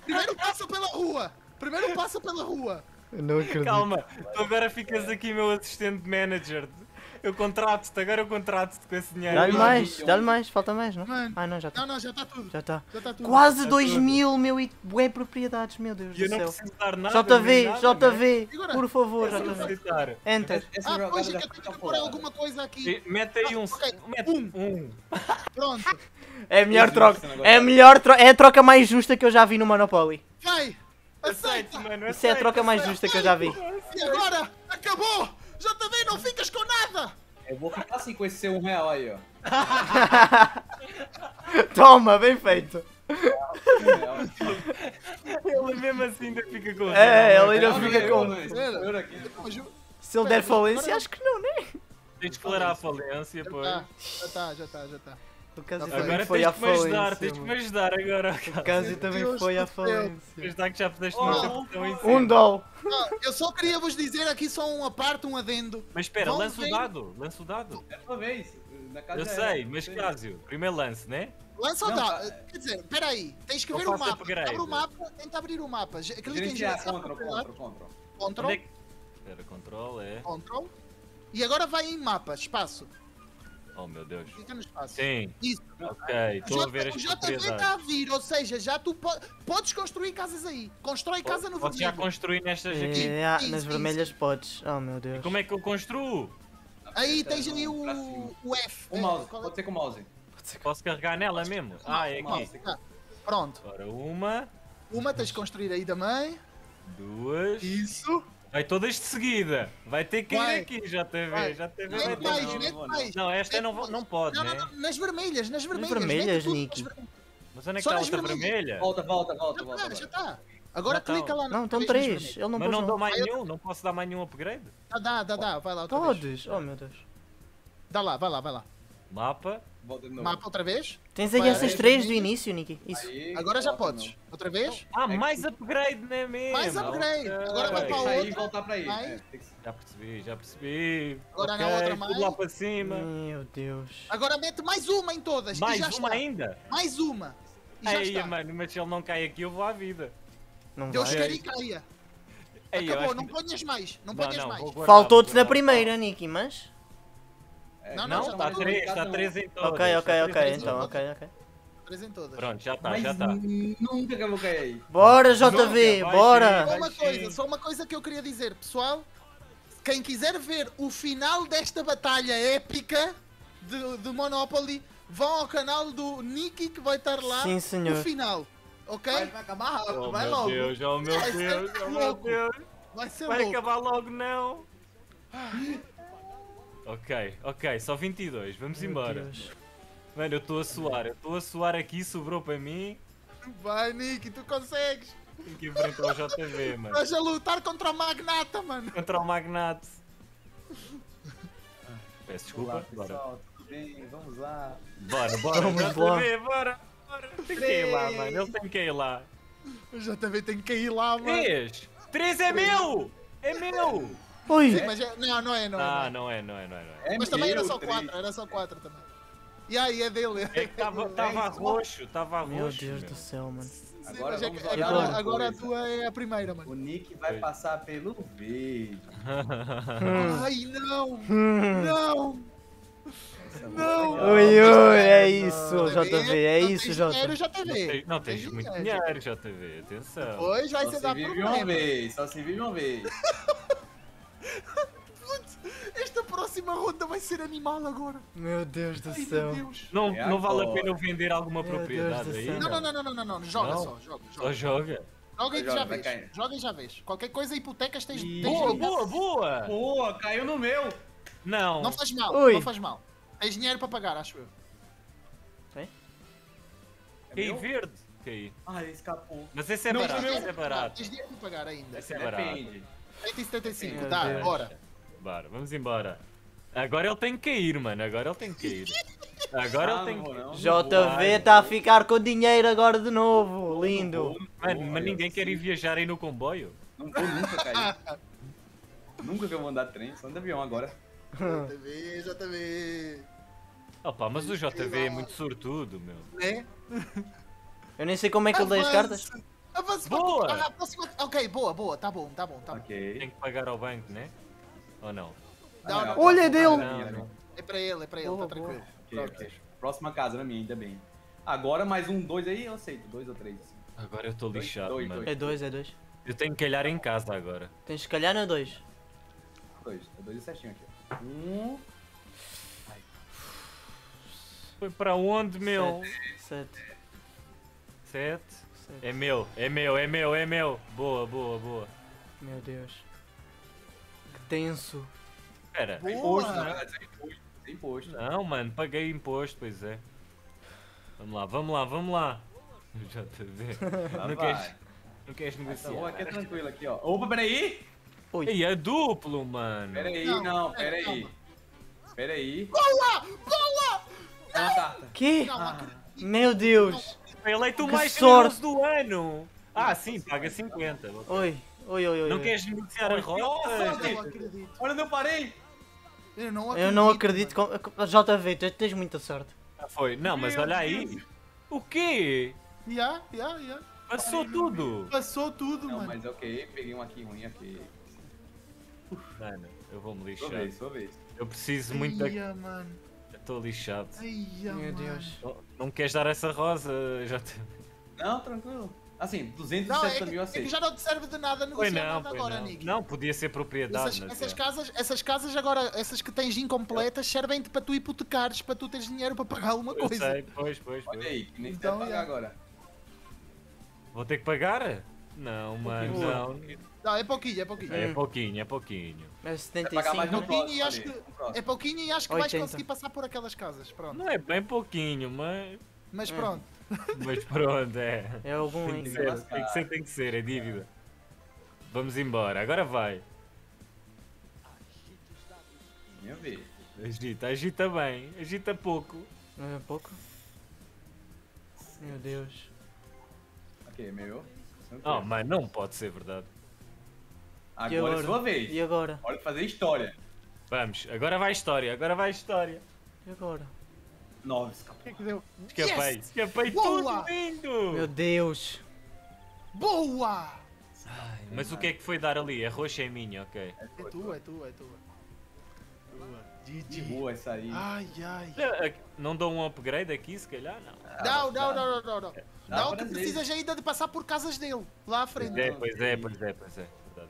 Primeiro passa pela rua. Primeiro passa pela rua. Eu não acredito. Calma, tu agora ficas aqui meu assistente manager. Eu contrato-te, agora eu contrato-te com esse dinheiro. Dá-lhe Ai, mais, ai, dá-lhe mais, falta mais, não? Mano. Ah, não, já está. Não, não, já está tudo. Já está. Já está tudo. Quase Tá 2 tudo. mil, meu, e bué propriedades, meu Deus E eu do não céu. preciso dar nada. JV, nada, né? JV, agora? por favor, Não JV. Enter. Ah, pois é que eu tenho que pôr alguma coisa aqui. E Mete aí um. Mete um. um. Pronto. É a melhor troca. É a melhor troca. É a troca mais justa que eu já vi no Monopoly. Vai. Aceito, Aceita. mano. Isso é a troca mais justa que eu já vi. E agora? Acabou. JV, não ficas com nada. Eu vou ficar assim com esse seu um real aí, ó. Toma, bem feito. Ele mesmo assim ainda fica com É, raiva. ele ainda fica com. Se ele der falência, acho que não, né? Tens de declarar a falência, Já pois. está, já está, já está, já está. O Agora também Agora foi tens à de me ajudar, falência. tens de me ajudar agora. O Cássio também Deus foi à falência. Está que já fizeste Oh, em Um. Não, eu só queria vos dizer aqui só uma parte, um adendo. Mas espera, lança o dado, lança o dado. É uma vez. Na casa Eu já sei, mas Cásio, primeiro lance, né? Lança o dado. Quer dizer, espera aí. Tens que Eu ver o mapa. upgrade. Abre o mapa, tenta abrir o mapa. Clica em Gerenciar, contra, contra. Control, Onde é que... Espera, control é... control. E agora vai em mapa, espaço. Oh meu Deus. Clica no espaço. Sim, Isso. ok, estou a ver o as JV está a vir, ou seja, já tu po- podes construir casas aí. Constrói casa no Posso já vermelho. construir nestas aqui. É, isso, nas isso. vermelhas podes. Oh meu Deus. Como é que eu construo? Aí Aperta tens cima. o, o F. O É, mouse, qual é? pode ser com o mouse. Posso carregar nela mesmo? Ah, é O aqui. mouse. Pronto. Ora, uma, Uma tens de construir aí também. duas... Isso. Vai todas de seguida. Vai ter que ir Vai. aqui, JV, Vai. JV Mete vai ter mais, que ir. mete não, mais. Não, esta não, não pode, Não, né? não, não, nas vermelhas, nas vermelhas. mete nas vermelhas. Mas onde é que Só está a outra vermelhas. vermelha? Volta, volta, volta, Já volta. está, já está. Agora Já tá. clica lá Não, estão três. Ele não Mas não dou mais nenhum, não posso dar mais nenhum upgrade? Dá, dá, dá, dá. Vai lá outra vez. Todos. Oh meu Deus. Dá lá, vai lá, vai lá. Mapa. Volta de novo. Mapa outra vez. Tens aí essas é três do início, Niki. Isso. Aí, Agora já volta de podes. novo. Outra vez. Ah, É mais upgrade, não é mesmo? Mais upgrade. Ok. Agora vai Tem para que a sair e outra. voltar para aí. É, tem que- Já percebi, já percebi. Agora na Ok, outra tudo mais. lá para cima. Meu Deus. Agora mete mais uma em todas. e Mais já uma está. ainda? Mais uma. E já Ei, está. mano, mas se ele não cai aqui, eu vou à vida. Não Deus vai. quer e caia. Ei, eu Acabou, acho não que- ponhas mais. Não Não, ponhas não, mais. vou guardar, Faltou-te na guardar. primeira, Niki, mas. É, Não, Não, está tá três, cada está um. três em todas. Ok, ok, três ok. Então, ok, ok. Três em todas. Pronto, já está, Mas já está. nunca que eu vou cair aí. Bora, JV, vai bora. Só uma coisa, só uma coisa que eu queria dizer, pessoal. Quem quiser ver o final desta batalha épica de, de Monopoly, vão ao canal do Nicky que vai estar lá Sim, o senhor. final. Ok? Vai, vai acabar rápido, Oh vai meu logo. Deus, oh meu Vai Deus, oh meu. Deus. Vai ser Vai louco. acabar logo, não. Ok, ok, só 22, vamos Meu embora. Deus. Mano, eu estou a suar, eu estou a suar aqui, sobrou para mim. Vai, Nicky, tu consegues. Tenho que enfrentar o JV, mano. Vais a lutar contra o Magnata, mano. Contra o Magnate. Peço desculpa, bora. pessoal, tudo bem? Vamos lá. Bora, bora, Vamos JV, bora. bora. Tem que ir lá, mano, ele tem que ir lá. Já também tenho que ir lá, mano. Três! Três é meu! É meu! Oi! Sim, mas é- não, não é, não é. Ah, não é, não é, não é. Não é. É Mas também era só três. quatro, era só quatro também. E aí, é dele. É que estava tava roxo, estava Meu roxo. Deus meu. do céu, mano. Sim, Agora mas é agora, agora a tua é a primeira, O mano. Nick vai Foi. passar pelo verde. Hum. Ai, não! Não! Não. é Oi, oi, é isso, JV, é isso, JV. dinheiro, já Não Tens muito dinheiro. JV, atenção. Depois vai Só ser se dar vive uma vez, só se vive uma vez. Esta próxima ronda vai ser animal agora. Meu Deus do Ai, meu céu. Deus. Não, É não vale a pena eu vender alguma Meu propriedade aí? Não, não, não, não, não, não. Joga Não? só, joga, Só joga. joga. Joga e Joga, já vês. cair. Joga e já vês. Qualquer coisa, hipotecas tens, tens Boa, boa, boa! Boa, caiu no meu. Não. Não faz mal, Ui. não faz mal. Tens dinheiro para pagar, acho eu. É Caí meu? verde. Caí. Ah, escapou. Mas esse é Não, barato, esse é barato. Tens dinheiro para pagar ainda. Esse é barato. Depende. 175, Meu tá, Deus. bora. Bora, vamos embora. Agora ele tem que cair, mano. Agora ele tem que cair. Agora Ah, ele tem não que não. JV tá a ficar com dinheiro agora de novo. Lindo. Mano, mas ninguém quer ir viajar aí no comboio. Não vou nunca cair. nunca que eu vou andar de trem, só ando de avião agora. JV, JV. Opa, mas o JV é muito sortudo, meu. Né? Eu nem sei como é que ele dá as cartas. Avance Boa! Ah, próxima... Ok, boa, boa. Tá bom, tá bom, tá bom. Tem que pagar ao banco, né? Ou não? Não, não, Olha não, dele. É para ele, é para ele, Boa, tá tranquilo. Ok, ok. Próxima casa na minha, ainda bem. Agora mais um dois aí, eu aceito. Dois ou três. assim. Agora eu estou Dois, lixado, dois, mano. É dois, é dois. Eu tenho que calhar em casa agora. Tens que calhar na dois. Dois. É dois e certinho aqui. Um. Foi para onde, meu? Sete. Sete. Sete. É meu, é meu, é meu, é meu. Boa, boa, boa. Meu Deus. Que tenso. Espera. Boa. Imposto, né? Sem imposto. Imposto. Não, mano, paguei imposto, pois é. Vamos lá, vamos lá, vamos lá. Já te ver. Lá Não vai. queres, não queres Essa rua aqui é negociar? tranquila aqui, ó. Opa, peraí! Ui. Ei, é duplo, mano. Peraí, Não, não, pera, peraí. Peraí. Boa! Boa! Uma carta. Que? Não, Ah. Meu Deus. Eleito o Que mais sorte. do ano. Ah, sim, paga 50. Oi. Oi, oi, oi. Não oi. queres negociar a Oi, rota? nossa, Eu não acredito. Olha onde eu parei! Eu não acredito. Eu não acredito. Com... JV, tu tens muita sorte. Já foi. Não, mas olha aí. O quê? Ya, ya, ya. Passou tudo. Passou tudo, Não, mano. mas ok, peguei um aqui ruim aqui. Mano, eu vou-me Sua lixar. vez, sua vez. Eu preciso muito da... Mano. Estou lixado. Ia, Meu mano. Deus. Não, não queres dar essa rosa? Já te... Não, tranquilo. Assim, Não, 270 é que, mil é que já não te serve de nada negociar não, nada agora, não. Nick. Não, podia ser propriedade. Essas, mas essas é. casas, essas casas agora, essas que tens incompletas, servem-te para tu hipotecares, para tu teres dinheiro para pagar alguma coisa. sei, pois, pois, Olha pois. aí, que nem Então, então, pagar é. agora. Vou ter que pagar? Não, mano, não. Não, é pouquinho, é pouquinho. É pouquinho, é pouquinho. É Vai pagar 75. mais né? pouquinho e acho que-. É pouquinho e acho que vais 80. conseguir passar por aquelas casas. Pronto. Não é bem pouquinho, mas. Mas É. pronto. Mas pronto, é. É algum Tem que ser, tem que ser, tem que ser, é dívida. Vamos embora, agora vai. Minha vez. Agita, agita bem, agita pouco. Não é pouco? Meu Deus. Ok, meu. Oh, mas não pode ser verdade. E Agora é agora? sua vez. E agora? Hora de fazer história. Vamos, agora vai a história, agora vai a história. E agora? Escapou. O que é que deu? Escapei, Yes! escapei Boa! tudo lindo! Meu Deus. Boa! Ai, mas o que é que foi dar ali? A roxa é minha, ok. É tu, é tu, é tu. Boa. Essa aí. Ai, ai. Eh, Não dou um upgrade aqui, se calhar? Não. Não, não, não, não, não, não. Dá Não, tu ver. precisas ainda de passar por casas dele, lá à frente. É, pois é, pois é, pois é.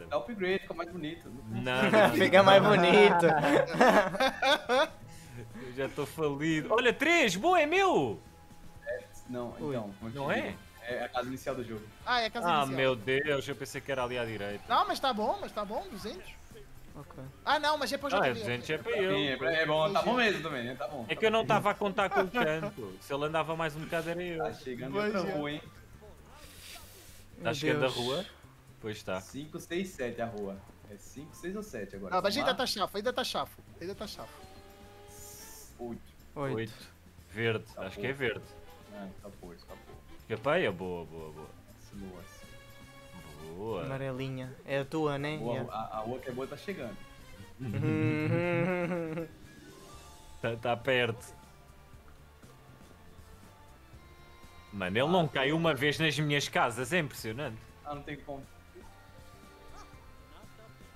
Dá upgrade, fica mais bonito. é. Não, não, Fica mais bonito. eu já estou falido. Olha, três, boa, é meu! Não, Ui. então. eu Não é? É a casa inicial do jogo. Ah, é a casa Ah, inicial. meu Deus, eu pensei que era ali à direita. Não, mas tá bom, mas tá bom, 200. ok. Ah, não, mas é para o Ah, é JV. 200 é para Sim, eu. é, é bom, tá bom mesmo também, né? Tá bom. É que eu não estava a contar com o canto. Se ele andava mais um bocado era eu. Tá chegando outra é. rua, hein? Está Meu chegando a rua? Pois está. 5, 6, 7 a rua. É 5, 6 ou 7 agora? Não, mas ainda tá chafo, ainda tá chafo. Ainda tá chafo. 8. Oito. Oito. Verde, Tá acho que é verde. Ah, escapou, escapou. Escapei? É boa, boa, boa. Nossa. Boa. Amarelinha. É a tua, né? Boa, Yeah. a, a rua que é boa tá chegando. Tá, tá perto. Mano, ele não cai uma vez nas minhas casas, é impressionante. Ah, não tem como.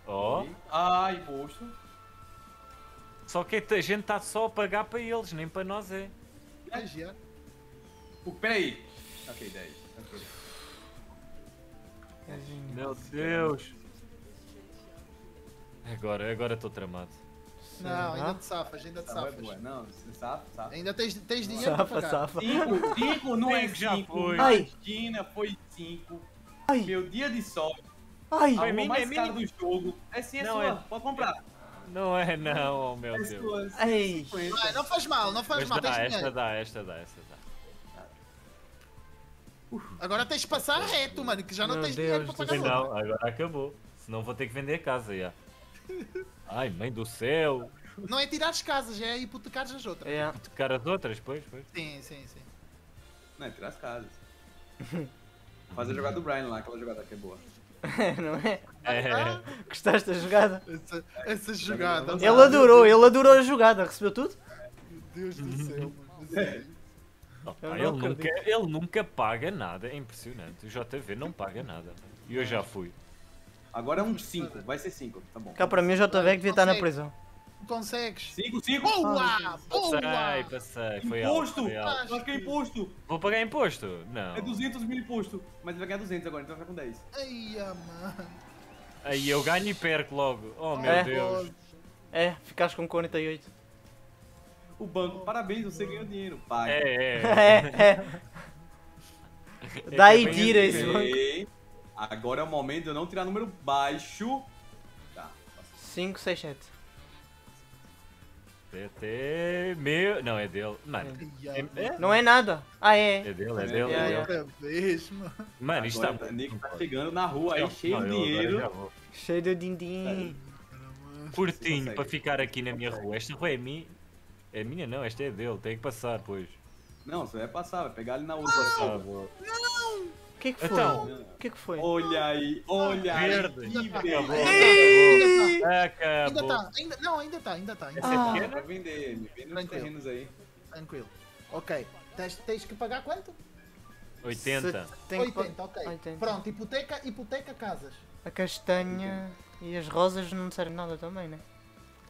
Oh, Ah, imposto. só que a gente está só a pagar para eles, nem para nós é. Mas já. Uh, peraí. Ok, 10. Ok. Meu Deus. Agora, agora estou tramado. Não, ainda te safas, ainda te Tá safas. boa. Não, safa, safa. Ainda tens, tens dinheiro para Safa, pagar. safa. 5, 5 não é Cinco já 5. foi. Ai. esquina foi 5. Ai, Meu dia de sorte. Ai. Rua minha, mais é minha. do jogo. É sim, é Não, sua. é- Pode comprar. Não é não, oh meu É Deus. Ei. 50. Vai, não faz mal, não faz Mas mal, dá, esta dinheiro. dá, esta dá, esta dá. Agora tens de passar reto, mano, que já não Meu tens dinheiro Deus para do pagar. Não, agora acabou. Senão vou ter que vender a casa já. Ai, mãe do céu. Não é tirar as casas, é hipotecares as outras. É. Tocar as outras, pois, pois. Sim, sim, sim. Não, é tirar as casas. Faz a jogada do Brian lá, aquela jogada que é boa. Não é? É, Gostaste da jogada? Essa, essa jogada. Ele adorou, ele adorou a jogada, recebeu tudo? Meu Deus do céu, mano. Sério. Opa, ele, nunca, ele nunca paga nada, é impressionante. O JV não paga nada. E eu já fui. Agora é um 5, vai ser 5, tá bom. Cá para mim o JV que devia estar na prisão. Consegues. 5, 5. Boa! Passei, Boa! passei. Foi Imposto! alto, foi alto. Eu acho que é imposto. Vou pagar imposto? Não. É 200 mil imposto. Mas ele vai ganhar 200 agora, então vai ficar com 10. Ai, mano. Aí eu ganho e perco logo. Oh meu É. Deus. É, ficaste com 48. O banco, parabéns, você ganhou dinheiro. Pai. É, é. É, é. É Daí é bem tira esse banco. Ok. Agora é o momento de eu não tirar número baixo. Tá. 5, 6, 7. Até meu. Não, é dele. Mano, é, é, Não é nada. Ah, é. é dele, é É, dele. é, É, é. dele. Outra vez, mano. Mano, isto Agora está o Nick tá chegando na rua aí, Não, cheio não, de agora dinheiro. Cheio de din-din. Curtinho consegue. para ficar aqui na minha rua. Esta rua é minha. É minha não, esta é dele, tem que passar, pois. Não, você vai passar, vai pegar ali na outra. boa. O que é que foi? Então. O que é que foi? Olha aí, olha aí. Verde. Acabou. beleza. Ainda Acabou. tá, ainda, não, ainda tá, ainda tá. Ainda Essa tá. é Ah. pequena? Vender, me vende Tranquilo. terrenos aí. Tranquilo. Ok. Tens, tens que pagar quanto? 80. Tem que pa- 80, ok. 80. Pronto, hipoteca, hipoteca casas. A castanha e as rosas não servem nada também, né?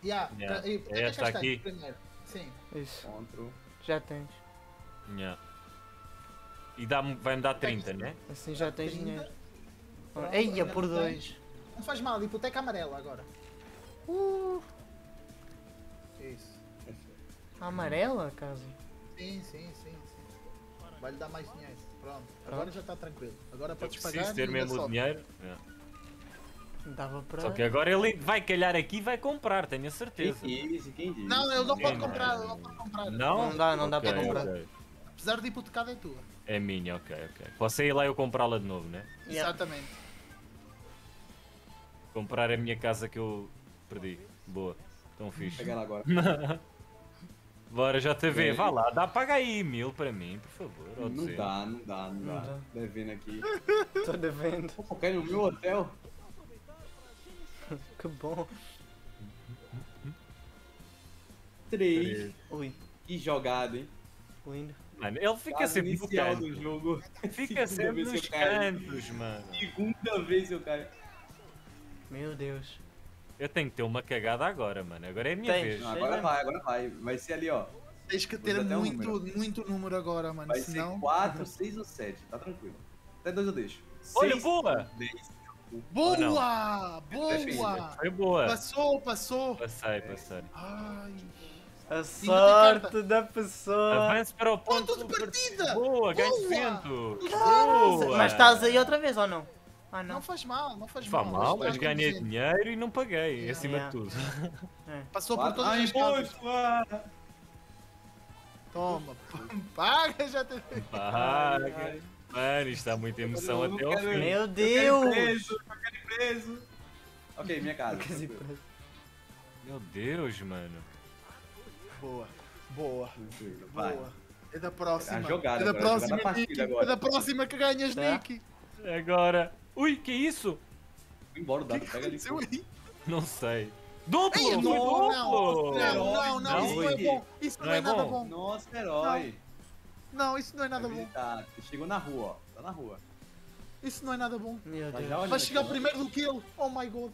Yeah, Yeah. hipoteca É esta castanha, aqui. primeiro. Sim. Isso. Contro. Já tens. Yeah. E dá vai-me dar 30, né? Assim já tens 30. dinheiro. Pronto, Eia, por dois. Não faz mal, hipoteca amarela agora. Uh. Isso. Amarela, casa? Sim, sim, sim, sim. Vai lhe dar mais dinheiro. Pronto. Agora já está tranquilo. Agora Eu podes preciso pagar ter mesmo o dinheiro. Yeah. Dava para. Só que agora ele vai calhar aqui e vai comprar, tenho a Quem certeza. disse? Quem disse? Não, ele não Quem pode comprar, ele não pode comprar. Não? Não dá, não dá Ok, para comprar. ok. Apesar de hipotecada é tua. É minha, ok, ok. Posso ir lá e eu comprá-la de novo, né? Yeah. Exatamente. Comprar a minha casa que eu perdi. Boa. Tão fixe. Pega ela agora. Bora, JTV, É. vá lá, dá, paga aí mil para mim, por favor. Não dizer. dá, não dá, não Não dá. dá. Devendo aqui. Tô devendo. Pô, quer no meu hotel? Que bom. Três. Ui, Que jogada, hein? lindo. Mano, ele fica Fase sempre no canto. do jogo. Fica Segunda sempre nos cantos, mano. Segunda vez eu caio. Meu Deus. Eu tenho que ter uma cagada agora, mano. Agora é a minha Tens. vez. Não, agora vai, agora vai. Vai ser ali, ó. Tens que ter até um muito, número. muito número agora, mano. Vai senão. ser 4, 6 ou 7. Tá tranquilo. Até 2 eu deixo. Olha, Seis, boa! dez. Boa! Defende. Boa! Foi boa. Passou, passou! Passei, passei. Ai. A sorte da pessoa. Avance para o ponto. Ponto de partida! Boa, ganho Boa! vento. Boa. Mas estás aí outra vez ou não? Ah, Não não. faz mal, não faz Faz mal. mal, mas ganhei dinheiro e não paguei, Yeah. acima Yeah. de tudo. Passou por todas Ah, as casas. Toma, paga já te. Paga. Mano, isto dá muita emoção Eu até ao fim. Meu Eu Deus! preso, eu quero preso. Ok, minha casa. Meu Deus, mano. Boa, boa, tranquilo, Vai. boa. É da próxima. É a jogada é da agora, a jogada próxima, da Nick. agora. É da próxima que ganhas, Tá. Nick. Agora. Ui, que isso? Vou embora o dado, que, pega ali. aí? Não sei. Duplo! Ei, não, duplo! não, não, não, não, isso não é bom. Isso não, Não é, é nada bom? Nossa, herói. Não, isso não é nada bom. chegou na rua, ó. Tá na rua. Isso não é nada bom. Vai chegar primeiro do que ele. Oh my god.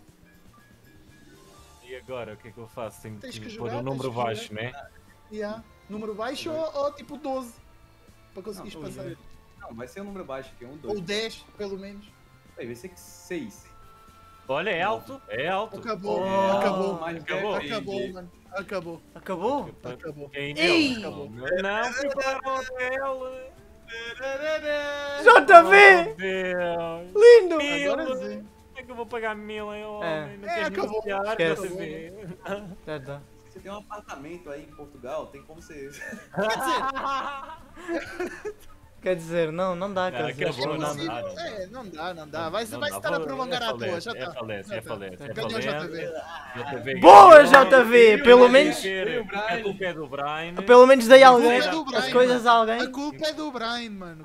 E agora, o que é que eu faço? Tenho Tens que, que pôr jogar, um número que baixo, né? Yeah. Número baixo ou, ou tipo 12. Para conseguires Não, passar. Não, vai ser um número baixo aqui, um, Ou dois. 10, pelo menos. Aí, vai ser seis. Olha, é alto, é alto. Acabou, Oh. acabou. Acabou. Acabou, mano. Acabou, Acabou? acabou. Quem Ei! deu? Não, o hotel. JV! Meu Deus. Lindo! Agora sim. É que eu vou pagar mil, hein, homem? É. Não É, queres acabou. negociar, Esquece. JV? Já dá. Você tem um apartamento aí em Portugal, tem como você. Quer dizer, Quer dizer, não, não dá, Não, quer dizer, acabou, não dá. não possível. dá, não dá. É, não dá, não dá. Vai, Não vai dá. estar a prolongar é à toa, falece, já É falece, é falece. é Ganhou falece. JV. JV Boa. JV! Pelo menos. A culpa é do Brian. pelo menos dei a alguém é do Brian, as coisas a A alguém. culpa é do Brian, mano.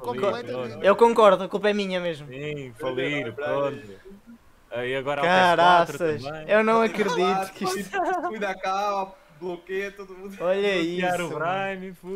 Eu concordo, a culpa é minha mesmo. Sim, falir, pronto. Aí agora Caraças, PS4 também. eu não acredito que isto. Cuida cá, bloqueia todo mundo. Olha o isso. Brian, fui.